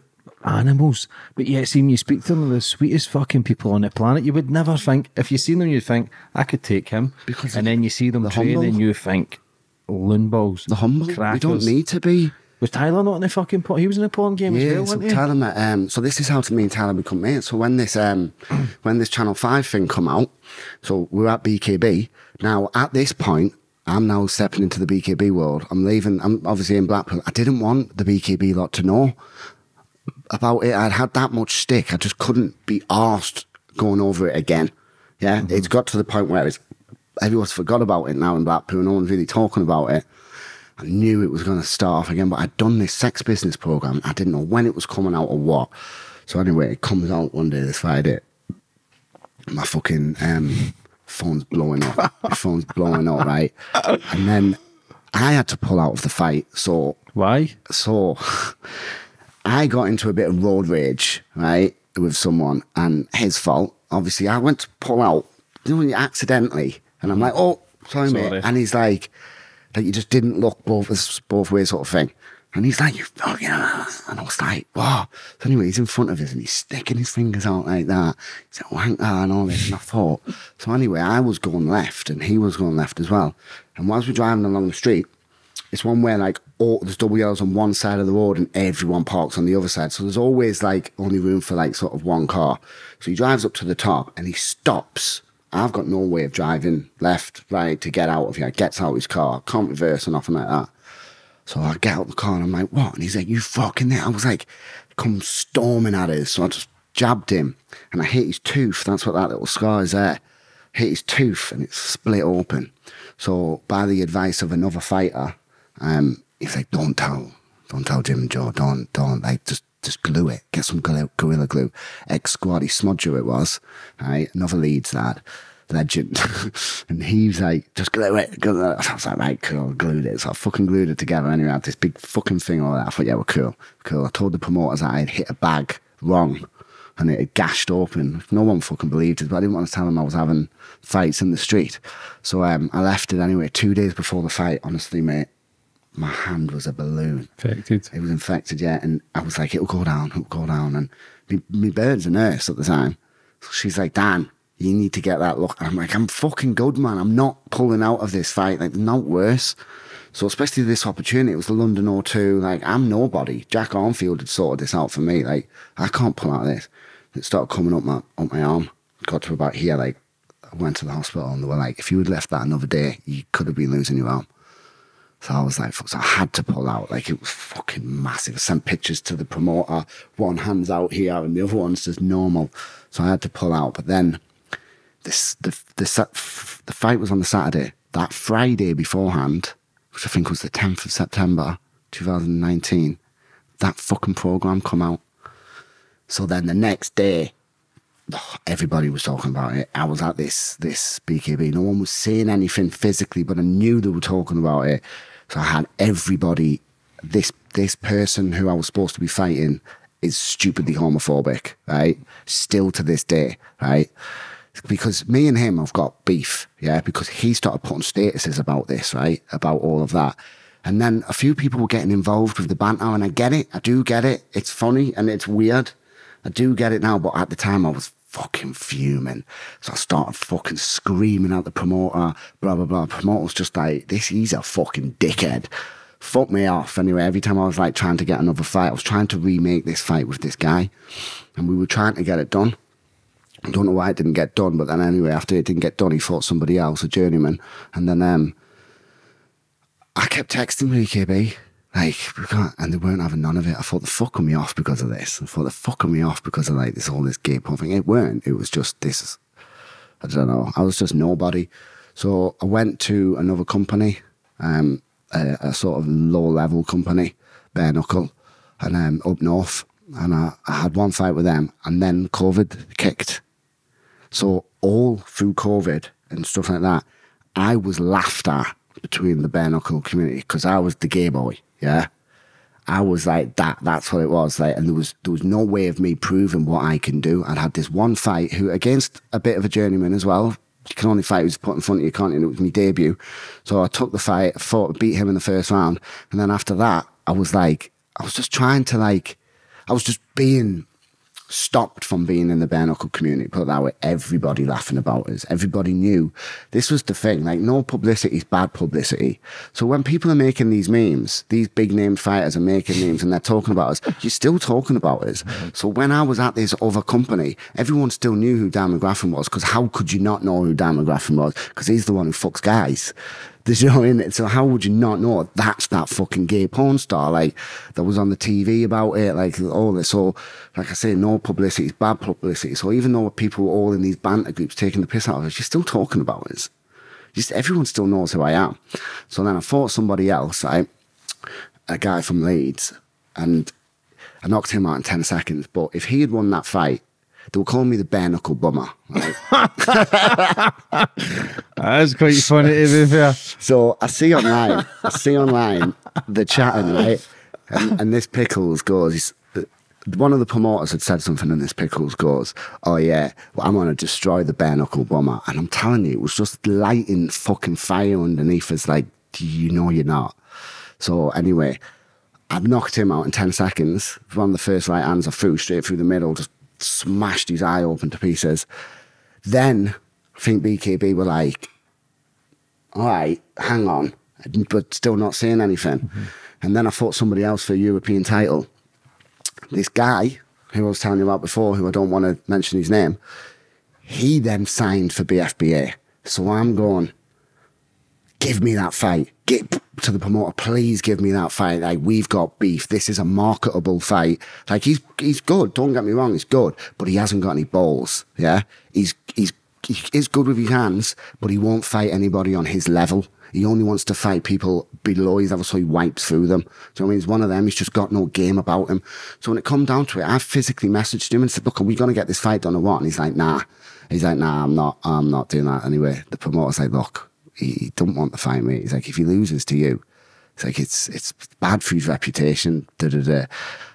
animals. But yet, seeing you speak to them, they're the sweetest fucking people on the planet. You would never think, if you seen them, you'd think, I could take him. Because and then you see them training, humble. you think, balls. the humble. We don't need to be. Was Tyler not in the fucking porn? He was in a porn game as Yeah, well, so wasn't he? Tyler met, um, so this is how to me and Tyler become mates. So when this um, when this Channel Five thing come out, so we're at BKB now. At this point, I'm now stepping into the BKB world. I'm leaving. I'm obviously in Blackpool. I didn't want the BKB lot to know about it. I'd had that much stick. I just couldn't be asked going over it again. Yeah, it's got to the point where it's everyone's forgot about it now in Blackpool. No one's really talking about it. I knew it was going to start off again, but I'd done this sex business program. I didn't know when it was coming out or what. So anyway, it comes out one day this Friday. My fucking um, phone's blowing up. My phone's blowing up, right? And then I had to pull out of the fight. So Why? so I got into a bit of road rage, right, with someone, and his fault. Obviously, I went to pull out, doing it accidentally, and I'm like, "Oh, sorry, Sorry. mate," and he's like, "Like you just didn't look both both ways, sort of thing." And he's like, you fucking, and I was like, wow. So anyway, he's in front of us and he's sticking his fingers out like that. He's like, wanker ah, and all this. And I thought, so anyway, I was going left and he was going left as well. And whilst we're driving along the street, it's one where like all there's double yellows on one side of the road and everyone parks on the other side. So there's always like only room for like sort of one car. So he drives up to the top and he stops. I've got no way of driving left, right to get out of here. Gets out his car, can't reverse or nothing like that. So I get out of the car and I'm like, what? And he's like, you fucking there. I was like, come storming at us. So I just jabbed him and I hit his tooth. That's what that little scar is there. Hit his tooth and it split open. So by the advice of another fighter, um, he's like, don't tell, don't tell Jim and Joe, don't, don't, like, just, just glue it, get some gorilla glue. Ex squad, Smudger it was, right? Another Leeds lad, legend. and he's like, just glue it, glue it. I was like, right, cool, glued it. So I fucking glued it together anyway. I had this big fucking thing all that. I thought, yeah, we're cool, cool. I told the promoters that I'd hit a bag wrong and it had gashed open. No one fucking believed it, but I didn't want to tell them I was having fights in the street. So um, I left it anyway. Two days before the fight, honestly, mate, my hand was a balloon. Infected. It was infected, yeah. And I was like, it'll go down, it'll go down. And my, my bird's a nurse at the time. So she's like, Dan, you need to get that look. And I'm like, I'm fucking good, man. I'm not pulling out of this fight. Like, not worse. So especially this opportunity, it was the London O2. Like, I'm nobody. Jack Arnfield had sorted this out for me. Like, I can't pull out of this. It started coming up my up my arm. Got to about here. Like, I went to the hospital and they were like, if you had left that another day, you could have been losing your arm. So I was like, so I had to pull out. Like it was fucking massive. I sent pictures to the promoter. One hand's out here and the other one's just normal. So I had to pull out. But then this the the the fight was on the Saturday. That Friday beforehand, which I think was the 10th of September 2019, that fucking program come out. So then the next day, oh, everybody was talking about it. I was at this this BKB. No one was saying anything physically, but I knew they were talking about it. So I had everybody. This this person who I was supposed to be fighting is stupidly homophobic, right? Still to this day, right? Because me and him have got beef, yeah. Because he started putting statuses about this, right? About all of that. And then a few people were getting involved with the banter, and I get it. I do get it. It's funny and it's weird. I do get it now, but at the time I was fucking fuming. So I started fucking screaming at the promoter, blah, blah, blah. Promoter's just like, this, he's a fucking dickhead. Fuck me off. Anyway, every time I was like trying to get another fight, I was trying to remake this fight with this guy. And we were trying to get it done. I don't know why it didn't get done, but then anyway, after it didn't get done, he fought somebody else, a journeyman. And then um, I kept texting BKB like, we can't, and they weren't having none of it. I thought the fucking me off because of this. I thought the fucking me off because of like this all this gay porn thing. It weren't. It was just this. I don't know. I was just nobody. So I went to another company, um, a, a sort of low level company, bare knuckle, and um, up north. And I, I had one fight with them, and then COVID kicked. So all through COVID and stuff like that, I was laughed at between the bare knuckle community because I was the gay boy. Yeah. I was like that. That's what it was like, and there was there was no way of me proving what I can do. I'd had this one fight who against a bit of a journeyman as well. You can only fight who's put in front of you, can't you? And it was my debut, so I took the fight, fought, beat him in the first round, and then after that, I was like, I was just trying to like, I was just being stopped from being in the bare knuckle community, put that way. Everybody laughing about us. Everybody knew this was the thing. Like, no publicity is bad publicity. So when people are making these memes, these big named fighters are making memes and they're talking about us, you're still talking about us. So when I was at this other company, everyone still knew who Dan McGraffin was because how could you not know who Dan McGraffin was? Because he's the one who fucks guys. There's you know in it. So how would you not know that's that fucking gay porn star? Like that was on the TV about it, like all this. So like I say, no publicity is bad publicity. So even though people were all in these banter groups taking the piss out of us, you're still talking about us. Just everyone still knows who I am. So then I fought somebody else, right? A guy from Leeds, and I knocked him out in 10 seconds. But if he had won that fight, they were calling me the bare knuckle bummer. Right? That's quite funny to be fair. So I see online, I see online the chatting, right? And, and this Pickles goes, one of the promoters had said something, and this Pickles goes, Oh, yeah, well, I'm going to destroy the bare knuckle bomber. And I'm telling you, it was just lighting fucking fire underneath us, like, do you know, you're not. So, anyway, I knocked him out in 10 seconds. One of the first right hands I threw straight through the middle, just smashed his eye open to pieces. Then I think BKB were like, all right, hang on, but still not saying anything. And then I fought somebody else for a European title. This guy, who I was telling you about before, who I don't want to mention his name, he then signed for BFBA. So I'm going, give me that fight. Get to the promoter, please give me that fight. Like we've got beef. This is a marketable fight. Like he's he's good. Don't get me wrong, he's good, but he hasn't got any balls. Yeah, he's he's he is good with his hands, but he won't fight anybody on his level. He only wants to fight people below his level, so he wipes through them. What I mean? He's one of them. He's just got no game about him. So when it come down to it, I physically messaged him and said, "Look, are we gonna get this fight done or what?" And he's like, "Nah." He's like, "Nah, I'm not. I'm not doing that anyway." The promoter's like, "Look, he, don't want the fight, mate." He's like, "If he loses to you." It's like it's it's bad for his reputation. Da, da, da.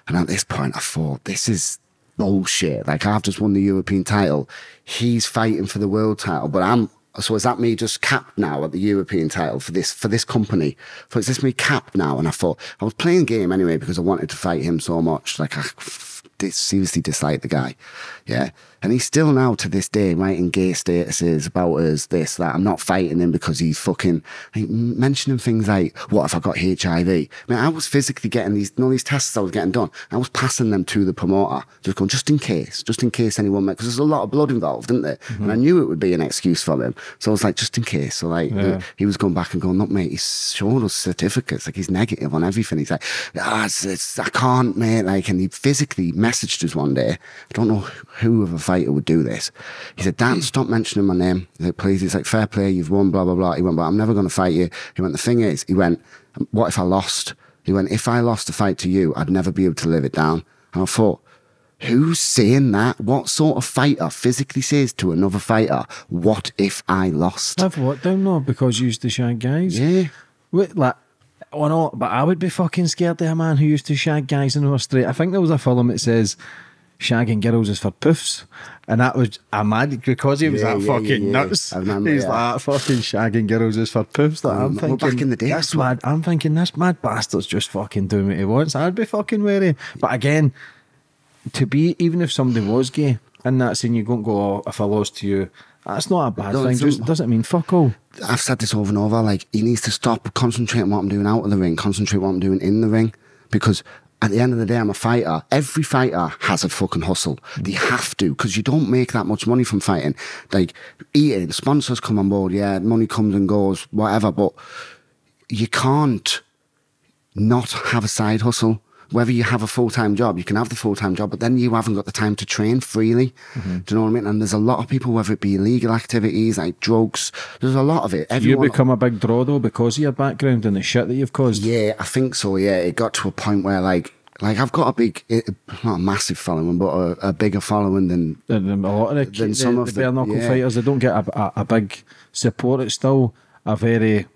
And at this point, I thought this is bullshit. Like I've just won the European title. He's fighting for the world title, but I'm. So is that me just capped now at the European title for this for this company? So is this me capped now? And I thought I was playing game anyway because I wanted to fight him so much. Like I seriously dislike the guy. Yeah. And he's still now to this day writing gay statuses about us, this, that. I'm not fighting him because he's fucking like, mentioning things like, what if I got HIV? I mean, I was physically getting these, all these tests I was getting done. I was passing them to the promoter, just going, just in case, just in case anyone, because there's a lot of blood involved, isn't there? And I knew it would be an excuse for him. So I was like, just in case. So like, Yeah. he was going back and going, not mate, he's showing us certificates. Like he's negative on everything. He's like, ah, it's, it's, I can't, mate. Like, and he physically messaged us one day. I don't know who of a fighter would do this. He said, Dan, stop mentioning my name. He said, please. He's like, fair play. You've won, blah, blah, blah. He went, but I'm never going to fight you. He went, the thing is, he went, what if I lost? He went, if I lost a fight to you, I'd never be able to live it down. And I thought, Who's saying that? What sort of fighter physically says to another fighter, "What if I lost"? I've what down now because you used to shag guys. Yeah, Wait, like, oh no, but I would be fucking scared of a man who used to shag guys in our street. I think there was a film that says shagging girls is for poofs. And that was a mad because he was Yeah, that yeah, fucking yeah, nuts. Remember, He's like fucking shagging girls is for poofs. Like, I'm back thinking in the day, that's mad. I'm thinking this mad bastard's just fucking doing what he wants. I'd be fucking wary. But again, to be even if somebody was gay in that scene, you don't go, oh, if I lost to you, that's not a bad No, thing. Just doesn't mean fuck all. I've said this over and over. Like he needs to stop concentrating what I'm doing out of the ring, concentrate what I'm doing in the ring, because. At the end of the day, I'm a fighter. Every fighter has a fucking hustle. They have to, because you don't make that much money from fighting. Like eating, sponsors come on board, yeah, money comes and goes, whatever, but you can't not have a side hustle. Whether you have a full time job, you can have the full time job, but then you haven't got the time to train freely. Mm-hmm. Do you know what I mean? And there's a lot of people, whether it be illegal activities like drugs, there's a lot of it. You become a big draw though because of your background and the shit that you've caused. yeah, I think so. Yeah, it got to a point where like, like I've got a big, eh, not a massive following, but a, a bigger following than um, a lot of the, the, some the of the- bare knuckle yeah. fighters, they don't get a, a, a big support. It's still a very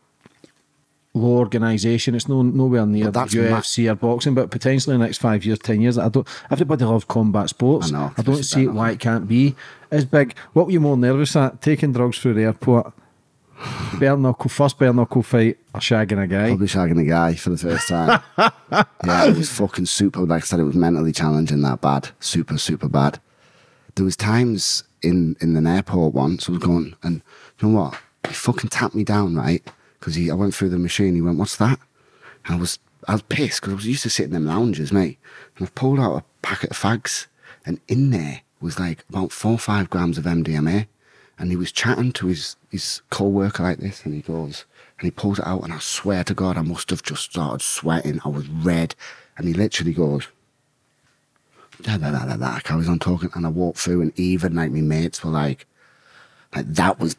low organisation. It's no nowhere near But that's UFC or boxing, but potentially in the next five years, ten years, I don't. Everybody loves combat sports. I know, I don't see why it can't be as big. What were you more nervous at? Taking drugs through the airport, bare knuckle, first bare knuckle fight, or shagging a guy? probably shagging a guy for the first time. yeah, it was fucking super. Like I said, it was mentally challenging that bad. Super, super bad. There was times in in an airport once I was going, and you know what? He fucking tapped me down, right? Because I went through the machine. He went, "What's that?" And I was I was pissed because I was used to sitting in them lounges, mate. And I pulled out a packet of fags, and in there was like about four or five grams of MDMA. And he was chatting to his his co-worker like this, and he goes, and he pulls it out, and I swear to God, I must have just started sweating. I was red, and he literally goes, da da da da da. Carries on talking, and I walked through, and even like my mates were like, like that was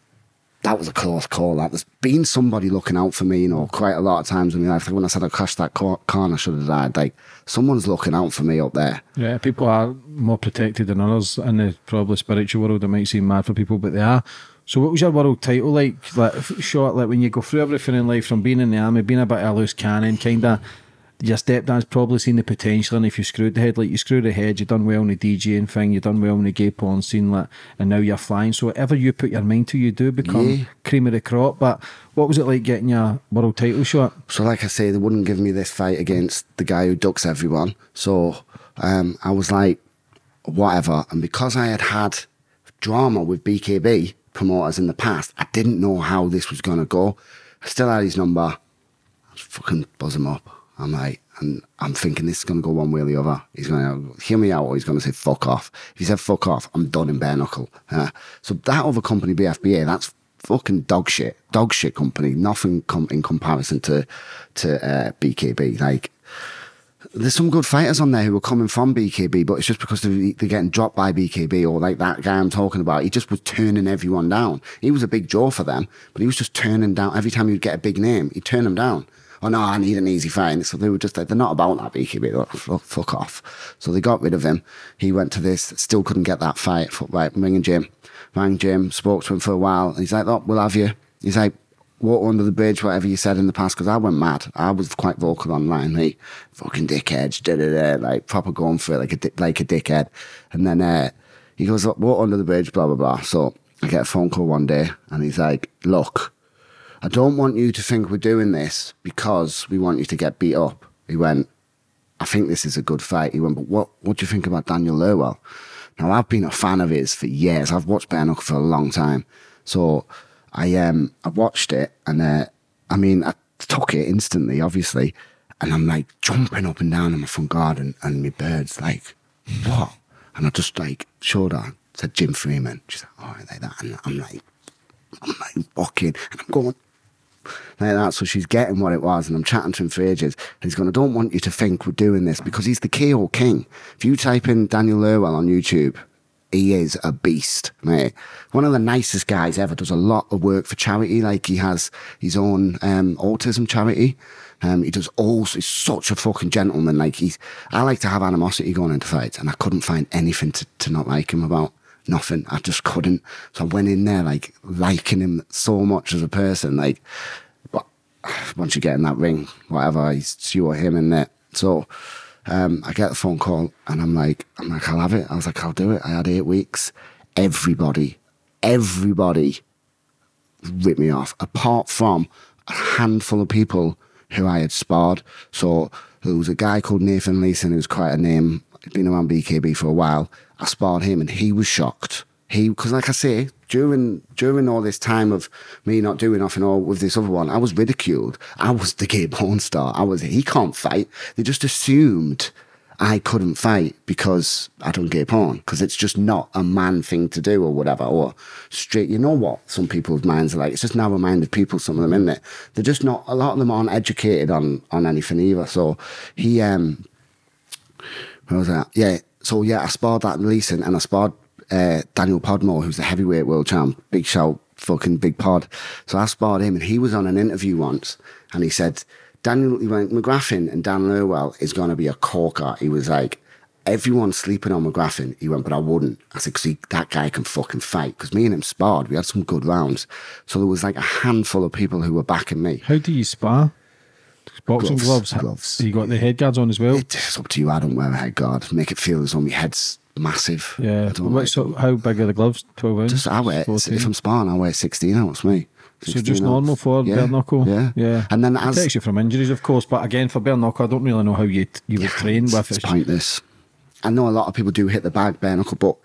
that was a close call. That there's been somebody looking out for me, you know, quite a lot of times in my life. Like when I said I crashed that car, I should have died. Like someone's looking out for me up there. Yeah, people are more protected than others in the probably spiritual world. It might seem mad for people, but they are. So, what was your world title like? Like, short, like when you go through everything in life, from being in the army, being a bit of a loose cannon, kind of your stepdad's probably seen the potential, and if you screwed the head, like you screwed ahead, you done well in the DJing thing, you done well in the gay porn scene, like, and now you're flying. So whatever you put your mind to, you do become Yeah. cream of the crop. But what was it like getting your world title shot? So, like I say, they wouldn't give me this fight against the guy who ducks everyone. So, um, I was like, whatever. And because I had had drama with BKB promoters in the past, I didn't know how this was going to go. I still had his number. I was fucking buzz him up. I'm like, and I'm thinking this is going to go one way or the other. He's going to hear me out or he's going to say fuck off. If he said fuck off, I'm done in bare knuckle. Uh, so that other company, BFBA, that's fucking dog shit. Dog shit company. Nothing com- in comparison to, to uh, BKB. Like, there's some good fighters on there who are coming from BKB, but it's just because they're, they're getting dropped by BKB or like that guy I'm talking about. He just was turning everyone down. He was a big draw for them, but he was just turning down every time you'd get a big name, he'd turn them down. Oh no, I need an easy fight. So they were just like, they're not about that BKB. Like, fuck, fuck off. So they got rid of him. He went to this, still couldn't get that fight. Right, ringing Jim. Rang Jim, spoke to him for a while. He's like, oh, we'll have you. He's like, water under the bridge, whatever you said in the past, because I went mad. I was quite vocal online, me, fucking dickheads, da da da, like proper going for it like a like a dickhead. And then uh, he goes, water under the bridge, blah blah blah. So I get a phone call one day, and he's like, look, I don't want you to think we're doing this because we want you to get beat up. He went, I think this is a good fight. He went, but what what do you think about Daniel Lerwell? Now I've been a fan of his for years. I've watched Bare Knuckle for a long time. So I um I watched it and uh, I mean I took it instantly, obviously, and I'm like jumping up and down in my front garden and my bird's like, what? And I just like showed her, said Jim Freeman. She's like, right, like that. And I'm like, I'm like walking and I'm going like that. So she's getting what it was, and I'm chatting to him for ages. And he's going, I don't want you to think we're doing this because he's the KO king. If you type in Daniel Lerwell on YouTube, he is a beast, mate. One of the nicest guys ever. Does a lot of work for charity. Like he has his own um, autism charity. Um, he does all. He's such a fucking gentleman. Like he's. I like to have animosity going into fights, and I couldn't find anything to, to not like him about. Nothing. I just couldn't. So I went in there like liking him so much as a person. Like, but once you get in that ring, whatever, he's you or him in there. So um, I get the phone call and I'm like, I'm like, I'll have it. I was like, I'll do it. I had eight weeks. Everybody, everybody ripped me off, apart from a handful of people who I had sparred. So there was a guy called Nathan Leeson, who's quite a name, he'd been around BKB for a while. I sparred him and he was shocked. He, because like I say, during during all this time of me not doing nothing or with this other one, I was ridiculed. I was the gay porn star. I was he can't fight. They just assumed I couldn't fight because I don't gay porn because it's just not a man thing to do or whatever or straight. You know what some people's minds are like. It's just narrow-minded people. Some of them in it. They're just not. A lot of them aren't educated on on anything either. So he um, where was that? Yeah. So yeah, I sparred that Leeson and I sparred uh, Daniel Podmore, who's the heavyweight world champ. Big shout, fucking big pod. So I sparred him, and he was on an interview once, and he said, Daniel, he went, McGraffin and Dan Lerwell is going to be a corker. He was like, everyone's sleeping on McGraffin. He went, but I wouldn't. I said, because that guy can fucking fight. Because me and him sparred. We had some good rounds. So there was like a handful of people who were backing me. How do you spar? Boxing Gloves, gloves. gloves. You got the head guards on as well. It's up to you. I don't wear a head guard. Make it feel as though my head's massive. Yeah. I don't like- so how big are the gloves? Twelve ounce. Just I wear 14? if I'm sparring, I wear 16 ounce. Me. So 16 just normal for yeah. bare knuckle. Yeah, yeah. And then It as protects you from injuries, of course. But again, for bare knuckle, I don't really know how you you would train with it's it. pointless. I know a lot of people do hit the bag bare knuckle, but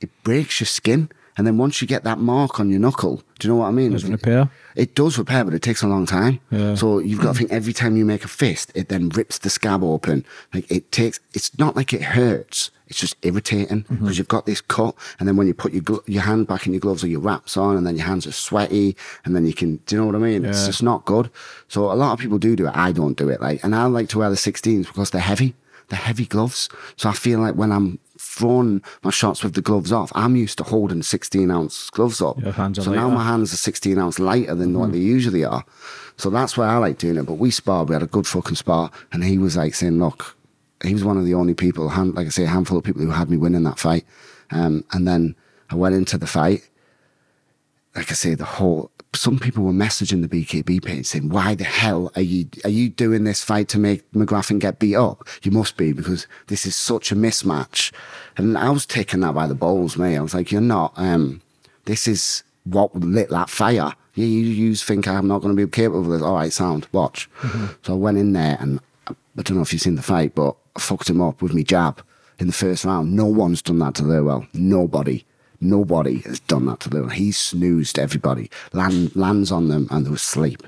it breaks your skin. And then once you get that mark on your knuckle, do you know what I mean? Doesn't repair. It does repair, but it takes a long time. Yeah. So you've got to think every time you make a fist, it then rips the scab open. Like it takes. It's not like it hurts. It's just irritating because Mm-hmm. you've got this cut, and then when you put your your hand back in your gloves or your wraps on, and then your hands are sweaty, and then you can. Do you know what I mean? It's just not good. So a lot of people do do it. I don't do it. Like, and I like to wear the 16s because they're heavy. They're heavy gloves. So I feel like when I'm throwing my shots with the gloves off, I'm used to holding 16 ounce gloves up. Your hands are so now my hands are 16 ounce lighter than what they usually are. So that's why I like doing it. But we sparred, we had a good fucking spar. And he was like saying, look, he was one of the only people, hand, like I say, a handful of people who had me winning that fight. Um, and then I went into the fight. Like I say, the whole some people were messaging the BKB page saying, "Why the hell are you are you doing this fight to make McGrath get beat up? You must be because this is such a mismatch." And I was taking that by the balls, mate. I was like, "You're not. Um, this is what lit that fire. You, you, you think I'm not going to be capable of this? All right, sound. Watch." So I went in there, and I don't know if you've seen the fight, but I fucked him up with me jab in the first round. No one's done that to Lerwell. Nobody. Nobody has done that to Lerwell. He snoozed everybody, land, lands on them, and they were asleep.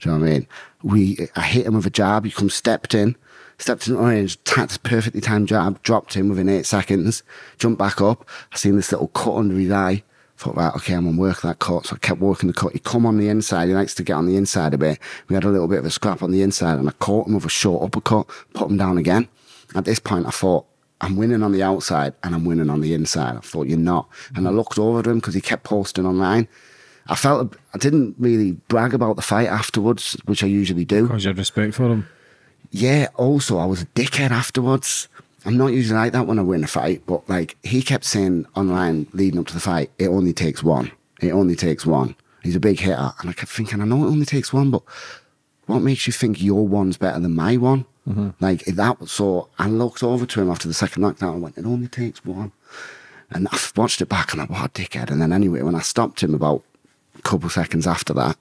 Do you know what I mean? We, I hit him with a jab. He come stepped in, stepped in the range, tapped perfectly timed jab, dropped him within eight seconds, jumped back up. I seen this little cut under his eye. Thought, right, okay, I'm gonna work that cut. So I kept working the cut. He come on the inside. He likes to get on the inside a bit. We had a little bit of a scrap on the inside, and I caught him with a short uppercut, put him down again. At this point, I thought, I'm winning on the outside and I'm winning on the inside. I thought, you're not. And I mm-hmm. looked over to him because he kept posting online. I felt I didn't really brag about the fight afterwards, which I usually do. Because you had respect for him. Yeah, also, I was a dickhead afterwards. I'm not usually like that when I win a fight, but like he kept saying online leading up to the fight, it only takes one. It only takes one. He's a big hitter. And I kept thinking, I know it only takes one, but what makes you think your one's better than my one? Mm-hmm. Like that was so I looked over to him after the second knockdown and went, It only takes one. And I watched it back and I what a dickhead. And then anyway, when I stopped him about a couple seconds after that,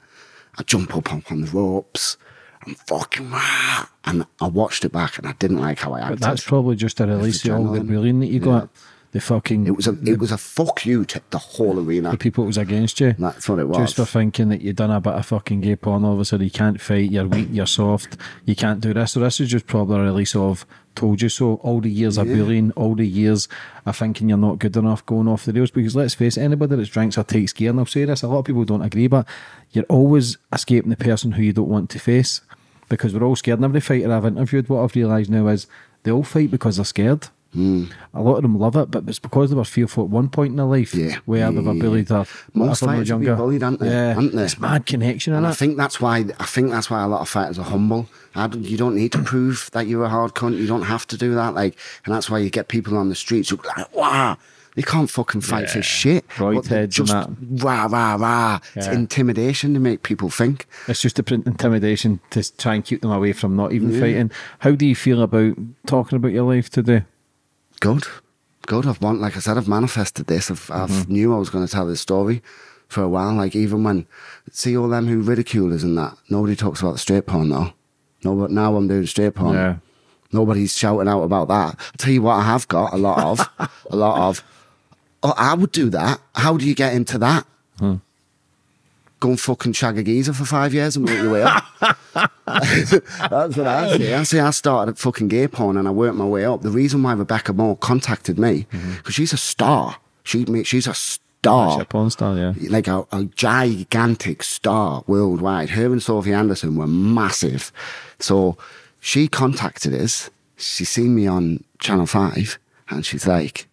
I jump up on, on the ropes. I'm fucking rah, and I watched it back and I didn't like how I acted. But that's probably just a release of all the adrenaline. that you got. The fucking it was a it was a fuck you to the whole arena. the people was against you. That's what it was. Just for thinking that you've done a bit of fucking gay porn, all of a sudden you can't fight, you're weak, you're soft, you can't do this. So this is just probably a release of told you so. All the years of bullying, all the years of thinking you're not good enough, going off the rails. Because let's face it, anybody that drinks or takes gear, and I'll say this, a lot of people don't agree, but you're always escaping the person who you don't want to face. Because we're all scared. And every fighter I've interviewed, what I've realised now is they all fight because they're scared. Hmm. A lot of them love it, but it's because they were fearful at one point in their life Yeah. where they were Yeah. bullied or Most fighters be bullied, aren't they? Yeah, Aren't they? it's mad connection And I it. think that's why I think that's why a lot of fighters are humble. I don't- you don't need to prove that you're a hard cunt. You don't have to do that. Like, and that's why you get people on the streets who like, wow, they can't fucking fight for shit. Right heads and just that. rah rah rah. It's intimidation to make people think. It's just a print intimidation to try and keep them away from not even fighting. How do you feel about talking about your life today? Good, good. I've want, like I said, I've manifested this. I've, I've Mm-hmm. knew I was going to tell this story for a while. Like even when see all them who ridicule us and that, nobody talks about the straight porn though. No, but now I'm doing straight porn. Yeah. Nobody's shouting out about that. I'll tell you what, I have got a lot of, a lot of. Oh, I would do that. How do you get into that? Hmm. Go and fucking shag a geezer for five years and work your way up. That's what I say. I say I started at fucking gay porn and I worked my way up. The reason why Rebecca More contacted me mm-hmm. because she's a star. She she's a She's star a porn star, yeah. like a, a gigantic star worldwide. Her and Sophie Anderson were massive. So she contacted us. She seen me on Channel 5 and she's like,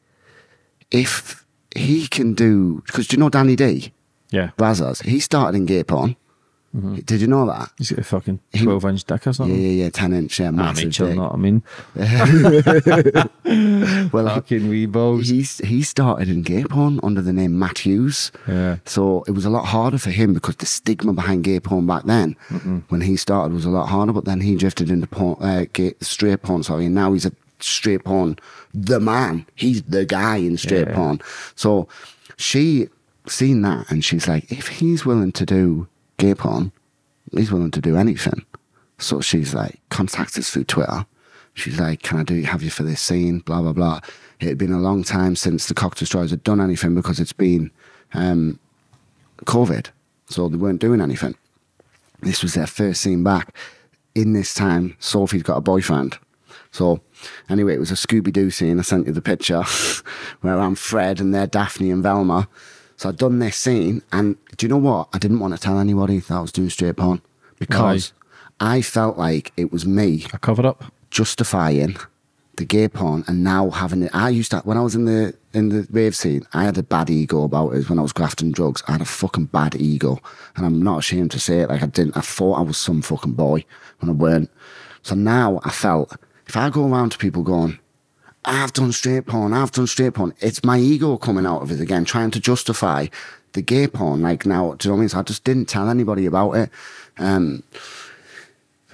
if he can do, because do you know Danny D? Yeah. Brazos, he started in gay porn. Did you know that? He's got a fucking 12 inch dick or Yeah, something. yeah, yeah, 10 inch, yeah, I massive mean, chill, dick. know what I mean? Well, Fucking wee balls. He's, he started in gay porn under the name Matthews. Yeah. So it was a lot harder for him because the stigma behind gay porn back then, when he started, was a lot harder. But then he drifted into porn, uh, gay, straight porn, sorry, and now he's a straight porn, the man. He's the guy in straight Yeah. porn. So she seen that and she's like, if he's willing to do gay he's willing to do anything. So she's like, contacts us through Twitter. She's like, can I do have you for this scene? Blah blah blah. It had been a long time since the Cock Destroyers had done anything because it's been um, COVID, so they weren't doing anything. This was their first scene back. In this time, Sophie's got a boyfriend. So, anyway, it was a Scooby Doo scene. I sent you the picture where I'm Fred and they're Daphne and Velma. So I'd done this scene, and do you know what? I didn't want to tell anybody that I was doing straight porn because I felt like it was me I covered up. justifying the gay porn and now having it. I used to when I was in the in the rave scene, I had a bad ego about it. When I was grafting drugs, I had a fucking bad ego, and I'm not ashamed to say it. Like I didn't. I thought I was some fucking boy when I weren't. So now I felt if I go around to people going, I've done straight porn, I've done straight porn. It's my ego coming out of it again, trying to justify the gay porn. Like now, do you know what I mean? So I just didn't tell anybody about it. Um,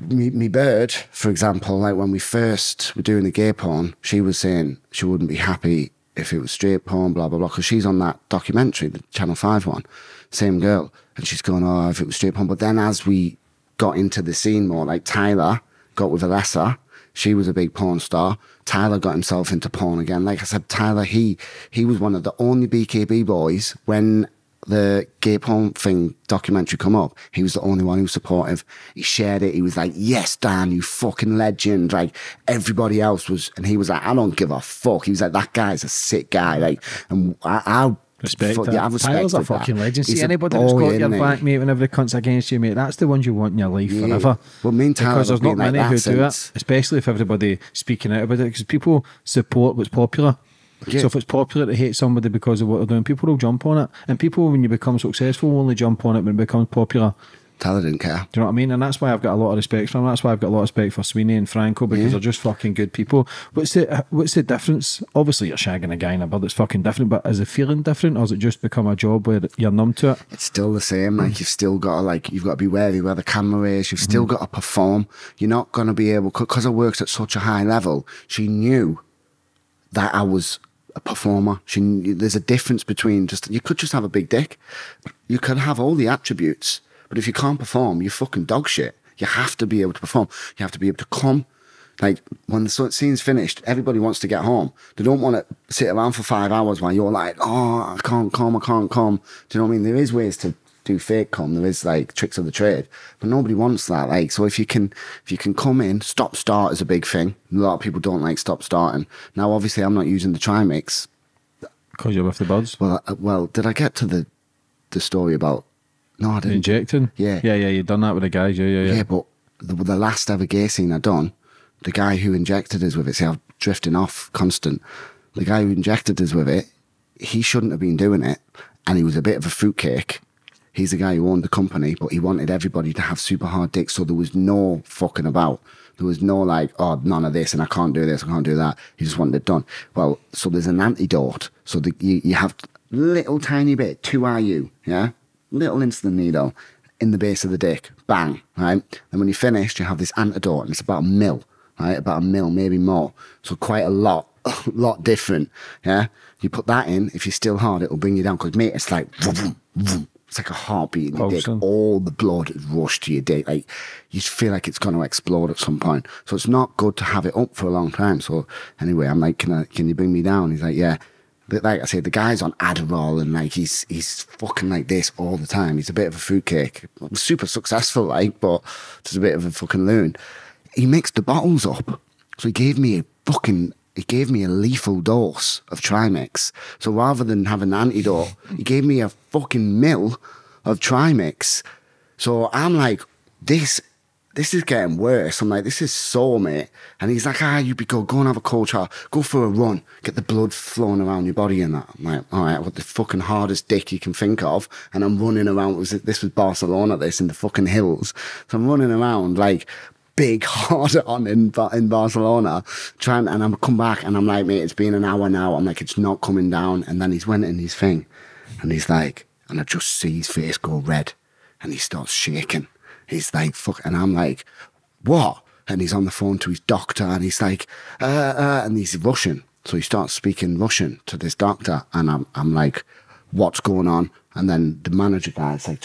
me, me bird, for example, like when we first were doing the gay porn, she was saying she wouldn't be happy if it was straight porn, blah, blah, blah, because she's on that documentary, the Channel 5 one, same girl. And she's going, oh, if it was straight porn. But then as we got into the scene more, like Tyler got with Alessa, she was a big porn star. Tyler got himself into porn again. Like I said, Tyler, he he was one of the only BKB boys when the gay porn thing documentary come up, he was the only one who was supportive. He shared it. He was like, "Yes, Dan, you fucking legend." Like everybody else was, and he was like, "I don't give a fuck." He was like, "That guy's a sick guy." Like, and I, I Respect fuck- that. Yeah, I've Tyler's a respected that. fucking legend. He's See anybody that's got your isn't back, mate, whenever it cunt's against you, mate, that's the ones you want in your life Yeah. forever. Well, me and Tyler because there's not been like many that who do since- it, especially if everybody speaking out about it, because people support what's popular. Yeah. So if it's popular to hate somebody because of what they're doing, people will jump on it. And people, when you become successful, will only jump on it when it becomes popular. Tyler didn't care. Do you know what I mean? And that's why I've got a lot of respect for them. That's why I've got a lot of respect for Sweeney and Franco because Yeah. they're just fucking good people. What's the what's the difference? Obviously, you're shagging a guy in a that's fucking different, but is it feeling different, or has it just become a job where you're numb to it? It's still the same. Like mm. you've still got to like you've got to be wary where the camera is. You've still mm-hmm. got to perform. You're not going to be able because I worked at such a high level. She knew that I was a performer. She there's a difference between just you could just have a big dick. You could have all the attributes, but if you can't perform, you're fucking dog shit. You have to be able to perform. You have to be able to come. Like when the scene's finished, everybody wants to get home. They don't want to sit around for five hours while you're like, oh, I can't come, I can't come. Do you know what I mean? There is ways to do fake come. There is like tricks of the trade, but nobody wants that. Like, so if you can, if you can come in, stop start is a big thing. A lot of people don't like stop starting. Now, obviously, I'm not using the Trimix Because you're with the buds. Well, uh, well, did I get to the the story about? No, I didn't. Injecting? Yeah. Yeah, yeah, you've done that with the guys. Yeah, yeah, yeah. Yeah, but the, the last ever gay scene I done, the guy who injected us with it, see, I'm drifting off constant. The guy who injected us with it, he shouldn't have been doing it, and he was a bit of a fruitcake. He's the guy who owned the company, but he wanted everybody to have super hard dicks, so there was no fucking about. There was no like, oh, none of this, and I can't do this, I can't do that. He just wanted it done. Well, so there's an antidote. So the, you, you have little tiny bit, two IU, yeah? Little insulin needle in the base of the dick, bang, right? And when you're finished, you have this antidote, and it's about a mil, right? About a mil, maybe more. So quite a lot, a lot different, yeah? You put that in, if you're still hard, it'll bring you down, because mate, it's like, vroom, vroom, it's like a heartbeat in your dick. All the blood is rushed to your dick. Like, you just feel like it's going to explode at some point. So it's not good to have it up for a long time. So anyway, I'm like, can, I, can you bring me down? He's like, yeah. Like I said, the guy's on Adderall and like he's he's fucking like this all the time. He's a bit of a fruitcake. Super successful, like, but just a bit of a fucking loon. He mixed the bottles up. So he gave me a fucking he gave me a lethal dose of Trimix. So rather than have an antidote, he gave me a fucking mill of Trimix. So I'm like, this this is getting worse. I'm like, this is sore, mate. And he's like, ah, you'd be good. Go and have a cold shower. Go for a run. Get the blood flowing around your body and that. I'm like, all right, what the fucking hardest dick you can think of. And I'm running around. Was This was Barcelona, this in the fucking hills. So I'm running around like big hard on in, in Barcelona. Trying, and I'm come back and I'm like, mate, it's been an hour now. I'm like, it's not coming down. And then he's went in his thing and he's like, and I just see his face go red and he starts shaking. He's like, fuck. And I'm like, what? And he's on the phone to his doctor and he's like, uh, uh, and he's Russian. So he starts speaking Russian to this doctor. And I'm, I'm like, what's going on? And then the manager guy's like,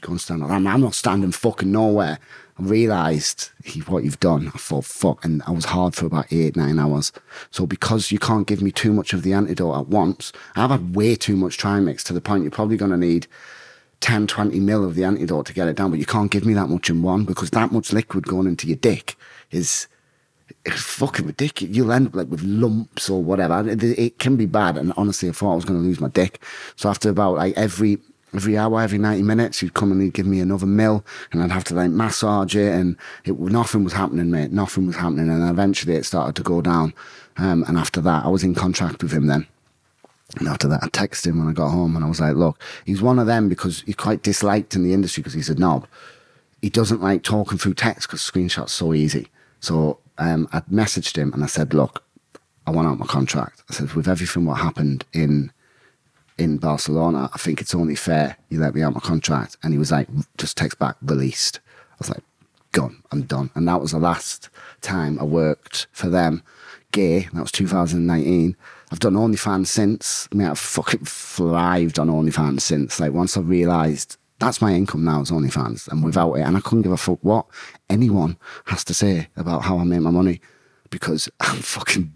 go and stand up. I'm, I'm not standing fucking nowhere. I realised he, what you've done. I thought, fuck. And I was hard for about eight, nine hours. So because you can't give me too much of the antidote at once, I've had way too much Trimix to the point you're probably going to need 10, 20 mil of the antidote to get it down, but you can't give me that much in one because that much liquid going into your dick is it's fucking ridiculous. You'll end up like with lumps or whatever. It, it can be bad. And honestly, I thought I was going to lose my dick. So after about like every every hour, every 90 minutes, he'd come and he'd give me another mill and I'd have to like massage it and it, nothing was happening, mate. Nothing was happening. And eventually it started to go down. Um, and after that, I was in contract with him then. And after that, I texted him when I got home and I was like, look, he's one of them because he's quite disliked in the industry because he's a knob. He doesn't like talking through text because screenshots so easy. So um, I messaged him and I said, look, I want out my contract. I said, with everything what happened in in Barcelona, I think it's only fair you let me out my contract. And he was like, just text back, released. I was like, gone, I'm done. And that was the last time I worked for them. Gay, that was 2019. I've done OnlyFans since. I mean, I've fucking thrived on OnlyFans since. Like, once I realised that's my income now is OnlyFans. And without it, and I couldn't give a fuck what anyone has to say about how I make my money because I'm fucking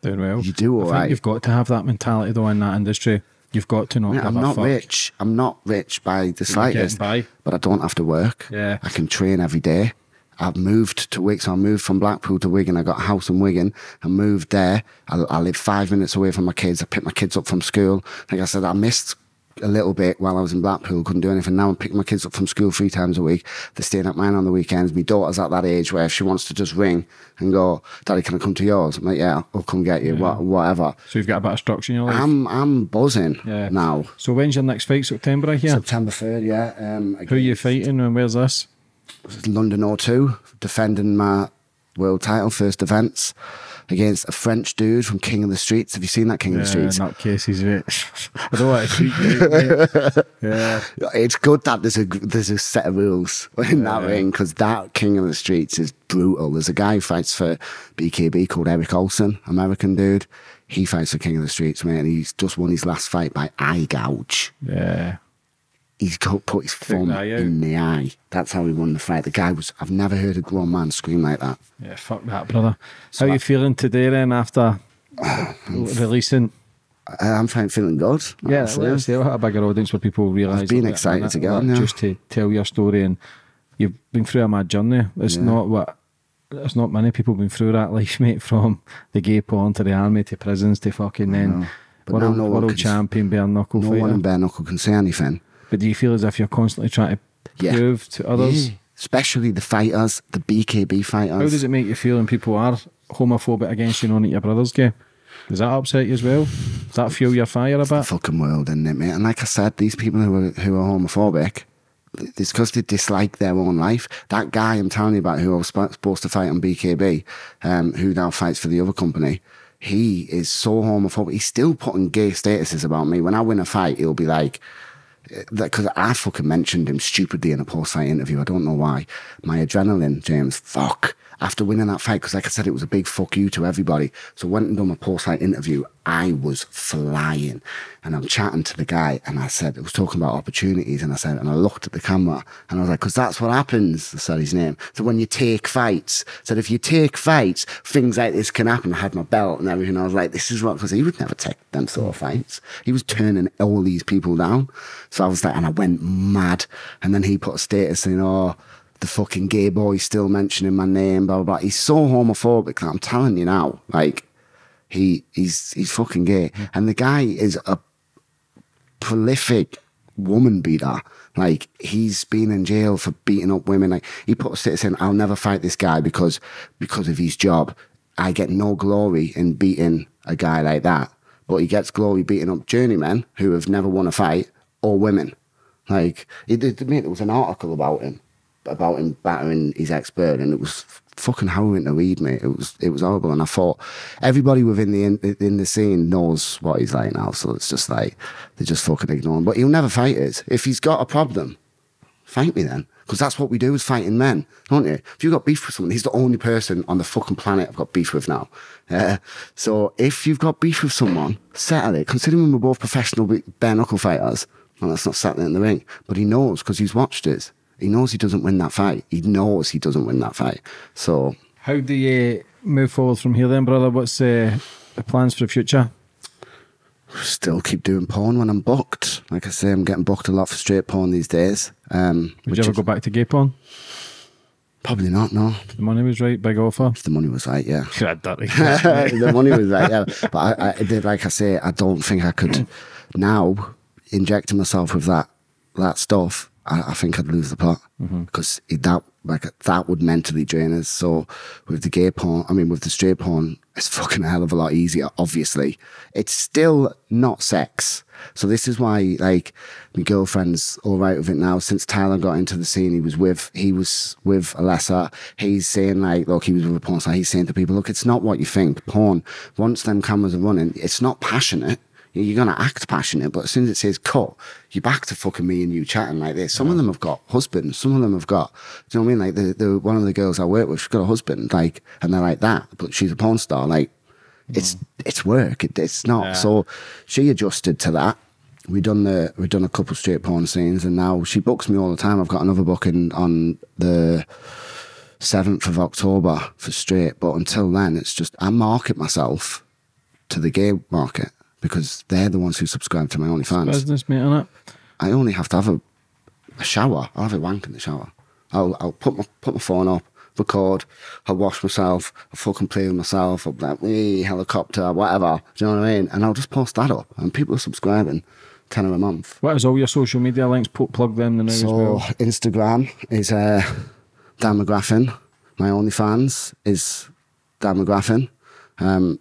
Doing well. You do I all think right. You've got to have that mentality though in that industry. You've got to not Yeah, I'm not rich. I'm not rich by the slightest. by. But I don't have to work. Yeah. I can train every day. I've moved to Wigan. So I moved from Blackpool to Wigan. I got a house in Wigan. I moved there. I, I live five minutes away from my kids. I pick my kids up from school. Like I said, I missed a little bit while I was in Blackpool. Couldn't do anything. Now I'm picking my kids up from school three times a week. They're staying at mine on the weekends. My daughter's at that age where if she wants to just ring and go, Daddy, can I come to yours? I'm like, yeah, I'll come get you. What, whatever. So you've got a bit of structure in your life. I'm I'm buzzing Yeah. now. so when's your next fight? September, I hear. September 3rd, yeah. Um, Who are you fighting and where's this? London O2, defending my world title, first events, against a French dude from King of the Streets. Have you seen that King of the Streets? Not nutcases, mate. I don't want to treat you. Yeah. It's good that there's a there's a set of rules in that Yeah. ring because that King of the Streets is brutal. There's a guy who fights for BKB called Eric Olson, American dude. He fights for King of the Streets, mate, and he's just won his last fight by eye gouge. Yeah. He's got put his thumb the eye out. in the eye. That's how he won the fight. The guy was I've never heard a grown man scream like that. Yeah, fuck that, brother. How are you feeling today then after releasing? I'm fine, feeling good. Yeah, let's say a bigger audience where people realise. I've been excited that- to get on. Just to tell your story and you've been through a mad journey. It's Yeah. not what. There's not many people been through that life, mate. From the gay porn to the army to prisons to fucking then world, no world champion bare knuckle No fighter. one in bare knuckle can say anything. But do you feel as if you're constantly trying to Yeah. prove to others? Yeah. Especially the fighters, the BKB fighters. How does it make you feel when people are homophobic against you knowing that your brother's gay? Does that upset you as well? Does that fuel your fire a bit? The fucking world, isn't it, mate? And like I said, these people who are who are homophobic, it's because they dislike their own life. That guy I'm telling you about, who I was supposed to fight on BKB, um, who now fights for the other company, he is so homophobic. He's still putting gay statuses about me. When I win a fight, he'll be like. Because I fucking mentioned him stupidly in a post-fight interview. I don't know why. My adrenaline, James, fuck. After winning that fight, because like I said, it was a big fuck you to everybody. So I went and done my post-fight interview. I was flying, and I'm chatting to the guy, and I said, I was talking about opportunities, and I said, and I looked at the camera, and I was like, because that's what happens. I said his name. So when you take fights, I said if you take fights, things like this can happen. I had my belt and everything. I was like, this is what because he would never take them sort of fights. He was turning all these people down. So I was like, and I went mad. And then he put a status saying, oh. The fucking gay boy still mentioning my name, blah blah blah. He's so homophobic that I'm telling you now, like he he's he's fucking gay, and the guy is a prolific woman beater. Like he's been in jail for beating up women. Like he put a status in, "I'll never fight this guy because because of his job. I get no glory in beating a guy like that, but he gets glory beating up journeymen who have never won a fight or women. Like it, it, there was an article about him, about him battering his ex bird, and it was fucking harrowing to read, mate. It was it was horrible, and I thought everybody within the in, in the scene knows what he's like now, so it's just like they're just fucking ignore him. But he'll never fight it If he's got a problem, fight me then. Because that's what we do as fighting men, don't you? If you've got beef with someone, he's the only person on the fucking planet I've got beef with now. Uh, so if you've got beef with someone, settle it. Considering we're both professional bare knuckle fighters, well, that's not settling in the ring. But he knows because he's watched us. He knows he doesn't win that fight. He knows he doesn't win that fight. So How do you move forward from here then, brother? What's uh, the plans for the future? still keep doing porn when I'm booked. Like I say, I'm getting booked a lot for straight porn these days. Um, Would you ever is- go back to gay porn? Probably not, no. The money was right, big offer. If the money was right, yeah. the money was right, yeah. But I, I like I say, I don't think I could now injecting myself with that that stuff. I, I think I'd lose the plot because mm-hmm. it that like that would mentally drain us. So with the gay porn, I mean, with the straight porn, it's fucking a hell of a lot easier, obviously. It's still not sex. So this is why, like, my girlfriend's all right with it now. Since Tyler got into the scene, he was with he was with Alessa. He's saying like, look, he was with a porn star. He's saying to people, look, it's not what you think. Porn, once them cameras are running, it's not passionate. You're gonna act passionate, but as soon as it says cut, you're back to fucking me and you chatting like this. Some of them have got husbands. Some of them have got. Do you know what I mean? Like the, the one of the girls I work with, she's got a husband, like, and they're like that, but she's a porn star. Like, it's mm. it's work. It, it's not. Yeah. So she adjusted to that. We done the we done a couple straight porn scenes, and now she books me all the time. I've got another booking on the seventh of October for straight, but until then, it's just I market myself to the gay market because they're the ones who subscribe to my OnlyFans. Business, mate, on it. I only have to have a, a shower. I'll have a wank in the shower. I'll, I'll put my put my phone up, record, I'll wash myself, I'll fucking play with myself, I'll be like, "Wee, helicopter, whatever. Do you know what I mean? And I'll just post that up, and people are subscribing, tenner a month. What is all your social media links? Put, plug them now as So well. Instagram is uh, Dan McGraffin. My OnlyFans is Dan McGraffin. Um,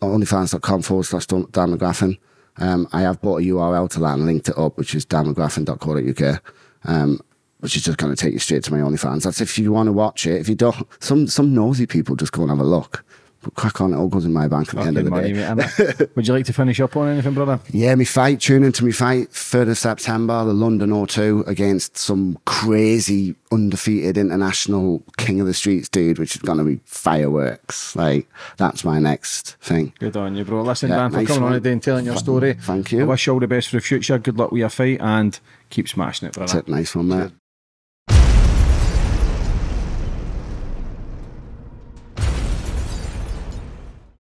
OnlyFans.com forward slash Dan McGraffin. Um, I have bought a URL to that and linked it up, which is danmcgraffin.co.uk. Um, which is just going to take you straight to my OnlyFans. That's if you want to watch it. If you don't, some some nosy people just go and have a look. But crack on, it all goes in my bank at the end of the money, day. mate. Would you like to finish up on anything, brother? Yeah, me fight. Tune into me fight. 3rd of September, the London O2 against some crazy undefeated international king of the streets dude, which is going to be fireworks. Like, that's my next thing. Good on you, bro. Listen, Yeah, Dan, for nice coming on one. today and telling your story. Thank you. I wish you all the best for the future. Good luck with your fight and keep smashing it, brother. That's it. Nice one, mate.